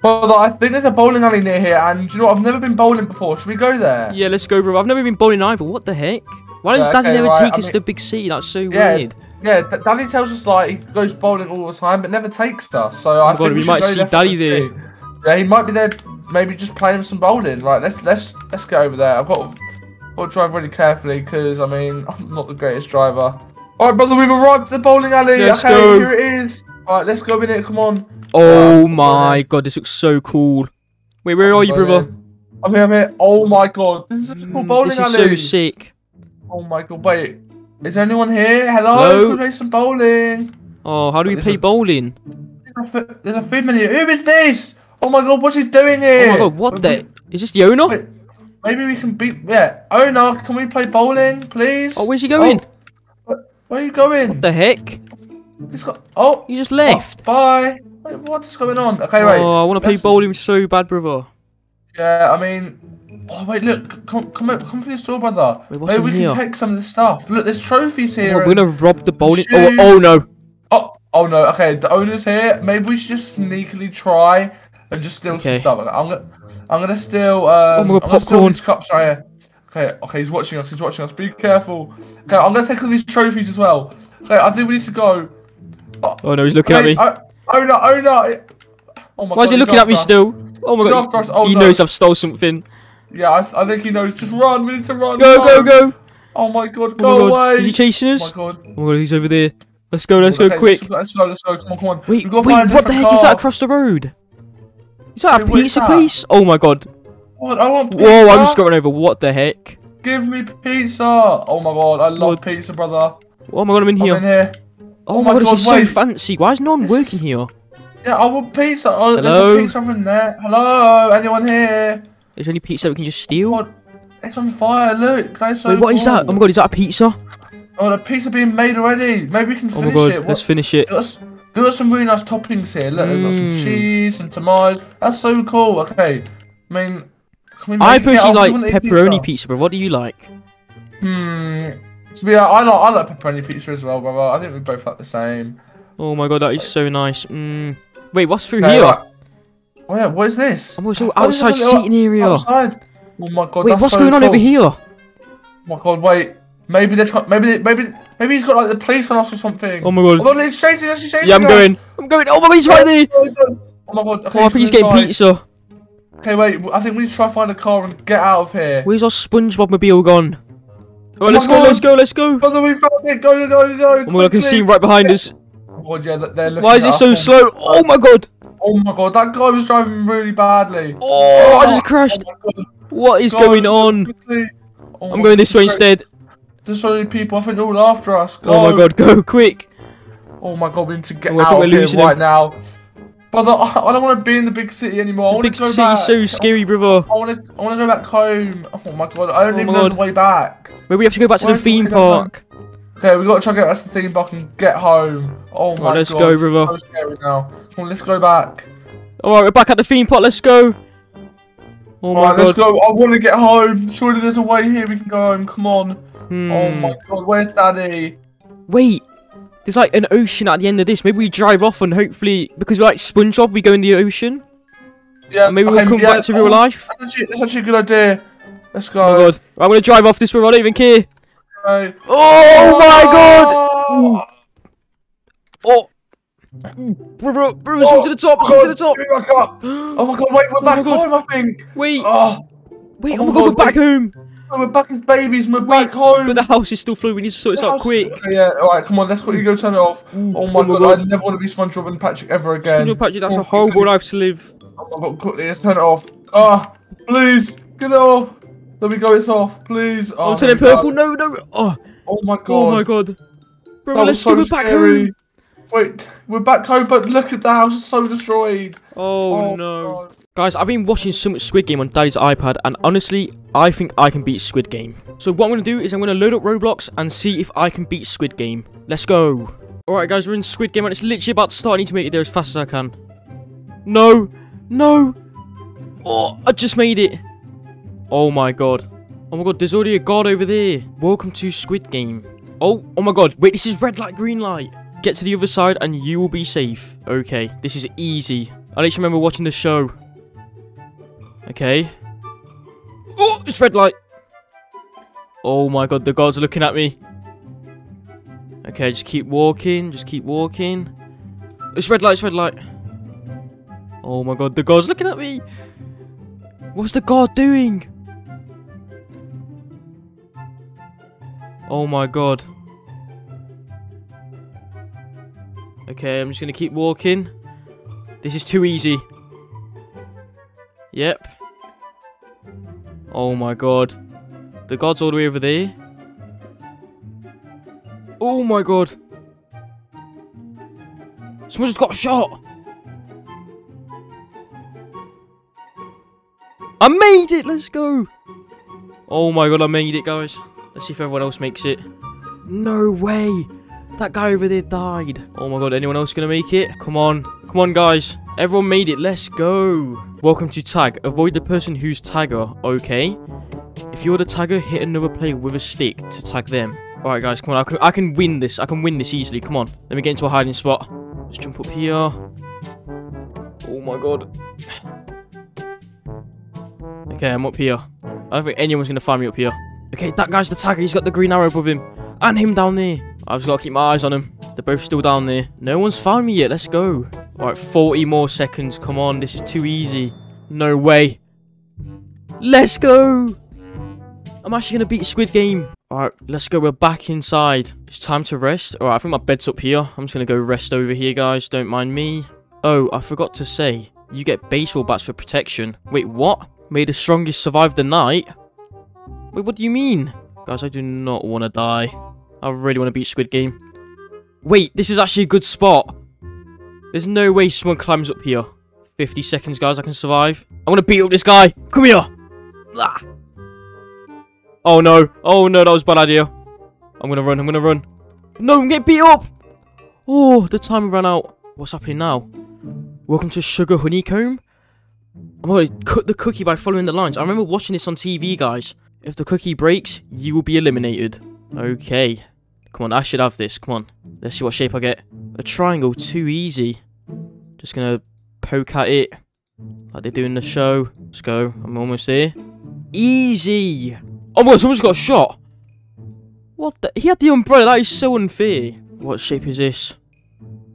Speaker 5: Brother, I think there's a bowling alley near here, and you know what? I've never been bowling before. Should we go there?
Speaker 1: Yeah, let's go, bro. I've never been bowling either. What the heck? Why does
Speaker 5: Yeah,
Speaker 1: Daddy
Speaker 5: okay,
Speaker 1: never
Speaker 5: right,
Speaker 1: take
Speaker 5: I
Speaker 1: us
Speaker 5: mean-
Speaker 1: to the big city? That's so
Speaker 5: Yeah,
Speaker 1: weird.
Speaker 5: Yeah, D- Daddy tells us, like, he goes bowling all the time, but never takes us. So I oh
Speaker 1: my
Speaker 5: think we,
Speaker 1: we might
Speaker 5: go
Speaker 1: see
Speaker 5: there
Speaker 1: Daddy there.
Speaker 5: city. Yeah, he might be there, maybe just playing some bowling. Right, let's, let's, let's get over there. I've got, got to drive really carefully, because, I mean, I'm not the greatest driver. Alright, brother, we've arrived at the bowling alley.
Speaker 1: Let's
Speaker 5: okay,
Speaker 1: go.
Speaker 5: here it is. Alright, let's go in it, come on.
Speaker 1: Oh
Speaker 5: Yeah,
Speaker 1: my god, this looks so cool. Wait, where are you,
Speaker 5: I'm
Speaker 1: brother?
Speaker 5: I'm here, I'm here. Oh my god, this is such a cool
Speaker 1: Mm,
Speaker 5: bowling
Speaker 1: This is
Speaker 5: alley.
Speaker 1: so sick.
Speaker 5: Oh my god, wait. Is anyone here? Hello?
Speaker 1: Hello?
Speaker 5: Can we play some bowling?
Speaker 1: Oh, how do we play
Speaker 5: is-
Speaker 1: bowling?
Speaker 5: There's a, there's a food menu. Who is this? Oh my god, what's he doing here?
Speaker 1: Oh my god, what
Speaker 5: Maybe-
Speaker 1: the? Is this the owner?
Speaker 5: Wait, Maybe we can beat. Yeah, owner, can we play bowling, please?
Speaker 1: Oh, where's he going?
Speaker 5: Oh, where are you going?
Speaker 1: The heck?
Speaker 5: He's got. Oh,
Speaker 1: You just left.
Speaker 5: oh, bye. Wait, what is going on? Okay, wait.
Speaker 1: Oh, I want to play bowling so bad, brother.
Speaker 5: Yeah, I mean. Oh wait, look, come, come, come for the store, brother.
Speaker 1: Wait, what's
Speaker 5: Maybe
Speaker 1: in
Speaker 5: we
Speaker 1: here?
Speaker 5: can take some of the stuff. Look, there's trophies
Speaker 1: Oh,
Speaker 5: here.
Speaker 1: we're gonna rob the bowling. Oh, oh no.
Speaker 5: Oh, oh no. Okay, the owner's here. Maybe we should just sneakily try and just steal
Speaker 1: Okay.
Speaker 5: some stuff. I'm gonna, I'm gonna steal. Um,
Speaker 1: my God,
Speaker 5: I'm gonna steal
Speaker 1: popcorn.
Speaker 5: these cups right here. Okay, okay, he's watching us. He's watching us. Be careful. Okay, I'm gonna take all these trophies as well. Okay, I think we need to go.
Speaker 1: Oh no, he's looking at
Speaker 5: Hey,
Speaker 1: me.
Speaker 5: uh, owner, owner. Oh my
Speaker 1: Why is he looking at me
Speaker 5: us.
Speaker 1: still? Oh my
Speaker 5: He's
Speaker 1: god.
Speaker 5: Oh,
Speaker 1: he
Speaker 5: no.
Speaker 1: knows I've stole something.
Speaker 5: Yeah, I, I think he knows. Just run. We need to run.
Speaker 1: Go, go,
Speaker 5: run.
Speaker 1: go.
Speaker 5: Oh my god,
Speaker 1: Oh
Speaker 5: go
Speaker 1: my god.
Speaker 5: away.
Speaker 1: Is he chasing us?
Speaker 5: oh my god.
Speaker 1: Oh my god, he's over there. Let's go, let's go
Speaker 5: Okay,
Speaker 1: quick.
Speaker 5: Let's go, let's go. Come on, come on.
Speaker 1: Wait, wait, what the heck is that across the road? Is that a
Speaker 5: Wait, is
Speaker 1: pizza
Speaker 5: that?
Speaker 1: place? Oh my god.
Speaker 5: What? I want pizza.
Speaker 1: Whoa, I'm just going over. What the heck?
Speaker 5: Give me pizza. Oh my god, I love
Speaker 1: God.
Speaker 5: pizza, brother.
Speaker 1: Oh my god, I'm in
Speaker 5: I'm
Speaker 1: here.
Speaker 5: in here.
Speaker 1: Oh my god, this is so fancy. Why is no one
Speaker 5: This
Speaker 1: working
Speaker 5: is-
Speaker 1: here?
Speaker 5: Yeah, I want pizza. Oh,
Speaker 1: Hello?
Speaker 5: there's a pizza from there. Hello, anyone here?
Speaker 1: Is there any pizza we can just steal?
Speaker 5: What? It's on fire. Look, that's so
Speaker 1: Wait, what is that? Oh my god, is that a pizza?
Speaker 5: Oh, the pizza being made already. Maybe we can
Speaker 1: Oh
Speaker 5: finish
Speaker 1: my god,
Speaker 5: it. What-
Speaker 1: let's finish it.
Speaker 5: We've got, got some really nice toppings here. Look, we've got some
Speaker 1: Mm.
Speaker 5: cheese and tomatoes. That's so cool. Okay, I mean,
Speaker 1: I personally
Speaker 5: Oh,
Speaker 1: like pepperoni pizza, but what do you like?
Speaker 5: Hmm. To be, I like I like pepperoni pizza as well, brother. I think we both like the same.
Speaker 1: Oh my god, that is so nice. Mm. Wait, what's through
Speaker 5: Okay,
Speaker 1: here?
Speaker 5: right. Oh yeah, what is this?
Speaker 1: Oh, it's all
Speaker 5: Oh,
Speaker 1: outside seating area.
Speaker 5: Outside. Oh my god.
Speaker 1: Wait, what's
Speaker 5: so
Speaker 1: going on
Speaker 5: cool.
Speaker 1: over here?
Speaker 5: Oh my god, wait. Maybe they're trying. Maybe, they, maybe, maybe he's got like the police on us or something.
Speaker 1: Oh my god.
Speaker 5: Oh, no, he's chasing us. He's chasing
Speaker 1: Yeah, I'm
Speaker 5: us.
Speaker 1: going. I'm going. Oh my god, he's right there.
Speaker 5: Oh my god. Okay,
Speaker 1: Oh, I think he's getting
Speaker 5: inside.
Speaker 1: pizza.
Speaker 5: Okay, wait. I think we need to try and find a car and get out of here.
Speaker 1: Where's our SpongeBob mobile gone?
Speaker 5: Oh
Speaker 1: Alright, let's
Speaker 5: my
Speaker 1: go,
Speaker 5: God.
Speaker 1: let's go, let's go.
Speaker 5: Brother, we found it. Go, go, go, go.
Speaker 1: Oh my god, I can see him right behind us.
Speaker 5: Oh yeah,
Speaker 1: Why is it so slow? Oh my god.
Speaker 5: Oh my god, that guy was driving really badly.
Speaker 1: Oh, I just oh crashed.
Speaker 5: Oh my god.
Speaker 1: What is going on?
Speaker 5: Oh
Speaker 1: I'm going this way instead.
Speaker 5: There's so many people. I think they're all after us. Go.
Speaker 1: Oh my god, go quick.
Speaker 5: Oh my god, we need to get
Speaker 1: Oh,
Speaker 5: out of here right
Speaker 1: him.
Speaker 5: now. Brother, I I don't want to be in the big city anymore. I
Speaker 1: The
Speaker 5: want
Speaker 1: big
Speaker 5: to go
Speaker 1: city's
Speaker 5: back.
Speaker 1: so scary, brother.
Speaker 5: I want to. I want to go back home. Oh my god, I don't
Speaker 1: Oh
Speaker 5: even know the way back.
Speaker 1: Maybe we have to go back to
Speaker 5: Why
Speaker 1: the theme park.
Speaker 5: Okay, we got to try and get us to the theme park and get home. Oh my god.
Speaker 1: let's
Speaker 5: god,
Speaker 1: go, brother.
Speaker 5: So scary now. Come on, let's go back.
Speaker 1: Alright, we're back at the theme park. Let's go. Oh my
Speaker 5: god. let's go. I want to get home. Surely there's a way here we can go home. Come on.
Speaker 1: Hmm.
Speaker 5: Oh my god, where's Daddy?
Speaker 1: Wait. There's like an ocean at the end of this. Maybe we drive off and hopefully, because we're like SpongeBob, we go in the ocean.
Speaker 5: Yeah,
Speaker 1: And maybe we'll come
Speaker 5: yeah,
Speaker 1: back to real
Speaker 5: oh,
Speaker 1: life.
Speaker 5: That's actually, that's actually a good idea. Let's go.
Speaker 1: Oh god. I'm gonna drive off this one. I don't even care.
Speaker 5: Okay.
Speaker 1: Oh my oh! god.
Speaker 5: Oh,
Speaker 1: Oh. Bro, bro, swim to the top, swim to the top.
Speaker 5: Get back up. Oh my god, wait, we're
Speaker 1: Oh
Speaker 5: back home, I think.
Speaker 1: Wait,
Speaker 5: Oh,
Speaker 1: wait,
Speaker 5: oh
Speaker 1: oh my
Speaker 5: my
Speaker 1: god, we're
Speaker 5: God,
Speaker 1: back home.
Speaker 5: We're back as babies, we're
Speaker 1: Wait,
Speaker 5: back home.
Speaker 1: But the house is still flooding. We need to sort this out quick.
Speaker 5: Okay, yeah, alright, come on, let's quickly go turn it off. Oh my,
Speaker 1: oh
Speaker 5: god,
Speaker 1: God.
Speaker 5: I never want to be SpongeBob and Patrick ever again.
Speaker 1: Spindle Patrick, that's
Speaker 5: Oh,
Speaker 1: a horrible life to live.
Speaker 5: Oh my god, quickly, let's turn it off. Ah, please, get it off. There we go, it's off, please. Oh,
Speaker 1: I'm
Speaker 5: there
Speaker 1: turning purple. No, no. Oh,
Speaker 5: Oh my god.
Speaker 1: oh my god. Bro,
Speaker 5: That
Speaker 1: let's go.
Speaker 5: so
Speaker 1: We're back home.
Speaker 5: Wait, we're back home, but look at the house is so destroyed.
Speaker 1: Oh, no.
Speaker 5: God.
Speaker 1: Guys, I've been watching so much Squid Game on Daddy's iPad, and honestly, I think I can beat Squid Game. So what I'm going to do is I'm going to load up Roblox and see if I can beat Squid Game. Let's go. Alright guys, we're in Squid Game and it's literally about to start. I need to make it there as fast as I can. No! No! Oh, I just made it! Oh my god. Oh my god, there's already a god over there. Welcome to Squid Game. Oh, oh my god. Wait, this is red light, green light. Get to the other side and you will be safe. Okay, this is easy. I just remember watching the show. Okay. Oh, it's red light. Oh my god, the gods are looking at me. Okay, just keep walking, just keep walking. It's red light, it's red light. Oh my god, the god's looking at me. What's the god doing? Oh my god. Okay, I'm just gonna keep walking. This is too easy. Yep. Oh my god. The god's all the way over there. Oh my god. Someone just got shot. I made it! Let's go! Oh my god, I made it, guys. Let's see if everyone else makes it. No way! That guy over there died. Oh my god, anyone else gonna make it? Come on. Come on, guys. Everyone made it. Let's go. Welcome to tag. Avoid the person who's tagger, okay? If you're the tagger, hit another player with a stick to tag them. Alright, guys, come on. I can, I can win this. I can win this easily. Come on. Let me get into a hiding spot. Let's jump up here. Oh my god. Okay, I'm up here. I don't think anyone's to find me up here. Okay, that guy's the tagger. He's got the green arrow above him. And him down there. I've just got to keep my eyes on him. They're both still down there. No one's found me yet. Let's go. Alright, 40 more seconds. Come on. This is too easy. No way. Let's go. I'm actually going to beat Squid Game. Alright, let's go. We're back inside. It's time to rest. Alright, I think my bed's up here. I'm just going to go rest over here, guys. Don't mind me. Oh, I forgot to say. You get baseball bats for protection. Wait, what? May the strongest survive the night? Wait, what do you mean? Guys, I do not want to die. I really want to beat Squid Game. Wait, this is actually a good spot. There's no way someone climbs up here. 50 seconds, guys, I can survive. I want to beat up this guy. Come here. Ah. Oh, no. Oh, no, that was a bad idea. I'm going to run. I'm going to run. No, I'm getting beat up. Oh, the time ran out. What's happening now? Welcome to Sugar Honeycomb. I'm going to cut the cookie by following the lines. I remember watching this on TV, guys. If the cookie breaks, you will be eliminated. Okay. Come on, I should have this. Come on. Let's see what shape I get. A triangle, too easy. Just gonna poke at it. Like they do in the show. Let's go. I'm almost there. Easy! Oh my god, someone's got shot! What the? He had the umbrella. That is so unfair. What shape is this?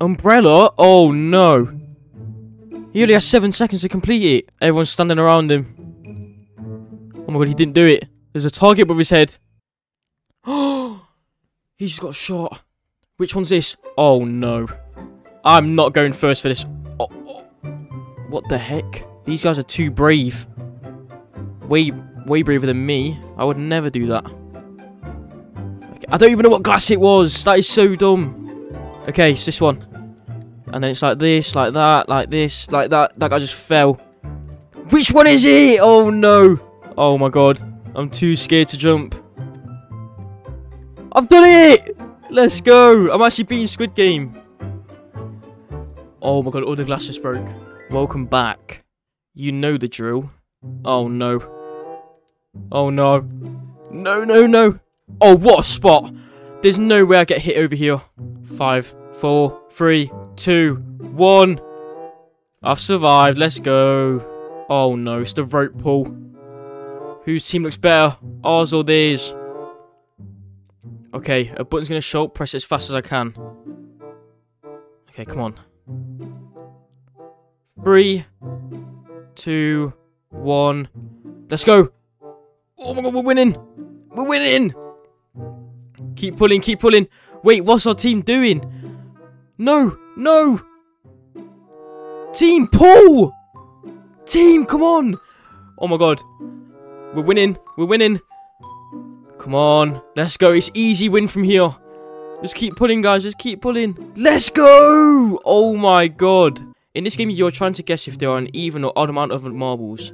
Speaker 1: Umbrella? Oh no. He only has seven seconds to complete it. Everyone's standing around him. Oh my god, he didn't do it. There's a target above his head. Oh, he's got shot. Which one's this? Oh no. I'm not going first for this. Oh, oh. What the heck? These guys are too brave. Way, way braver than me. I would never do that. Okay, I don't even know what glass it was. That is so dumb. Okay, it's this one. And then it's like this, like that, like this, like that. That guy just fell. Which one is it? Oh no. Oh my god. I'm too scared to jump. I've done it! Let's go! I'm actually beating Squid Game. Oh my god, all the glass just broke. Welcome back. You know the drill. Oh no. Oh no. No, no, no. Oh, what a spot. There's no way I get hit over here. Five, four, three, two, one. I've survived. Let's go. Oh no, it's the rope pull. Whose team looks better? Ours or theirs? Okay, a button's gonna show up. Press it as fast as I can. Okay, come on. Three, two, one. Let's go. Oh my god, we're winning. We're winning. Keep pulling, keep pulling. Wait, what's our team doing? No, no. Team, pull. Team, come on. Oh my god. We're winning. We're winning. Come on. Let's go. It's easy win from here. Just keep pulling, guys. Just keep pulling. Let's go. Oh my god. In this game, you're trying to guess if there are an even or odd amount of marbles.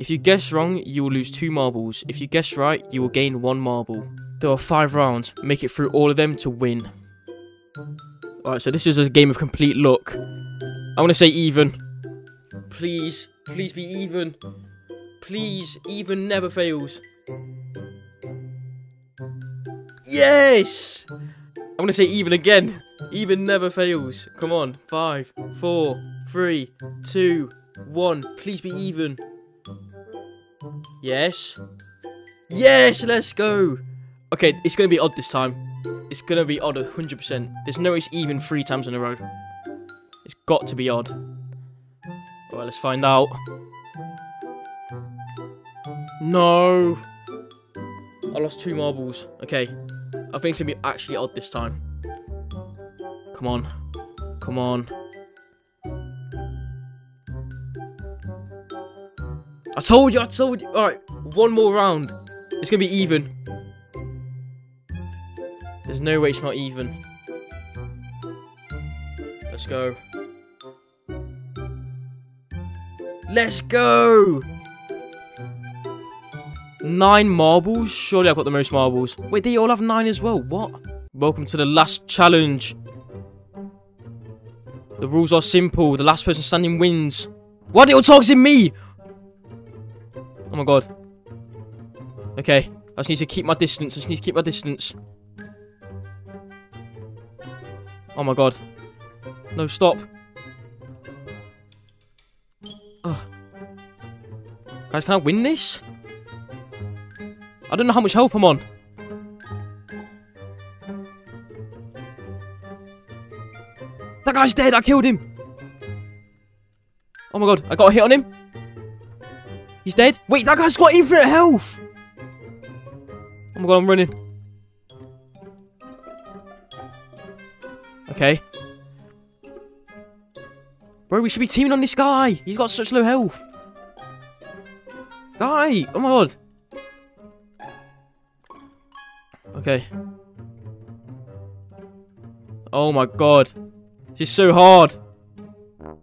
Speaker 1: If you guess wrong, you will lose two marbles. If you guess right, you will gain one marble. There are five rounds. Make it through all of them to win. Alright, so this is a game of complete luck. I want to say even. Please. Please be even. Please. Even never fails. Yes! I'm going to say even again. Even never fails. Come on. Five, four, three, two, one. Please be even. Yes. Yes, let's go. Okay, it's going to be odd this time. It's going to be odd 100%. There's no it's even three times in a row. It's got to be odd. Alright, let's find out. No. I lost two marbles. Okay. I think it's going to be actually odd this time. Come on. Come on. I told you, I told you. Alright, one more round. It's going to be even. There's no way it's not even. Let's go. Let's go! Nine marbles? Surely I've got the most marbles. Wait, they all have nine as well. What? Welcome to the last challenge. The rules are simple. The last person standing wins. Why are they all targeting me? Oh my god. Okay. I just need to keep my distance. I just need to keep my distance. Oh my god. No, stop. Ugh. Guys, can I win this? I don't know how much health I'm on. That guy's dead. I killed him. Oh my god. I got a hit on him. He's dead. Wait, that guy's got infinite health. Oh my god, I'm running. Okay. Bro, we should be teaming on this guy. He's got such low health. Guy! Oh my god. Okay. Oh my god. This is so hard.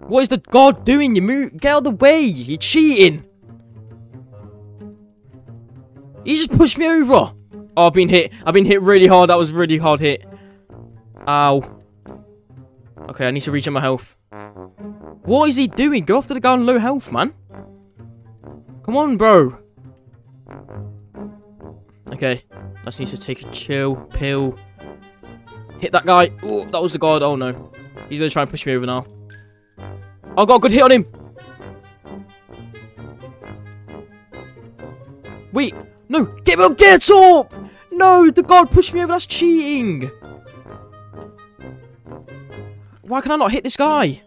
Speaker 1: What is the god doing? You move. Get out of the way. You're cheating. He just pushed me over. Oh, I've been hit. I've been hit really hard. That was really hard hit. Ow. Okay, I need to reach my health. What is he doing? Go after the guy on low health, man. Come on, bro. Okay. I just need to take a chill pill. Hit that guy. Oh, that was the god. Oh, no. He's going to try and push me over now. I got a good hit on him. Wait. No. Get me Get up. No, the god pushed me over. That's cheating. Why can I not hit this guy?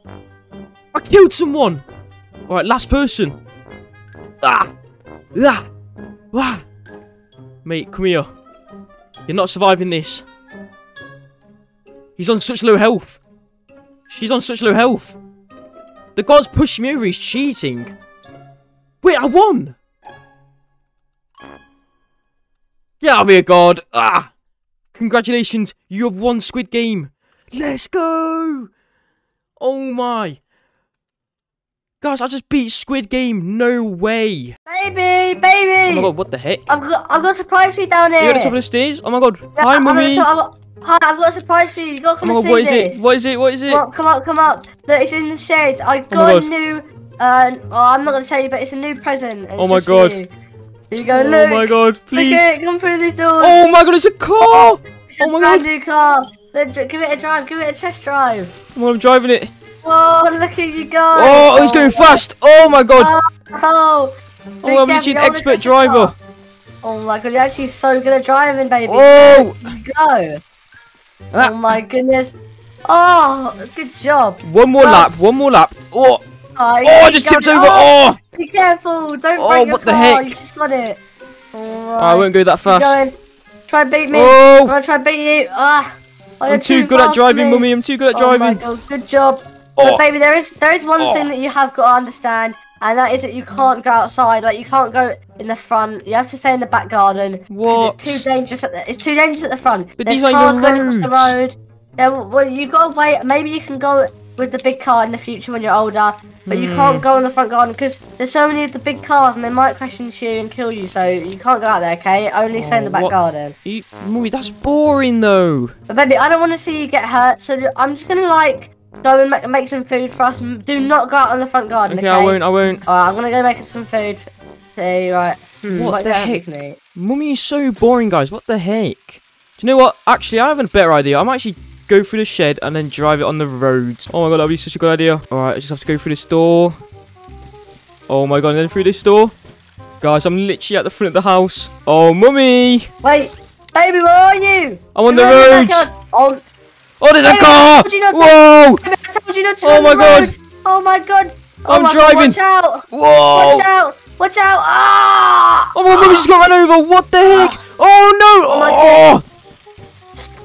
Speaker 1: I killed someone. All right, last person. Ah! Ah! Ah! Mate, come here. You're not surviving this. He's on such low health. She's on such low health. The god's pushing me over. He's cheating. Wait, I won. Yeah, I'm a god. Ah! Congratulations, you have won Squid Game. Let's go! Oh my. Guys, I just beat Squid Game. No way.
Speaker 8: Baby, baby!
Speaker 1: Oh my god, what the heck?
Speaker 8: I've got, I've got a surprise for you down here.
Speaker 1: You're at the top of the stairs? Oh my god.
Speaker 8: Yeah,
Speaker 1: Hi,
Speaker 8: I'm at the
Speaker 1: mummy.
Speaker 8: top, I've got- Hi, I've got a surprise for you. You gotta
Speaker 1: Oh
Speaker 8: come
Speaker 1: my
Speaker 8: and
Speaker 1: god,
Speaker 8: see
Speaker 1: what is
Speaker 8: this.
Speaker 1: it? What is it? What is it?
Speaker 8: Come up, come up, come up. Look, it's in the shed. I
Speaker 1: Oh
Speaker 8: got a new. Uh, oh, I'm not gonna tell you, but it's a new present. and
Speaker 1: Oh my God.
Speaker 8: you. Here you go.
Speaker 1: Oh
Speaker 8: Look.
Speaker 1: my god,
Speaker 8: Look
Speaker 1: please.
Speaker 8: at it. Come through these doors.
Speaker 1: Oh my god, it's a car!
Speaker 8: it's a
Speaker 1: oh my
Speaker 8: brand
Speaker 1: God.
Speaker 8: new car. Look, give it a drive. Give it a test drive.
Speaker 1: Oh, I'm driving it.
Speaker 8: Oh, look at you go.
Speaker 1: Oh, he's going fast. Oh my god.
Speaker 8: Oh, oh.
Speaker 1: Oh, I'm
Speaker 8: you don't
Speaker 1: expert driver.
Speaker 8: Oh my god, you're actually so good at driving, baby.
Speaker 1: Oh.
Speaker 8: There you go.
Speaker 1: Ah.
Speaker 8: Oh my goodness. Oh, good job.
Speaker 1: One more
Speaker 8: Oh.
Speaker 1: lap. One more lap. Oh,
Speaker 8: Oh,
Speaker 1: oh, I just tipped over.
Speaker 8: Oh,
Speaker 1: Oh.
Speaker 8: be careful. Don't
Speaker 1: Oh,
Speaker 8: break your
Speaker 1: what the
Speaker 8: car.
Speaker 1: heck?
Speaker 8: You just got it. Alright.
Speaker 1: I won't go that
Speaker 8: Keep
Speaker 1: fast.
Speaker 8: going. Try and beat me.
Speaker 1: Oh.
Speaker 8: I'm gonna try and beat you. Ah. Oh,
Speaker 1: I'm
Speaker 8: you're
Speaker 1: too good at driving,
Speaker 8: me.
Speaker 1: mummy. I'm too good at
Speaker 8: Oh my
Speaker 1: driving.
Speaker 8: god, good job.
Speaker 1: Oh.
Speaker 8: But baby, there is there is one
Speaker 1: Oh.
Speaker 8: thing that you have got to understand, and that is that you can't go outside. Like you can't go in the front. You have to stay in the back garden.
Speaker 1: What?
Speaker 8: It's too dangerous at the. It's too dangerous at the front.
Speaker 1: But
Speaker 8: There's
Speaker 1: these
Speaker 8: cars going across the road. Yeah, well, you got to wait. Maybe you can go with the big car in the future when you're older, but you
Speaker 1: Hmm.
Speaker 8: can't go in the front garden because there's so many of the big cars and they might crash into you and kill you. So you can't go out there. Okay, only stay in the
Speaker 1: Oh,
Speaker 8: back
Speaker 1: what-
Speaker 8: garden.
Speaker 1: You, mummy, that's boring though.
Speaker 8: But baby, I don't want to see you get hurt, so I'm just gonna like go and make, make some food for us. Do not go out on the front garden,
Speaker 1: Okay,
Speaker 8: okay?
Speaker 1: I won't. I won't.
Speaker 8: Alright, I'm gonna go make some food. There, right. Hmm,
Speaker 1: What the
Speaker 8: I have
Speaker 1: heck?
Speaker 8: eat?
Speaker 1: Mummy is so boring, guys. What the heck? Do you know what? Actually, I have a better idea. I'm actually go through the shed and then drive it on the roads. Oh my god, that'd be such a good idea. All right, I just have to go through this door. Oh my god, and then through this door. Guys, I'm literally at the front of the house. Oh, mummy!
Speaker 8: Wait, baby, where are you?
Speaker 1: I'm on the roads.
Speaker 8: Oh,
Speaker 1: Oh, there's a car! Whoa!
Speaker 8: baby, I told you not to
Speaker 1: Oh
Speaker 8: go
Speaker 1: my God.
Speaker 8: Oh my god. Oh
Speaker 1: I'm
Speaker 8: my
Speaker 1: driving.
Speaker 8: God, watch out.
Speaker 1: Whoa!
Speaker 8: Watch out. Watch out. Ah!
Speaker 1: Oh my mummy just got run over. What the heck? Oh no!
Speaker 8: my
Speaker 1: Oh!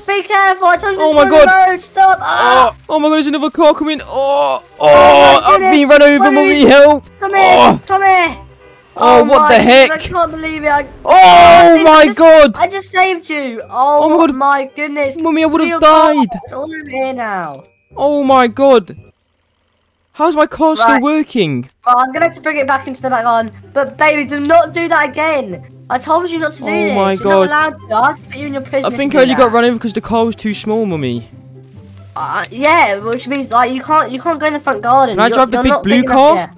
Speaker 8: Be careful. I told you
Speaker 1: Oh
Speaker 8: to
Speaker 1: my
Speaker 8: go
Speaker 1: God.
Speaker 8: the road. Stop. Ah!
Speaker 1: Oh, oh my god, there's another car coming. Oh, oh,
Speaker 8: my
Speaker 1: I'm being run over, mummy, help!
Speaker 8: Come here.
Speaker 1: Oh,
Speaker 8: Come here.
Speaker 1: Oh, what the heck?
Speaker 8: I can't believe it. I,
Speaker 1: oh my
Speaker 8: just-
Speaker 1: god!
Speaker 8: I just saved you. Oh,
Speaker 1: Oh my God.
Speaker 8: goodness.
Speaker 1: Mummy, I would have died.
Speaker 8: is all in here now.
Speaker 1: Oh my god! How's my car still working?
Speaker 8: Well, I'm gonna have to bring it back into the back garden. But baby, do not do that again. I told you not to do
Speaker 1: Oh
Speaker 8: this.
Speaker 1: my
Speaker 8: You're
Speaker 1: God.
Speaker 8: not allowed to. I have to put you in your prison.
Speaker 1: I think I only got
Speaker 8: that.
Speaker 1: run over because the car was too small, mummy.
Speaker 8: Uh, yeah, which means like you can't you can't go in the front garden.
Speaker 1: Can I
Speaker 8: You're-
Speaker 1: drive the big blue
Speaker 8: big
Speaker 1: car?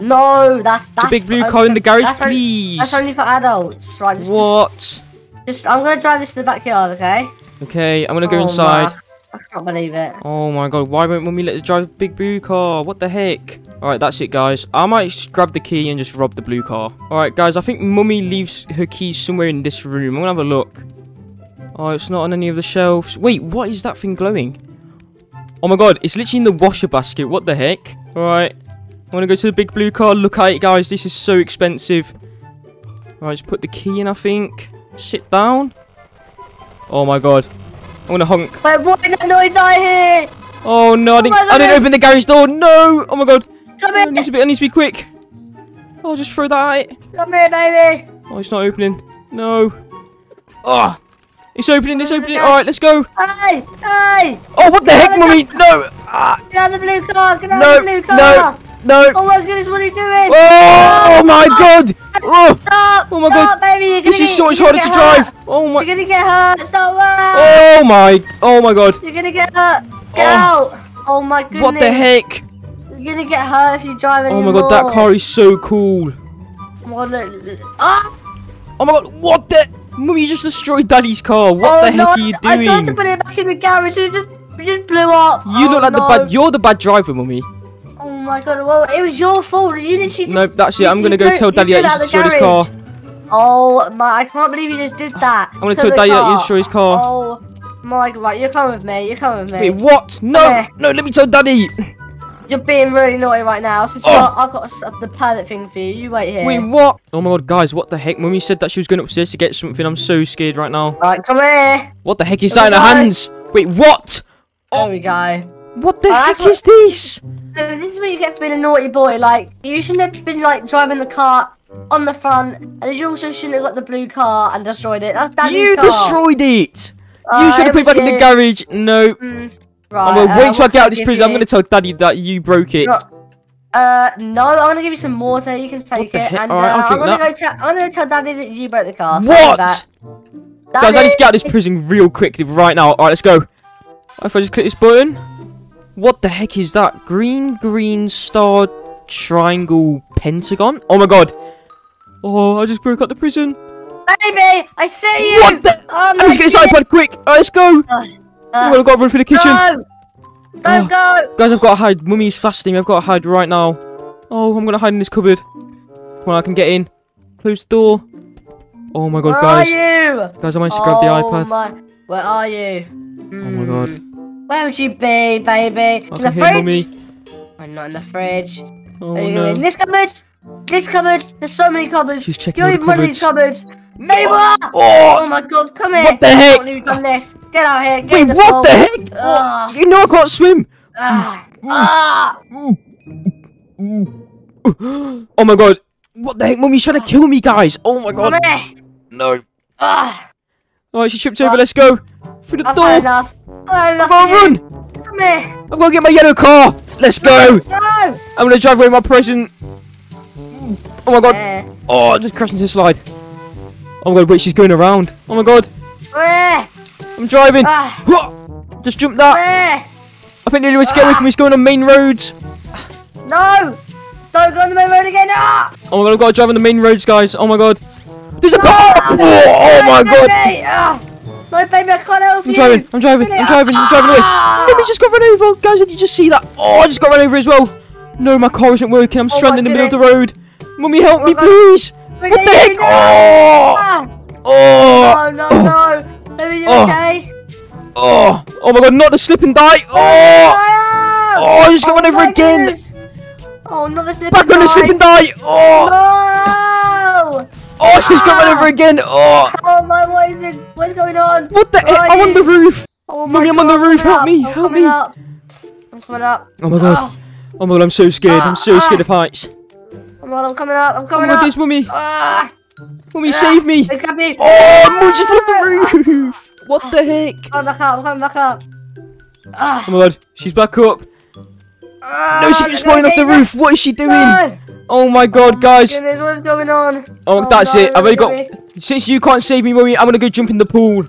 Speaker 8: No, that's that's
Speaker 1: The big blue car in the garage,
Speaker 8: that's only-
Speaker 1: please.
Speaker 8: That's only for adults, right? Just,
Speaker 1: What?
Speaker 8: Just, I'm gonna drive this to the backyard, okay?
Speaker 1: Okay, I'm gonna go
Speaker 8: Oh,
Speaker 1: inside.
Speaker 8: I can't believe it.
Speaker 1: Oh my god, why won't mummy let us drive the big blue car? What the heck? Alright, that's it guys. I might just grab the key and just rob the blue car. Alright guys, I think mummy leaves her keys somewhere in this room. I'm gonna have a look. Oh, it's not on any of the shelves. Wait, what is that thing glowing? Oh my god, it's literally in the washer basket. What the heck? Alright. I wanna go to the big blue car. Look at it guys, this is so expensive. Alright, just put the key in I think. Sit down. Oh my god. I'm gonna honk.
Speaker 8: Wait, what is that noise I hear?
Speaker 1: Oh no, I didn't,
Speaker 8: my
Speaker 1: I didn't open the garage door. No! Oh my god.
Speaker 8: Come
Speaker 1: I need to be, I need to be quick. I'll just throw that at it.
Speaker 8: come here, baby.
Speaker 1: Oh, it's not opening. No. Oh, it's opening, it's opening. Alright, let's go.
Speaker 8: Hey, hey!
Speaker 1: Oh, what the heck, mummy? No! Ah,
Speaker 8: Get out of the blue car! Get out
Speaker 1: no,
Speaker 8: of the blue car!
Speaker 1: no, no.
Speaker 8: Oh my goodness, what are you doing?
Speaker 1: Oh my god! Oh,
Speaker 8: Stop!
Speaker 1: Oh my
Speaker 8: Stop,
Speaker 1: God.
Speaker 8: baby! You're
Speaker 1: this is
Speaker 8: get-
Speaker 1: so much harder to drive.
Speaker 8: hurt.
Speaker 1: Oh my.
Speaker 8: You're gonna get hurt! Stop!
Speaker 1: Oh my. Oh my god.
Speaker 8: You're gonna get hurt! Get
Speaker 1: Oh.
Speaker 8: out! Oh my goodness!
Speaker 1: What the heck?
Speaker 8: You're gonna get hurt if you drive anymore.
Speaker 1: Oh my god, that car is so cool.
Speaker 8: Oh my god, look, look. Ah!
Speaker 1: Oh my god, what the? Mummy, you just destroyed Daddy's car. What
Speaker 8: oh
Speaker 1: the
Speaker 8: no,
Speaker 1: heck are you doing?
Speaker 8: I tried to put it back in the garage and it just, it just blew up.
Speaker 1: You
Speaker 8: oh,
Speaker 1: look like
Speaker 8: no.
Speaker 1: the bad. You're the bad driver, Mummy.
Speaker 8: Oh my god, well, it was your fault. You literally just.
Speaker 1: Nope, that's it. I'm gonna go
Speaker 8: do-
Speaker 1: tell Daddy that you destroyed his car.
Speaker 8: Oh my, I can't believe you just did that.
Speaker 1: I'm gonna
Speaker 8: to
Speaker 1: tell Daddy that you destroyed his car.
Speaker 8: Oh, my god, right, you're coming with me. You're coming with me.
Speaker 1: Wait, what? No, no, let me tell Daddy.
Speaker 8: You're being really naughty right now. Since
Speaker 1: Oh.
Speaker 8: you're, I've got a the permit thing for you. You wait here.
Speaker 1: Wait, what? Oh my god, guys, what the heck? Mummy said that she was going upstairs to get something. I'm so scared right now.
Speaker 8: Right, come here.
Speaker 1: What the heck is
Speaker 8: Here
Speaker 1: that in her hands? Wait, what?
Speaker 8: There we go.
Speaker 1: What the
Speaker 8: Oh,
Speaker 1: heck
Speaker 8: what-
Speaker 1: is this?
Speaker 8: So this is what you get for being a naughty boy. Like you shouldn't have been like driving the car on the front, and you also shouldn't have got the blue car and destroyed it. That's Daddy's
Speaker 1: You
Speaker 8: car.
Speaker 1: destroyed it.
Speaker 8: Uh,
Speaker 1: you should have put it back in the garage. No.
Speaker 8: Mm,
Speaker 1: I'm gonna
Speaker 8: uh,
Speaker 1: wait till I get out of this prison. I'm gonna tell Daddy that you broke it.
Speaker 8: No, Uh, no, I'm gonna give you some water. You can take it, and
Speaker 1: Alright, I'll
Speaker 8: uh, I'm gonna go tell. I'm gonna tell Daddy that you broke the car. Sorry
Speaker 1: What? Guys, I need to get out of this prison real quick, right now. Alright, let's go. If I just click this button. What the heck is that? Green, green, star, triangle, pentagon? Oh my god. Oh, I just broke out the prison.
Speaker 8: baby, I see you.
Speaker 1: What the?
Speaker 8: Oh my
Speaker 1: Let's get this iPad quick. Alright, let's go.
Speaker 8: Uh,
Speaker 1: Oh, uh, I've got to run for the kitchen.
Speaker 8: No, don't oh, go.
Speaker 1: Guys, I've got to hide. Mummy's fasting. I've got to hide right now. Oh, I'm going to hide in this cupboard. Come on, I can get in. Close the door. Oh my god,
Speaker 8: Where
Speaker 1: guys.
Speaker 8: are you?
Speaker 1: Guys, I managed to grab the
Speaker 8: Oh
Speaker 1: iPad.
Speaker 8: My, where are you?
Speaker 1: Oh my god.
Speaker 8: Hmm. Where would you be, baby?
Speaker 1: I
Speaker 8: in the
Speaker 1: hear
Speaker 8: fridge?
Speaker 1: Mummy.
Speaker 8: I'm not in the fridge.
Speaker 1: Oh
Speaker 8: Are you
Speaker 1: no.
Speaker 8: in this cupboard? This cupboard? There's so many cupboards.
Speaker 1: She's checking
Speaker 8: You're
Speaker 1: all
Speaker 8: in one of these cupboards. Neighbor! Oh my god, come here.
Speaker 1: What the
Speaker 8: I
Speaker 1: heck?
Speaker 8: can't believe you've done this. Get out here. Get
Speaker 1: Wait,
Speaker 8: in the
Speaker 1: what
Speaker 8: pool.
Speaker 1: the heck? You know I can't swim.
Speaker 8: Ah. Ah.
Speaker 1: Oh my god. What the heck? Mummy's trying to kill me, guys. Oh my god.
Speaker 8: here.
Speaker 1: No.
Speaker 8: Ah.
Speaker 1: Alright, she tripped over. Let's go. Through the
Speaker 8: I've
Speaker 1: door.
Speaker 8: enough. I've had enough
Speaker 1: I've got to run.
Speaker 8: Come here.
Speaker 1: I've got to get my yellow car. Let's go.
Speaker 8: No.
Speaker 1: I'm going to drive away my present. Oh my god.
Speaker 8: Where?
Speaker 1: Oh, I just crashed into the slide. Oh my god, wait, she's going around. Oh my god.
Speaker 8: Where?
Speaker 1: I'm driving.
Speaker 8: Ah.
Speaker 1: Just jump that.
Speaker 8: Where?
Speaker 1: I think the only way to get away from me is going on main roads.
Speaker 8: No. Don't go on the main road again. Ah.
Speaker 1: Oh my god, I've got to drive on the main roads, guys. Oh my god. There's a car! Oh, oh my god!
Speaker 8: Baby. No, baby, I can't help
Speaker 1: I'm
Speaker 8: you.
Speaker 1: driving, I'm driving, I'm driving, I'm driving away.
Speaker 8: Ah.
Speaker 1: Mummy just got run over. Guys, did you just see that? Oh, I just got run over as well. No, my car isn't working. I'm
Speaker 8: Oh
Speaker 1: stranded in the middle of the road. Mummy, help me,
Speaker 8: Oh my-
Speaker 1: please. What the heck?
Speaker 8: do.
Speaker 1: Oh!
Speaker 8: Ah.
Speaker 1: Oh!
Speaker 8: Oh no no! Baby, you
Speaker 1: Oh.
Speaker 8: okay?
Speaker 1: Oh! Oh my god, not the slip and die! Oh!
Speaker 8: Oh!
Speaker 1: Oh, I just got run over again.
Speaker 8: goodness. Oh, not the slip
Speaker 1: Back
Speaker 8: and
Speaker 1: on the
Speaker 8: die.
Speaker 1: slip and die! Oh!
Speaker 8: No!
Speaker 1: Oh, she's got run over again! Oh!
Speaker 8: Oh my, what is it? What's going on?
Speaker 1: What the
Speaker 8: Where
Speaker 1: heck? I'm on the roof!
Speaker 8: Oh my
Speaker 1: Mummy, I'm on the roof, help
Speaker 8: up.
Speaker 1: me,
Speaker 8: I'm
Speaker 1: help me.
Speaker 8: Up. I'm coming up.
Speaker 1: Oh my god.
Speaker 8: Oh,
Speaker 1: Oh my god, I'm so scared. I'm so
Speaker 8: Ah,
Speaker 1: scared
Speaker 8: ah.
Speaker 1: of heights.
Speaker 8: come on, I'm coming up. I'm
Speaker 1: Oh
Speaker 8: coming
Speaker 1: my
Speaker 8: up.
Speaker 1: goodness, Mummy!
Speaker 8: Ah,
Speaker 1: Mummy, save me!
Speaker 8: grab me.
Speaker 1: Oh, Mummy just off the roof! What the heck?
Speaker 8: I'm back up. I'm coming back up. Ah,
Speaker 1: Oh my god, she's back up.
Speaker 8: ah,
Speaker 1: No, she keeps
Speaker 8: they're
Speaker 1: off the roof. What is she doing? Oh my god, guys.
Speaker 8: Goodness, what's going on?
Speaker 1: Oh, that's
Speaker 8: no,
Speaker 1: it. I've only got.
Speaker 8: me.
Speaker 1: Since you can't save me, mummy, I'm gonna go jump in the pool.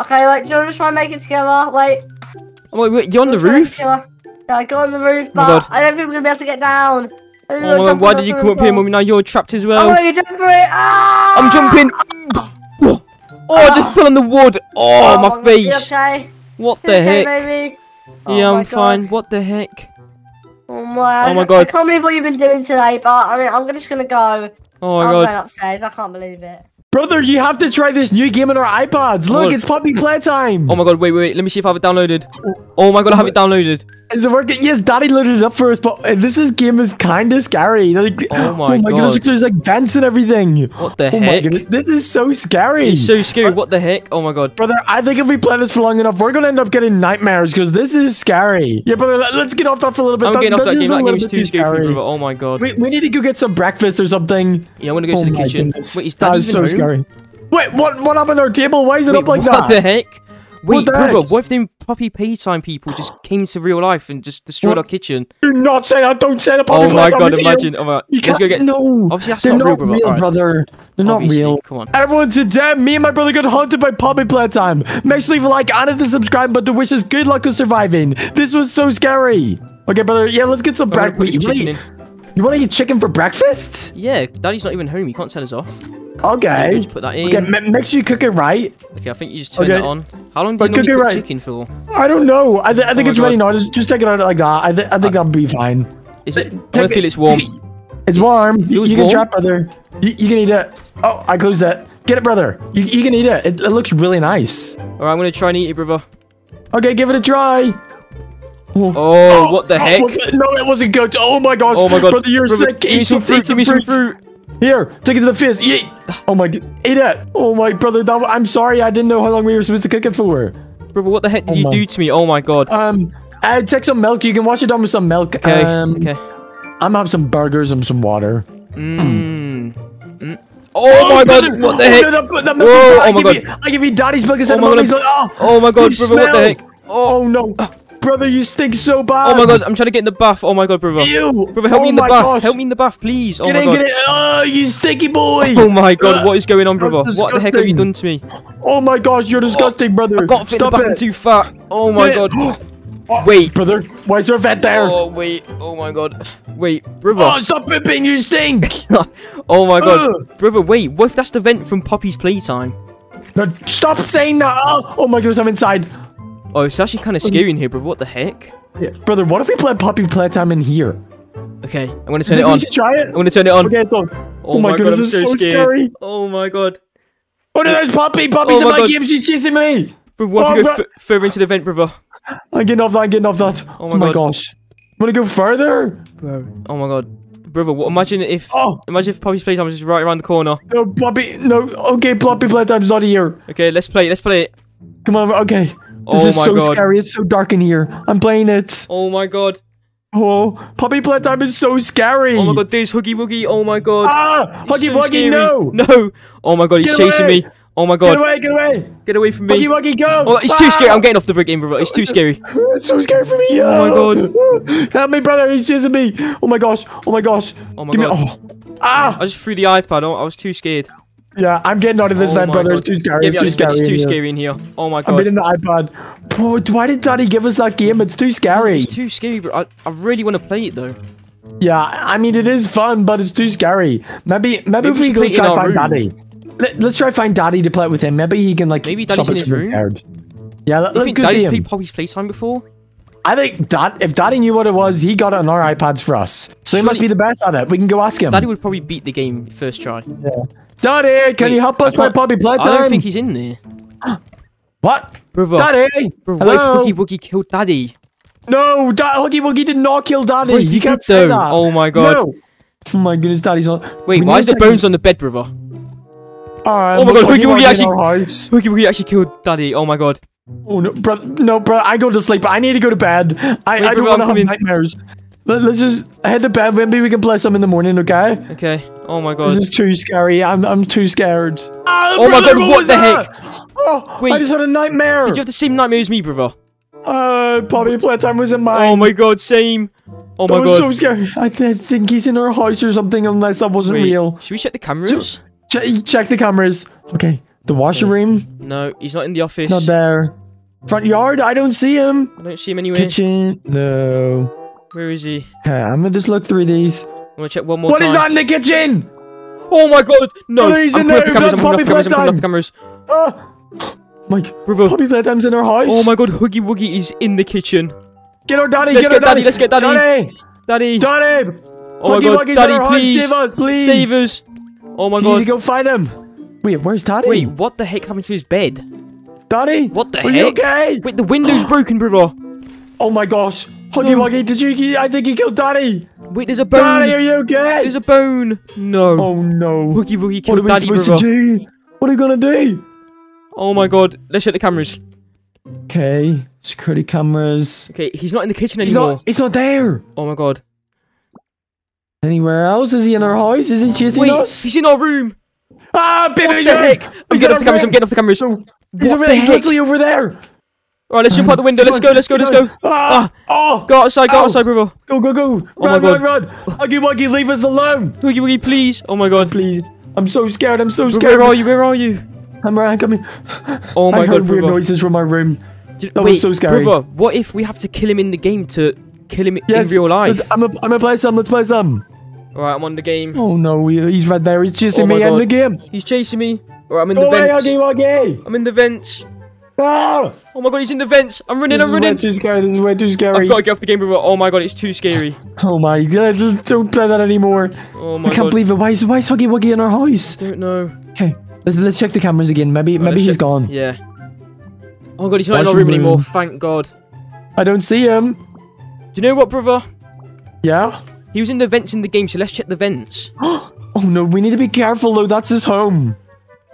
Speaker 8: Okay, like, do you want to try and make it together? Wait.
Speaker 1: Oh, wait, wait, you're on the
Speaker 8: do you wanna
Speaker 1: roof?
Speaker 8: try and make it together? Yeah, go on the roof,
Speaker 1: Oh
Speaker 8: but
Speaker 1: God.
Speaker 8: I don't think we're gonna be able to get down.
Speaker 1: Oh my why did you come up here, mummy? Now you're trapped as well.
Speaker 8: Oh, you jump for it! Ah!
Speaker 1: I'm jumping. Oh, I just fell on the wood. Oh, my face.
Speaker 8: okay?
Speaker 1: What the
Speaker 8: okay,
Speaker 1: heck?
Speaker 8: baby? Oh
Speaker 1: Yeah,
Speaker 8: my
Speaker 1: I'm fine.
Speaker 8: God.
Speaker 1: What the heck?
Speaker 8: Oh my,
Speaker 1: Oh my
Speaker 8: I can't believe what you've been doing today, but I mean, I'm just gonna go.
Speaker 1: Oh my
Speaker 8: I'm
Speaker 1: god.
Speaker 8: going upstairs. I can't believe it.
Speaker 6: Brother, you have to try this new game on our iPads. Look,
Speaker 1: What?
Speaker 6: it's Poppy Playtime.
Speaker 1: Oh my god, wait, wait, wait. Let me see if I have it downloaded. Oh my god, I have it downloaded.
Speaker 6: Is it working? Yes, Daddy loaded it up for us, but uh, this is game is kind of scary. Like,
Speaker 1: Oh my
Speaker 6: goodness,
Speaker 1: God.
Speaker 6: look, there's like vents and everything.
Speaker 1: What the
Speaker 6: Oh my
Speaker 1: heck?
Speaker 6: goodness, this is so scary.
Speaker 1: It's so scary. What the heck? Oh my god.
Speaker 6: Brother, I think if we play this for long enough, we're gonna end up getting nightmares because this is scary. Yeah, brother, let- let's get off that for a little bit.
Speaker 1: I'm getting off that
Speaker 6: is
Speaker 1: game.
Speaker 6: a
Speaker 1: That game's too scary brother. Oh my god.
Speaker 6: We, we need to go get some breakfast or something.
Speaker 1: Yeah, I'm gonna go
Speaker 6: oh
Speaker 1: to the kitchen.
Speaker 6: goodness.
Speaker 1: Wait, is
Speaker 6: that
Speaker 1: Daddy's
Speaker 6: so
Speaker 1: home?
Speaker 6: Scary. Wait, what? What happened to our table? Why is it
Speaker 1: Wait,
Speaker 6: up like
Speaker 1: what
Speaker 6: that?
Speaker 1: the heck? Wait,
Speaker 6: the heck?
Speaker 1: what if them Poppy playtime people just came to real life and just destroyed
Speaker 6: What?
Speaker 1: our kitchen?
Speaker 6: Do not say that. Don't say that. Puppy
Speaker 1: Oh my god, imagine. Oh my,
Speaker 6: You
Speaker 1: let's go get.
Speaker 6: No,
Speaker 1: Obviously, that's
Speaker 6: they're
Speaker 1: not
Speaker 6: not
Speaker 1: real, brother.
Speaker 6: real, brother. They're not
Speaker 1: Obviously,
Speaker 6: real.
Speaker 1: Come on.
Speaker 6: Everyone, today, me and my brother got haunted by Poppy Playtime. Make sure to leave a like and hit the subscribe button to wish us good luck with surviving. This was so scary. Okay, brother. Yeah, let's get some
Speaker 1: I'm gonna put
Speaker 6: breakfast. You you want to eat chicken for breakfast?
Speaker 1: Yeah, Daddy's not even home. He can't tell us off.
Speaker 6: Okay.
Speaker 1: Just put that in.
Speaker 6: Okay, make sure you cook it right.
Speaker 1: Okay, I think you just turn
Speaker 6: Okay.
Speaker 1: that on. How long do you
Speaker 6: cook it
Speaker 1: cook
Speaker 6: right.
Speaker 1: chicken for?
Speaker 6: I don't know. I, th- I think oh
Speaker 1: my
Speaker 6: it's ready now. Just, just take it out like that. I, th- I think uh, that'll be fine.
Speaker 1: Is it? I feel it's warm.
Speaker 6: It's warm. You,
Speaker 1: feels
Speaker 6: you can
Speaker 1: warm.
Speaker 6: try, brother. You, you can eat it. Oh, I closed that. Get it, brother. You, you can eat it. it. It looks really nice.
Speaker 1: Alright, I'm gonna try and eat it, brother.
Speaker 6: Okay, give it a try.
Speaker 1: Oh, oh what the
Speaker 6: oh,
Speaker 1: heck?
Speaker 6: it- no, it wasn't good. Oh my gosh.
Speaker 1: Oh my god.
Speaker 6: Brother, you're
Speaker 1: Brother,
Speaker 6: sick.
Speaker 1: Me
Speaker 6: Eat
Speaker 1: some fruit.
Speaker 6: eat
Speaker 1: some fruit.
Speaker 6: Here, take it to the fist. Eat. Oh my god. Eat it. Oh my brother. That, I'm sorry. I didn't know how long we were supposed to cook it for.
Speaker 1: Brother, what the heck did
Speaker 6: Oh
Speaker 1: you
Speaker 6: my-
Speaker 1: do to me? Oh my god.
Speaker 6: Um, uh, take some milk. You can wash it down with some milk.
Speaker 1: Okay,
Speaker 6: Um,
Speaker 1: okay.
Speaker 6: I'm gonna have some burgers and some water.
Speaker 1: Mmm. Mm. Oh, my
Speaker 6: brother.
Speaker 1: god, what the
Speaker 6: Oh,
Speaker 1: heck?
Speaker 6: no, that- that
Speaker 1: Whoa,
Speaker 6: I
Speaker 1: oh my
Speaker 6: give
Speaker 1: god.
Speaker 6: You, I give you daddy's milk instead
Speaker 1: Oh
Speaker 6: of
Speaker 1: my
Speaker 6: mommy's milk. Oh,
Speaker 1: Oh my god, brother, what the heck?
Speaker 6: Oh no. Brother, you stink so bad.
Speaker 1: Oh my god, I'm trying to get in the bath. Oh my god, brother.
Speaker 6: Ew.
Speaker 1: Brother, help
Speaker 6: oh
Speaker 1: me in oh the
Speaker 6: my
Speaker 1: bath.
Speaker 6: Gosh.
Speaker 1: Help me in the bath, please. Oh
Speaker 6: Get
Speaker 1: my
Speaker 6: in,
Speaker 1: god.
Speaker 6: get in. Oh, you stinky boy.
Speaker 1: Oh my god, what is going on, brother? What the heck have you done to me?
Speaker 6: Oh my gosh, you're oh, disgusting, brother.
Speaker 1: I got fit in the
Speaker 6: Stop
Speaker 1: bath. I'm
Speaker 6: it.
Speaker 1: too fat. Oh my
Speaker 6: Get
Speaker 1: god.
Speaker 6: Oh,
Speaker 1: Wait.
Speaker 6: brother. Why is there a vet there?
Speaker 1: Oh wait. Oh my god. Wait, brother.
Speaker 6: Oh, stop pooping, you stink.
Speaker 1: oh my god.
Speaker 6: Ugh.
Speaker 1: Brother, wait. What if that's the vent from Poppy's playtime?
Speaker 6: no, stop saying that. Oh, oh my goodness, I'm inside.
Speaker 1: Oh, it's actually kind of scary in here, brother. What the heck?
Speaker 6: Yeah, brother, what if we play Poppy Playtime in here?
Speaker 1: Okay, I'm gonna turn
Speaker 6: you
Speaker 1: it on.
Speaker 6: should try it?
Speaker 1: I'm gonna turn it on.
Speaker 6: Okay, it's on.
Speaker 1: Oh, oh
Speaker 6: my
Speaker 1: my,
Speaker 6: goodness,
Speaker 1: god, I'm so,
Speaker 6: so
Speaker 1: scared.
Speaker 6: scary.
Speaker 1: Oh my god.
Speaker 6: Oh no, there's Poppy. Poppy's
Speaker 1: Oh
Speaker 6: in
Speaker 1: my
Speaker 6: my game. She's chasing me.
Speaker 1: Brother, what if
Speaker 6: Oh,
Speaker 1: we go further into the vent, brother?
Speaker 6: I'm getting off that. I'm getting off that.
Speaker 1: Oh
Speaker 6: Oh
Speaker 1: my
Speaker 6: my,
Speaker 1: God.
Speaker 6: gosh. Want to go further?
Speaker 1: Bro. Oh my god. Brother, what, imagine if
Speaker 6: Oh.
Speaker 1: imagine if Poppy's playtime was just right around the corner.
Speaker 6: No, Poppy. No. Okay, Poppy Playtime's not here.
Speaker 1: Okay, let's play. Let's play it.
Speaker 6: Come on. Okay. This
Speaker 1: Oh
Speaker 6: is so
Speaker 1: God.
Speaker 6: scary. It's so dark in here. I'm playing it.
Speaker 1: Oh my god.
Speaker 6: Oh, Poppy Playtime is so scary.
Speaker 1: Oh my god, there's Huggy Wuggy. Oh my god.
Speaker 6: Ah, Huggy
Speaker 1: so
Speaker 6: Wuggy,
Speaker 1: scary.
Speaker 6: no.
Speaker 1: No. Oh my god, he's
Speaker 6: Get
Speaker 1: chasing
Speaker 6: away.
Speaker 1: me. Oh my god.
Speaker 6: Get away, get away.
Speaker 1: Get away from me.
Speaker 6: Huggy Wuggy, go.
Speaker 1: Oh, it's too
Speaker 6: Ah!
Speaker 1: scary. I'm getting off the brick game, brother. It's too scary.
Speaker 6: It's so scary for me.
Speaker 1: Oh my
Speaker 6: god. Help me, brother. He's chasing me. Oh my gosh. Oh my gosh.
Speaker 1: Oh my
Speaker 6: Give
Speaker 1: god.
Speaker 6: Me, oh. Ah.
Speaker 1: I just threw the iPad. Oh, I was too scared.
Speaker 6: Yeah, I'm getting out of this
Speaker 1: oh my
Speaker 6: brother.
Speaker 1: God.
Speaker 6: It's too scary. It's too scary.
Speaker 1: It's too
Speaker 6: in here.
Speaker 1: scary in here. Oh my god.
Speaker 6: I'm beating the iPad. Bro, why did Daddy give us that game? It's too scary.
Speaker 1: It's too scary, bro. I, I really want to play it though.
Speaker 6: Yeah, I mean it is fun, but it's too scary. Maybe, maybe, if
Speaker 1: we
Speaker 6: go
Speaker 1: in
Speaker 6: try find
Speaker 1: room.
Speaker 6: Daddy. Let, us try find Daddy to play it with him. Maybe he can like
Speaker 1: Maybe
Speaker 6: stop
Speaker 1: Daddy's
Speaker 6: us
Speaker 1: in
Speaker 6: from being scared. Yeah, let, us go
Speaker 1: Daddy's
Speaker 6: see him.
Speaker 1: played Poppy's playtime before?
Speaker 6: I think Dad, if Daddy knew what it was, he got it on our iPads for us. So he must be the best at it. We can go ask him.
Speaker 1: Daddy would probably beat the game first try.
Speaker 6: Daddy, can
Speaker 1: Wait,
Speaker 6: you help us play
Speaker 1: can't-
Speaker 6: Poppy
Speaker 1: I don't think he's in there.
Speaker 6: What?
Speaker 1: Brother.
Speaker 6: Daddy?
Speaker 1: Bro, what if
Speaker 6: Hello?
Speaker 1: Huggy Wuggy killed Daddy?
Speaker 6: No, da- Huggy Wuggy did not kill Daddy.
Speaker 1: What if
Speaker 6: you can't say that.
Speaker 1: Oh my God.
Speaker 6: No. Oh my goodness, Daddy's not.
Speaker 1: Wait,
Speaker 6: We
Speaker 1: why is the bones
Speaker 6: his-
Speaker 1: on the bed, brother?
Speaker 6: Alright,
Speaker 1: Oh my God, Huggy Wuggy
Speaker 6: Wuggy
Speaker 1: actually-
Speaker 6: in our house.
Speaker 1: Huggy Wuggy actually killed Daddy. Oh my god.
Speaker 6: Oh no, bro, no, bro. I go to sleep. I need to go to bed. I,
Speaker 1: Wait,
Speaker 6: I don't want to have nightmares. Let, us just head to bed. Maybe we can play some in the morning. Okay?
Speaker 1: Okay. Oh my god.
Speaker 6: This is too scary. I'm I'm too scared. Ah,
Speaker 1: Oh my God, what
Speaker 6: was
Speaker 1: the
Speaker 6: that? Oh,
Speaker 1: Wait.
Speaker 6: I just had a nightmare.
Speaker 1: Did you have the same nightmare as me, brother?
Speaker 6: Uh, Poppy Playtime was in mine.
Speaker 1: Oh my god, same. Oh my god.
Speaker 6: that was so scary. I th- think he's in our house or something, unless that wasn't
Speaker 1: Wait,
Speaker 6: real.
Speaker 1: should we check the cameras?
Speaker 6: Che- check the cameras. Okay, the washer room.
Speaker 1: No, he's not in the office.
Speaker 6: It's not there. Front yard. I don't see him.
Speaker 1: I don't see him anywhere.
Speaker 6: Kitchen. No.
Speaker 1: Where is he?
Speaker 6: Okay, I'm gonna just look through these.
Speaker 1: I'm gonna check one more
Speaker 6: What
Speaker 1: time.
Speaker 6: is that in the kitchen?
Speaker 1: Oh my god! No!
Speaker 6: Oh, he's
Speaker 1: I'm
Speaker 6: in there,
Speaker 1: the cameras, I'm
Speaker 6: got
Speaker 1: coming off the cameras, I'm off the cameras.
Speaker 6: Oh, Mike. Poppy playtime's in our house.
Speaker 1: Oh my god, Huggy Wuggy is in the kitchen.
Speaker 6: Get our daddy.
Speaker 1: Let's
Speaker 6: get,
Speaker 1: get daddy, let's get daddy.
Speaker 6: Daddy.
Speaker 1: Daddy!
Speaker 6: Daddy.
Speaker 1: oh my
Speaker 6: Huggy
Speaker 1: god,
Speaker 6: Wuggy's in
Speaker 1: daddy,
Speaker 6: our
Speaker 1: please!
Speaker 6: Save us, please.
Speaker 1: Save us! Oh my
Speaker 6: You need to go find him. Wait, where's daddy?
Speaker 1: Wait, what the heck happened to his bed?
Speaker 6: daddy.
Speaker 1: What the
Speaker 6: Are you okay?
Speaker 1: Wait, the window's broken, brother.
Speaker 6: Oh my gosh. Huggy
Speaker 1: No.
Speaker 6: Wuggy, did you? I think he killed daddy.
Speaker 1: Wait, there's a bone.
Speaker 6: Daddy, are you okay?
Speaker 1: There's a bone. No.
Speaker 6: Oh no.
Speaker 1: Huggy Wuggy
Speaker 6: What are we supposed
Speaker 1: brother.
Speaker 6: to do? What are we gonna do?
Speaker 1: Oh my god. Let's shut the cameras.
Speaker 6: Okay, security cameras.
Speaker 1: Okay, he's not in the kitchen
Speaker 6: He's
Speaker 1: anymore.
Speaker 6: not. He's not there.
Speaker 1: Oh my god.
Speaker 6: Anywhere else? Is he in our house? Is he chasing
Speaker 1: Wait,
Speaker 6: us?
Speaker 1: he's in our room.
Speaker 6: Ah, baby,
Speaker 1: What the heck? I'm getting off the cameras. I'm getting off the cameras.
Speaker 6: room. He's over
Speaker 1: the
Speaker 6: there. He's literally over there.
Speaker 1: Alright, let's jump out the window. Let's go. Let's go. Let's go.
Speaker 6: Ah, oh,
Speaker 1: Go outside. Go outside, brother.
Speaker 6: go, go, go.
Speaker 1: Oh
Speaker 6: run, run, run. Huggy Wuggy, leave us alone.
Speaker 1: Huggy Wuggy, please. Oh my god.
Speaker 6: Please. I'm so scared. I'm so scared.
Speaker 1: Where are you? Where are you?
Speaker 6: I'm right, coming.
Speaker 1: Oh my
Speaker 6: I
Speaker 1: god,
Speaker 6: heard weird
Speaker 1: brother.
Speaker 6: noises from my room. That was so scary.
Speaker 1: brother. What if we have to kill him in the game to kill him
Speaker 6: Yes,
Speaker 1: in real life?
Speaker 6: I'm gonna I'm gonna play some. Let's play some.
Speaker 1: Alright, I'm on the game.
Speaker 6: Oh no, he's right there. He's chasing
Speaker 1: Oh
Speaker 6: me in the game.
Speaker 1: He's chasing me. Alright, I'm in
Speaker 6: Go
Speaker 1: the
Speaker 6: away,
Speaker 1: vents.
Speaker 6: Huggy Wuggy.
Speaker 1: I'm in the vents.
Speaker 6: Ah!
Speaker 1: Oh my god, he's in the vents. I'm running.
Speaker 6: This
Speaker 1: I'm running.
Speaker 6: This is way too scary. This is way too scary.
Speaker 1: I've got to get off the game, brother. Oh my god, it's too scary.
Speaker 6: Oh my god, don't play that anymore.
Speaker 1: Oh my god.
Speaker 6: I can't
Speaker 1: god.
Speaker 6: believe it. Why is, why is Huggy Wuggy in our house?
Speaker 1: I don't know.
Speaker 6: Okay, let's, let's check the cameras again. Maybe
Speaker 1: Right,
Speaker 6: maybe he's
Speaker 1: check-
Speaker 6: gone.
Speaker 1: Yeah. Oh my god, he's not in our
Speaker 6: Washroom
Speaker 1: room anymore.
Speaker 6: room.
Speaker 1: Thank god.
Speaker 6: I don't see him.
Speaker 1: Do you know what, brother?
Speaker 6: Yeah?
Speaker 1: He was in the vents in the game, so let's check the vents.
Speaker 6: Oh no, we need to be careful though. That's his home.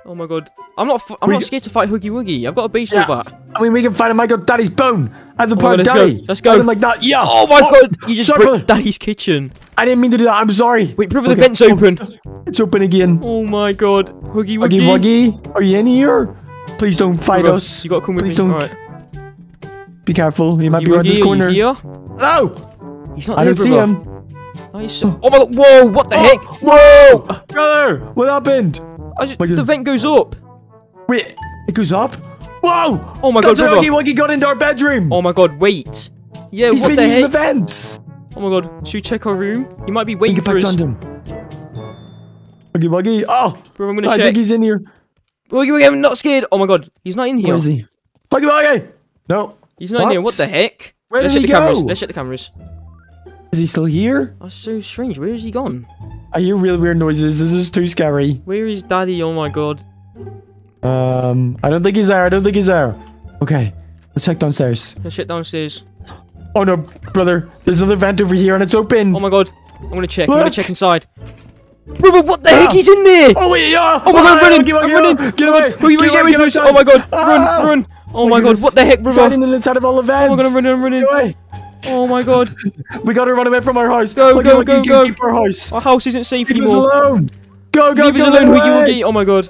Speaker 1: Oh my god. I'm not. I'm
Speaker 6: We
Speaker 1: not scared to fight Huggy Wuggy. I've got a baseball
Speaker 6: Yeah.
Speaker 1: bat.
Speaker 6: I mean, we can find him. I got Daddy's bone. I have the
Speaker 1: Oh my
Speaker 6: part
Speaker 1: God,
Speaker 6: of
Speaker 1: let's go. Let's go.
Speaker 6: Like that. Yeah.
Speaker 1: Oh my god! You just
Speaker 6: sorry,
Speaker 1: broke. Daddy's kitchen.
Speaker 6: I didn't mean to do that. I'm sorry.
Speaker 1: Wait, brother, the
Speaker 6: Okay.
Speaker 1: vents open.
Speaker 6: It's open again.
Speaker 1: Oh my god, Hoogie
Speaker 6: Huggy
Speaker 1: Wuggy.
Speaker 6: Wuggy, are you in here? Please don't fight
Speaker 1: Brother,
Speaker 6: us.
Speaker 1: You gotta come with
Speaker 6: Please
Speaker 1: me.
Speaker 6: don't.
Speaker 1: Alright.
Speaker 6: Be careful. He might be around this
Speaker 1: are
Speaker 6: corner.
Speaker 1: here?
Speaker 6: No!
Speaker 1: He's not
Speaker 6: I
Speaker 1: there,
Speaker 6: don't see him.
Speaker 1: Oh, so- oh my god! Whoa! What the
Speaker 6: Oh,
Speaker 1: heck?
Speaker 6: Whoa! Brother! What happened?
Speaker 1: Just,
Speaker 6: my God.
Speaker 1: the vent goes up.
Speaker 6: Wait, it goes up? Whoa!
Speaker 1: Oh my God,
Speaker 6: That's. Huggy Wuggy got into our bedroom!
Speaker 1: Oh my god! Wait. Yeah.
Speaker 6: He's
Speaker 1: what
Speaker 6: been
Speaker 1: the
Speaker 6: using
Speaker 1: heck?
Speaker 6: the vents!
Speaker 1: Oh my god! Should we check our room? He might be waiting for us.
Speaker 6: him. Huggy Wuggy. Oh!
Speaker 1: Bro, I'm gonna
Speaker 6: I
Speaker 1: check.
Speaker 6: think he's in here.
Speaker 1: Huggy Wuggy, I'm not scared. Oh my god! He's not in here.
Speaker 6: Where is he? Huggy Wuggy! No.
Speaker 1: He's not in here. What
Speaker 6: What?
Speaker 1: the heck?
Speaker 6: Where
Speaker 1: Let's
Speaker 6: did
Speaker 1: check
Speaker 6: he
Speaker 1: the cameras. Let's check the cameras.
Speaker 6: Is he still here?
Speaker 1: That's so strange. Where is he gone?
Speaker 6: I hear real weird noises. This is too scary.
Speaker 1: Where is Daddy? Oh my god.
Speaker 6: Um, I don't think he's there. I don't think he's there. Okay, let's check downstairs.
Speaker 1: Let's check downstairs.
Speaker 6: Oh no, brother. There's another vent over here and it's open.
Speaker 1: Oh my god. I'm gonna check. I'm gonna check inside. Brother, what the heck?
Speaker 6: Ah.
Speaker 1: He's in there!
Speaker 6: Oh wait, yeah!
Speaker 1: Oh my god, I'm running!
Speaker 6: Huggy
Speaker 1: I'm
Speaker 6: Wuggy,
Speaker 1: running!
Speaker 6: Get
Speaker 1: my
Speaker 6: away!
Speaker 1: God, Huggy Wuggy, get away from us! Oh my god!
Speaker 6: Ah.
Speaker 1: Run, run! Oh
Speaker 6: My
Speaker 1: my god, what the heck,
Speaker 6: He's
Speaker 1: brother?
Speaker 6: hiding inside of all the vents.
Speaker 1: Oh my god, I'm running, I'm running.
Speaker 6: Get away!
Speaker 1: Oh my god.
Speaker 6: We gotta run away from our house.
Speaker 1: Go,
Speaker 6: Huggy
Speaker 1: go, go, go.
Speaker 6: Keep our house.
Speaker 1: Our house isn't safe
Speaker 6: Leave us alone. Go, go,
Speaker 1: Leave
Speaker 6: go
Speaker 1: us alone,
Speaker 6: away.
Speaker 1: Huggy Wuggy. Oh my god.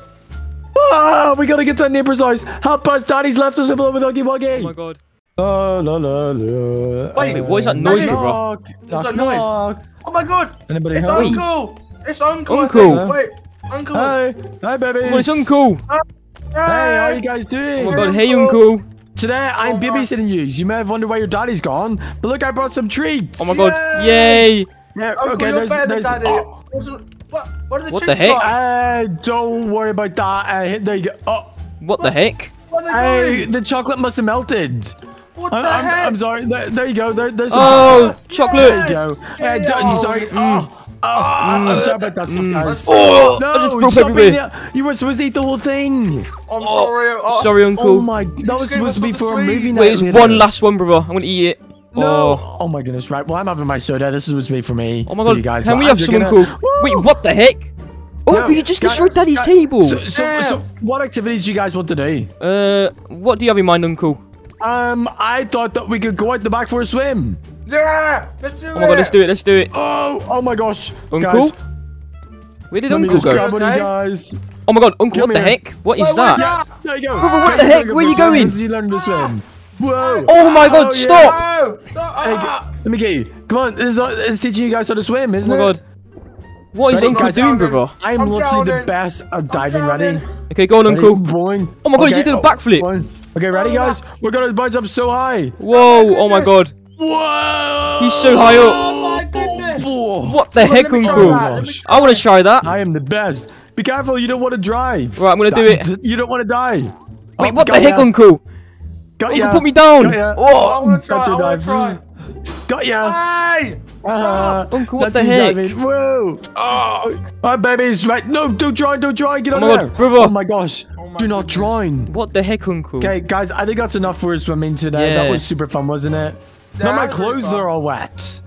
Speaker 6: Ah, we gotta get to our neighbor's house. Help us! Daddy's left us alone with Huggy Wuggy.
Speaker 1: Oh my god.
Speaker 6: La, la, la, la.
Speaker 5: Wait,
Speaker 1: what is that noise, bro?
Speaker 6: Knock, knock,
Speaker 5: that noise? Oh my god!
Speaker 6: Anybody
Speaker 5: It's
Speaker 6: home?
Speaker 5: Uncle! It's Uncle!
Speaker 1: Uncle.
Speaker 5: Wait, Uncle!
Speaker 6: Hi, hi, babies.
Speaker 1: Oh, it's Uncle.
Speaker 6: Hey, how are you guys doing?
Speaker 1: Oh my god, hey Uncle.
Speaker 6: Today I'm
Speaker 5: Oh my-
Speaker 6: babysitting you. You may have wondered why your daddy's gone, but look, I brought some treats.
Speaker 1: Oh my god,
Speaker 5: Yay!
Speaker 1: yay.
Speaker 6: Yeah,
Speaker 5: Uncle,
Speaker 6: okay,
Speaker 5: you're
Speaker 6: there's, there's.
Speaker 5: Daddy.
Speaker 6: Oh,
Speaker 5: the- What? What are the
Speaker 1: What the
Speaker 5: treats
Speaker 1: heck?
Speaker 6: uh, don't worry about that. Uh, there you go. Oh,
Speaker 1: What the heck?
Speaker 5: What are
Speaker 6: hey, the chocolate must have melted.
Speaker 5: What
Speaker 6: I,
Speaker 5: the
Speaker 6: I'm,
Speaker 5: heck?
Speaker 6: I'm sorry. There, there you go. There, there's some
Speaker 1: Oh,
Speaker 6: chocolate.
Speaker 1: chocolate.
Speaker 6: There you go. Uh, d- I'm sorry. Oh, oh, I'm sorry about that stuff, guys. Mm.
Speaker 1: Oh,
Speaker 6: No,
Speaker 1: I just threw up
Speaker 6: stop
Speaker 1: everywhere.
Speaker 6: eating. You were supposed to eat the whole thing.
Speaker 5: I'm oh.
Speaker 1: sorry.
Speaker 6: Oh, Sorry,
Speaker 1: Uncle.
Speaker 6: Oh my, that was
Speaker 5: gave
Speaker 6: supposed to be for a movie night.
Speaker 1: Wait, there's
Speaker 6: later.
Speaker 1: one last one, brother. I'm gonna eat it.
Speaker 6: No.
Speaker 1: Oh.
Speaker 6: Oh. my goodness, right. Well, I'm having my soda. This is supposed to be for me.
Speaker 1: Oh my god,
Speaker 6: you guys.
Speaker 1: can
Speaker 6: but
Speaker 1: we have
Speaker 6: just
Speaker 1: some
Speaker 6: gonna-
Speaker 1: Uncle?
Speaker 6: Woo!
Speaker 1: Wait, what the heck? Oh,
Speaker 6: No,
Speaker 1: you just
Speaker 6: guys-
Speaker 1: destroyed Daddy's
Speaker 6: guys-
Speaker 1: table.
Speaker 6: So, so, so, what activities do you guys want to do?
Speaker 1: Uh, what do you have in mind, Uncle?
Speaker 6: Um, I thought that we could go out the back for a swim.
Speaker 5: Yeah! Let's do it!
Speaker 1: Oh my god, let's do it, let's do it.
Speaker 6: Oh, oh my gosh.
Speaker 1: Uncle?
Speaker 6: Guys,
Speaker 1: Where did
Speaker 6: let
Speaker 1: Uncle go?
Speaker 6: grab one
Speaker 5: Okay.
Speaker 6: guys.
Speaker 1: Oh my god, Uncle,
Speaker 6: Come
Speaker 1: what the
Speaker 6: here.
Speaker 1: heck? What is
Speaker 5: Wait,
Speaker 1: that?
Speaker 5: that?
Speaker 6: There you go.
Speaker 1: Brother, what the heck? Where
Speaker 6: for
Speaker 1: you going?
Speaker 6: Let's see you learn to swim. Whoa.
Speaker 1: Oh my god,
Speaker 6: yeah.
Speaker 1: stop!
Speaker 5: No! Stop!
Speaker 6: Hey,
Speaker 5: Ah!
Speaker 6: let me get you. Come on, this is, this is teaching you guys how to swim,
Speaker 1: Oh
Speaker 6: isn't it?
Speaker 1: Oh my
Speaker 6: it?
Speaker 1: god. What is
Speaker 6: Ready,
Speaker 1: Uncle
Speaker 6: guys?
Speaker 1: doing, brother?
Speaker 6: I'm,
Speaker 5: I'm
Speaker 6: literally the best at diving. Ready?
Speaker 1: Okay, go on, Uncle.
Speaker 6: Boing.
Speaker 1: Oh my god, he
Speaker 6: Okay,
Speaker 1: just did a
Speaker 6: oh,
Speaker 1: backflip.
Speaker 6: Okay, ready, guys? We're gonna bounce up so high.
Speaker 1: Whoa, oh my god.
Speaker 6: Whoa!
Speaker 1: He's so high up.
Speaker 5: Oh my goodness!
Speaker 1: What the heck,
Speaker 5: let
Speaker 1: Uncle?
Speaker 5: that, let me try
Speaker 1: I want to try that.
Speaker 6: I am the best. Be careful, you don't want to drive.
Speaker 1: Right, I'm gonna do it.
Speaker 6: You don't want to die.
Speaker 1: Wait,
Speaker 6: Oh,
Speaker 1: what the heck,
Speaker 6: ya.
Speaker 1: Uncle?
Speaker 6: Got
Speaker 1: Uncle,
Speaker 6: ya.
Speaker 1: put me down.
Speaker 6: Got ya.
Speaker 5: I
Speaker 1: Oh,
Speaker 5: want to try, I
Speaker 6: your
Speaker 5: want to try.
Speaker 6: dive. Got ya.
Speaker 5: Hey!
Speaker 6: Ah,
Speaker 1: Uncle, what
Speaker 6: that's
Speaker 1: the
Speaker 6: you
Speaker 1: heck?
Speaker 6: diving. Whoa. Oh. my babies. Right. No, don't join. Don't join. Get
Speaker 1: Oh
Speaker 6: on
Speaker 1: my
Speaker 6: there.
Speaker 1: Brother.
Speaker 6: Oh my gosh.
Speaker 5: Oh my
Speaker 6: Do not
Speaker 5: goodness.
Speaker 6: join.
Speaker 1: what the heck, Uncle?
Speaker 6: Okay, guys, I think that's enough for us swimming today. That was super fun, wasn't it?
Speaker 5: Yeah,
Speaker 6: now my
Speaker 5: that was really
Speaker 6: clothes
Speaker 5: fun.
Speaker 6: are all wet.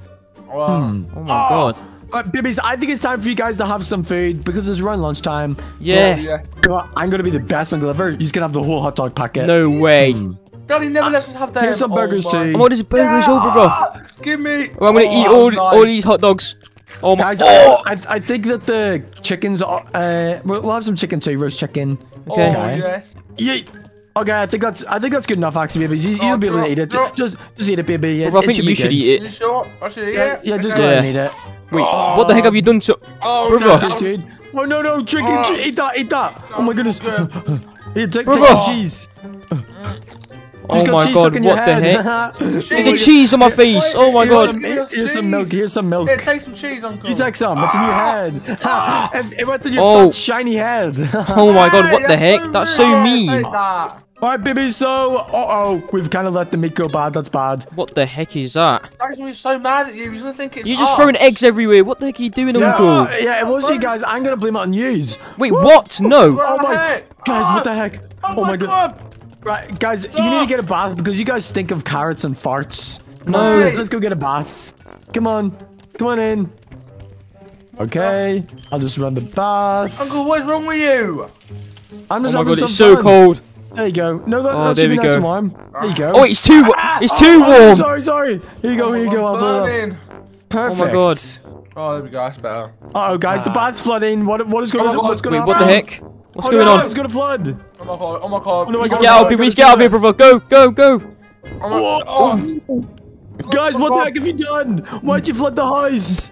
Speaker 5: Wow.
Speaker 6: Hmm.
Speaker 1: Oh my god.
Speaker 6: But babies, I think it's time for you guys to have some food because it's around lunchtime.
Speaker 1: Yeah.
Speaker 5: Oh, yeah.
Speaker 6: Well, I'm gonna be the best uncle ever. You're just gonna have the whole hot dog packet.
Speaker 1: No way.
Speaker 5: Daddy never lets us have that.
Speaker 6: Here's some
Speaker 5: Oh
Speaker 6: burgers
Speaker 5: my-
Speaker 6: too.
Speaker 1: Oh my god, burgers all, brother.
Speaker 5: Ah, Give me.
Speaker 1: Oh, I'm gonna
Speaker 5: Oh,
Speaker 1: eat all,
Speaker 5: nice.
Speaker 1: all these hot dogs. Oh my.
Speaker 6: Guys,
Speaker 1: Oh.
Speaker 6: I, I think that the chickens are. Uh, we'll, we'll have some chicken too, roast chicken.
Speaker 1: Okay.
Speaker 5: Oh, yes.
Speaker 6: Yeet. Okay, I think that's I think that's good enough, actually, babies. You, you'll be oh, able to eat it.
Speaker 5: drop-
Speaker 6: Just just eat it, baby. It,
Speaker 1: Brother, I think
Speaker 6: should
Speaker 1: you should
Speaker 6: good.
Speaker 1: eat
Speaker 5: You
Speaker 1: it.
Speaker 5: sure? I should eat
Speaker 6: Yeah,
Speaker 5: it?
Speaker 6: yeah, just
Speaker 5: Okay.
Speaker 6: go ahead and eat it.
Speaker 1: Wait, oh. what the heck have you done to?
Speaker 5: Oh,
Speaker 1: Brother.
Speaker 5: no.
Speaker 6: Just dude. Oh no no, chicken!
Speaker 5: Oh.
Speaker 6: eat that! Eat that! Oh my goodness!
Speaker 5: good.
Speaker 6: Here, take, take
Speaker 1: Brother.
Speaker 6: some cheese.
Speaker 1: Oh.
Speaker 6: Oh
Speaker 1: my god,
Speaker 6: stuck in your
Speaker 1: what the heck? There's
Speaker 5: Cheese.
Speaker 1: a cheese on my face. Oh my god.
Speaker 6: Here's,
Speaker 5: Here's
Speaker 6: some milk. Here's some milk.
Speaker 5: Here, take some cheese, Uncle.
Speaker 6: You take some. It's in your ah. head. Ha, it, it went in your
Speaker 1: Oh.
Speaker 6: fat, shiny head.
Speaker 1: Oh my god, what the heck? That's so mean.
Speaker 6: Alright, baby, so, uh-oh, we've kind of let the meat go bad, that's bad.
Speaker 1: What the heck is that?
Speaker 5: Daddy's gonna be so mad at you. He's gonna think it's
Speaker 1: You're just
Speaker 5: us.
Speaker 1: throwing eggs everywhere. What the heck are you doing,
Speaker 6: Yeah,
Speaker 1: Uncle?
Speaker 6: Uh, yeah, it was you guys, I'm gonna blame it on yous.
Speaker 1: Wait, what? No.
Speaker 5: What
Speaker 6: Oh my,
Speaker 5: heck?
Speaker 6: guys, what the ah. heck?
Speaker 5: Oh, oh my god.
Speaker 6: Right, guys, you need to get a bath because you guys stink of carrots and farts. Come
Speaker 1: No.
Speaker 6: on, let's go get a bath. Come on, come on in. Okay, I'll just run the bath.
Speaker 5: Uncle, what's wrong with you?
Speaker 6: I'm
Speaker 1: Oh
Speaker 6: just
Speaker 1: my
Speaker 6: having
Speaker 1: god,
Speaker 6: some
Speaker 1: it's so
Speaker 6: fun.
Speaker 1: cold.
Speaker 6: There you go. No, that,
Speaker 1: Oh,
Speaker 6: that
Speaker 1: there
Speaker 6: should be
Speaker 1: we
Speaker 6: nice
Speaker 1: go.
Speaker 6: and warm. There you go.
Speaker 1: Oh, it's too. It's too
Speaker 6: Oh,
Speaker 1: warm.
Speaker 6: sorry, sorry. Here you go, here you go. I'll
Speaker 5: I'm
Speaker 6: fill it up.
Speaker 5: burning.
Speaker 6: Perfect.
Speaker 1: god.
Speaker 5: Oh, there we go. That's better.
Speaker 6: Uh oh, guys, the bath's flooding. What what is going
Speaker 5: Oh
Speaker 6: on?
Speaker 5: my
Speaker 6: What's going
Speaker 1: Wait,
Speaker 6: on?
Speaker 1: what the heck? What's
Speaker 6: Oh,
Speaker 1: going
Speaker 6: no,
Speaker 1: on?
Speaker 6: It's gonna flood.
Speaker 5: Oh my god. Oh my god.
Speaker 6: no,
Speaker 1: We
Speaker 6: got
Speaker 1: need to get out of here. We need get out of here, brother. Go, go, go.
Speaker 5: Oh my oh.
Speaker 6: Guys,
Speaker 5: Oh
Speaker 6: what
Speaker 5: my
Speaker 6: the heck have you done? Why'd you flood the house?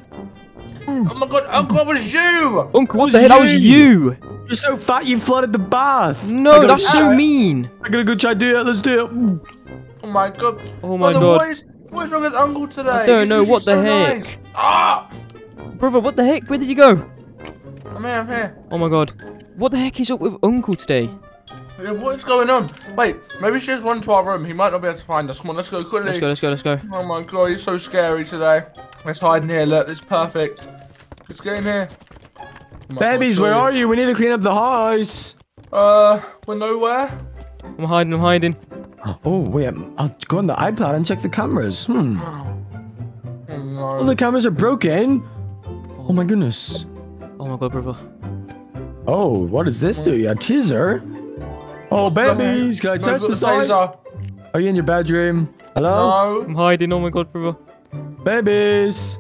Speaker 5: Oh my god, Uncle, it was you!
Speaker 1: Uncle, what the heck? That was
Speaker 6: you.
Speaker 1: you.
Speaker 6: You're so fat, you flooded the bath.
Speaker 1: No, that's so mean.
Speaker 6: I'm gonna go try to do it. Let's do it.
Speaker 5: Oh my god.
Speaker 1: Oh my
Speaker 5: Brother,
Speaker 1: god.
Speaker 5: What is, what is wrong with Uncle today?
Speaker 1: I don't
Speaker 5: He's
Speaker 1: know,
Speaker 5: usually
Speaker 1: what the
Speaker 5: so
Speaker 1: heck?
Speaker 5: nice. Ah!
Speaker 1: Brother, what the heck? Where did you go?
Speaker 5: I'm here, I'm here.
Speaker 1: Oh my god. What the heck is up with Uncle today?
Speaker 5: Yeah, What is going on? Wait, maybe we should just run to our room. He might not be able to find us. Come on, let's go quickly.
Speaker 1: Let's go, let's go, let's go.
Speaker 5: Oh my god, he's so scary today. Let's hide in here. Look, it's perfect. Let's get in here. Oh
Speaker 6: Babies,
Speaker 5: God,
Speaker 6: where
Speaker 5: sorry.
Speaker 6: are you? We need to clean up the house.
Speaker 5: Uh, we're nowhere.
Speaker 1: I'm hiding, I'm hiding.
Speaker 6: Oh, wait. I'll go on the iPad and check the cameras. Hmm.
Speaker 5: Oh no.
Speaker 6: Oh, the cameras are broken. Oh my goodness.
Speaker 1: Oh my god, brother.
Speaker 6: Oh, what does this do? A teaser? Oh, babies, can I
Speaker 5: No,
Speaker 6: test the site?
Speaker 5: taser.
Speaker 6: Are you in your bedroom? Hello?
Speaker 5: No.
Speaker 1: I'm hiding. Oh my god, brother.
Speaker 6: Babies?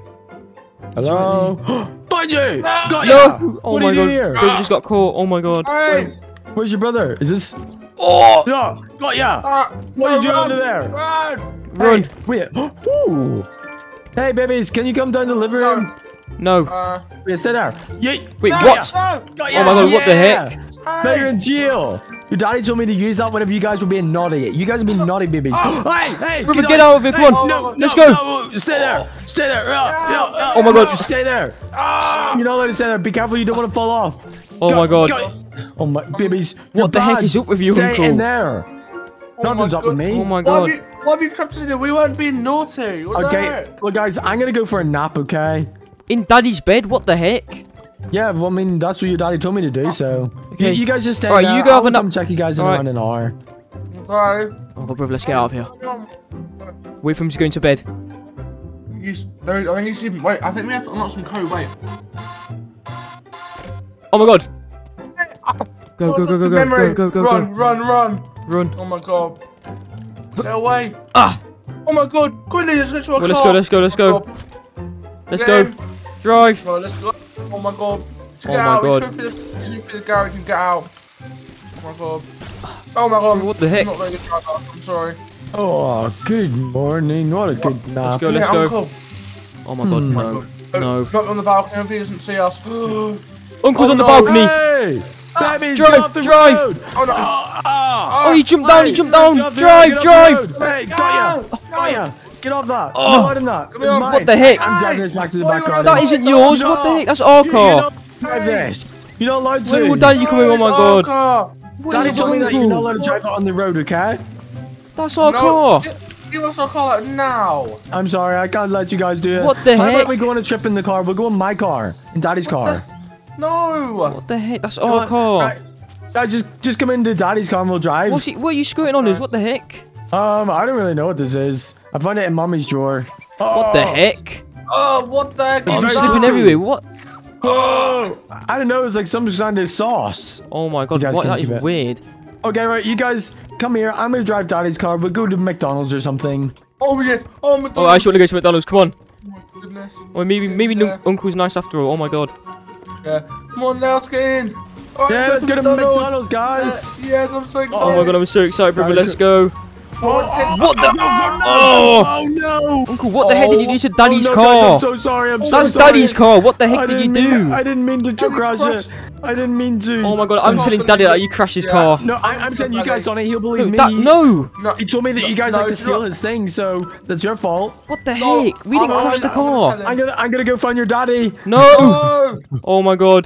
Speaker 6: Hello? Find you! Got
Speaker 1: No! Oh
Speaker 6: what
Speaker 1: my
Speaker 6: are you
Speaker 1: god.
Speaker 6: doing here?
Speaker 1: Brother just got caught. Oh my god.
Speaker 5: Hey!
Speaker 6: Where's your brother? Is this...
Speaker 1: Oh!
Speaker 6: Yeah, got ya!
Speaker 5: Ah,
Speaker 6: What are you doing
Speaker 5: run,
Speaker 6: under there?
Speaker 5: Run!
Speaker 1: Run.
Speaker 6: Hey, wait. Ooh. Hey, babies, can you come down to the living room?
Speaker 1: No.
Speaker 5: Uh,
Speaker 6: Wait, stay there. Yeet.
Speaker 1: Wait,
Speaker 5: no,
Speaker 1: what?
Speaker 5: No!
Speaker 6: Got
Speaker 1: Oh my god, what the heck?
Speaker 6: Now you're in jail. Your daddy told me to use that whenever you guys were being naughty. You guys are being naughty babies. Oh, hey, hey,
Speaker 1: Brother,
Speaker 6: get
Speaker 1: get out of here. Come on.
Speaker 6: No,
Speaker 1: Let's go.
Speaker 6: no, stay there. Stay there. Yeah, yeah, oh yeah.
Speaker 1: Oh my God.
Speaker 6: Just stay there. You're not allowed to stay there. Be careful. You don't want to fall off.
Speaker 1: Oh
Speaker 6: Go-
Speaker 1: my god.
Speaker 6: go- Oh my babies.
Speaker 1: What
Speaker 6: you're
Speaker 1: the heck is up with you,
Speaker 6: Stay
Speaker 1: Uncle?
Speaker 6: in there.
Speaker 5: Oh
Speaker 6: Nothing's up with me.
Speaker 1: Oh my
Speaker 5: Why
Speaker 1: god.
Speaker 5: have, you, why have you trapped us in here? We weren't being naughty. What
Speaker 6: Okay. Well, guys, I'm gonna go for a nap. Okay.
Speaker 1: In daddy's bed? What the heck?
Speaker 6: Yeah, well, I mean, that's what your daddy told me to do, so.
Speaker 1: Okay.
Speaker 6: You, you guys just stay
Speaker 1: Alright,
Speaker 6: there.
Speaker 1: you go have
Speaker 6: I'll
Speaker 1: a nap.
Speaker 6: come check you guys in
Speaker 1: Alright.
Speaker 6: around an hour.
Speaker 5: Right.
Speaker 1: Oh god, brother, let's get out of here. Wait for him to go into bed.
Speaker 5: You, s- there, I think you see. Wait, I think we have to unlock some code. Wait.
Speaker 1: Oh my god. Go, go, go, go, go,
Speaker 5: Memory.
Speaker 1: go, go, go,
Speaker 5: Run,
Speaker 1: go.
Speaker 5: run, run.
Speaker 1: Run.
Speaker 5: Oh my god. Get away.
Speaker 1: Ah!
Speaker 5: Oh my god. Quickly, let's get to a
Speaker 1: Well, let's
Speaker 5: car.
Speaker 1: go, let's go, let's
Speaker 5: Oh
Speaker 1: go.
Speaker 5: my God.
Speaker 1: Let's
Speaker 5: Get
Speaker 1: go.
Speaker 5: in.
Speaker 1: Drive.
Speaker 5: Oh, let's go. Oh my god. To
Speaker 1: Oh
Speaker 5: get
Speaker 1: my
Speaker 5: out.
Speaker 1: God.
Speaker 5: Let's go through the, let's go through the garage and get out. Oh my god. Oh my god.
Speaker 1: What the heck?
Speaker 5: I'm not very. I'm sorry.
Speaker 6: Oh, good morning. What a good nap.
Speaker 1: Let's go, let's
Speaker 5: yeah,
Speaker 1: go.
Speaker 5: Uncle.
Speaker 1: Oh my god,
Speaker 6: Hmm.
Speaker 1: no. No.
Speaker 5: Knock on the balcony. Hope he doesn't see us.
Speaker 1: Uncle's
Speaker 5: Oh,
Speaker 1: on the
Speaker 5: no.
Speaker 1: balcony.
Speaker 6: Hey! Babies,
Speaker 1: drive,
Speaker 6: the
Speaker 1: drive.
Speaker 6: road!
Speaker 5: oh no!
Speaker 1: Oh, he jumped down, he jumped down.
Speaker 6: Get off the road,
Speaker 1: Drive,
Speaker 6: get off the
Speaker 1: drive.
Speaker 6: road. Hey, got ya! Got ya! Get off that!
Speaker 1: Oh.
Speaker 6: No, more than that. It's
Speaker 5: on,
Speaker 6: mine.
Speaker 1: what the heck?
Speaker 6: I'm driving this back to the
Speaker 5: Why
Speaker 6: back
Speaker 5: you
Speaker 6: garden.
Speaker 1: That isn't yours. What the heck? That's our
Speaker 6: You-
Speaker 1: car.
Speaker 6: You don't drive this. You're not allowed to.
Speaker 1: When will Daddy come in? Oh my
Speaker 5: our
Speaker 1: god.
Speaker 5: car.
Speaker 6: Daddy told me that you're not allowed to drive it on the road, okay?
Speaker 1: That's our
Speaker 5: No,
Speaker 1: car.
Speaker 5: Give us our car now.
Speaker 6: I'm sorry, I can't let you guys do it.
Speaker 1: What the
Speaker 6: How
Speaker 1: heck?
Speaker 6: about we go on a trip in the car? We'll go in my car, in Daddy's car.
Speaker 5: No.
Speaker 1: What the heck? That's
Speaker 6: Come
Speaker 1: our
Speaker 6: on,
Speaker 1: car.
Speaker 6: right. Guys, just just come into Daddy's car and we'll drive.
Speaker 1: What's he, what are you screwing on us? What the heck?
Speaker 6: Um, I don't really know what this is. I found it in Mommy's drawer.
Speaker 1: What the heck?
Speaker 5: Oh, what the heck?
Speaker 1: I'm slipping everywhere. What?
Speaker 6: Oh, I don't know. It's like some kind of sauce.
Speaker 1: Oh my god,
Speaker 6: guys
Speaker 1: what? That is
Speaker 6: it.
Speaker 1: weird.
Speaker 6: Okay, right. You guys come here. I'm gonna drive Daddy's car. We'll go to McDonald's or something.
Speaker 5: Oh yes. Oh my
Speaker 1: Oh, I should want to go to McDonald's. Come on.
Speaker 5: Oh my Goodness.
Speaker 1: Or maybe maybe
Speaker 5: Yeah.
Speaker 1: Uncle's nice after all. Oh my god.
Speaker 5: Yeah. Come on, now let's get in. All right,
Speaker 6: Yeah, let's go to McDonald's, guys.
Speaker 5: Yeah, Yes, I'm so excited.
Speaker 1: Oh my god, I'm so excited, brother. Let's go.
Speaker 5: What?
Speaker 1: What the? Oh,
Speaker 6: oh, oh no!
Speaker 1: Uncle, what the heck did you do to oh, Daddy's
Speaker 6: oh, no,
Speaker 1: car?
Speaker 6: Guys, I'm so sorry. I'm so
Speaker 1: That's
Speaker 6: sorry.
Speaker 1: Daddy's car. What the
Speaker 6: I
Speaker 1: heck did you
Speaker 6: didn't mean-
Speaker 1: do?
Speaker 6: I didn't mean to, to crash it. I didn't mean to.
Speaker 1: Oh my god, I'm
Speaker 5: can't
Speaker 1: telling Daddy that you crashed his
Speaker 5: Yeah.
Speaker 1: car.
Speaker 6: No, I, I'm telling you guys on it. He'll believe
Speaker 1: No,
Speaker 6: me.
Speaker 1: that, no.
Speaker 5: No,
Speaker 6: He told me that you guys
Speaker 5: no,
Speaker 6: like to steal
Speaker 5: not.
Speaker 6: his thing, so that's your fault.
Speaker 1: What the
Speaker 5: No,
Speaker 1: heck? We didn't crash the car.
Speaker 6: I'm gonna, I'm gonna go find your daddy.
Speaker 1: No.
Speaker 5: No.
Speaker 1: Oh my god.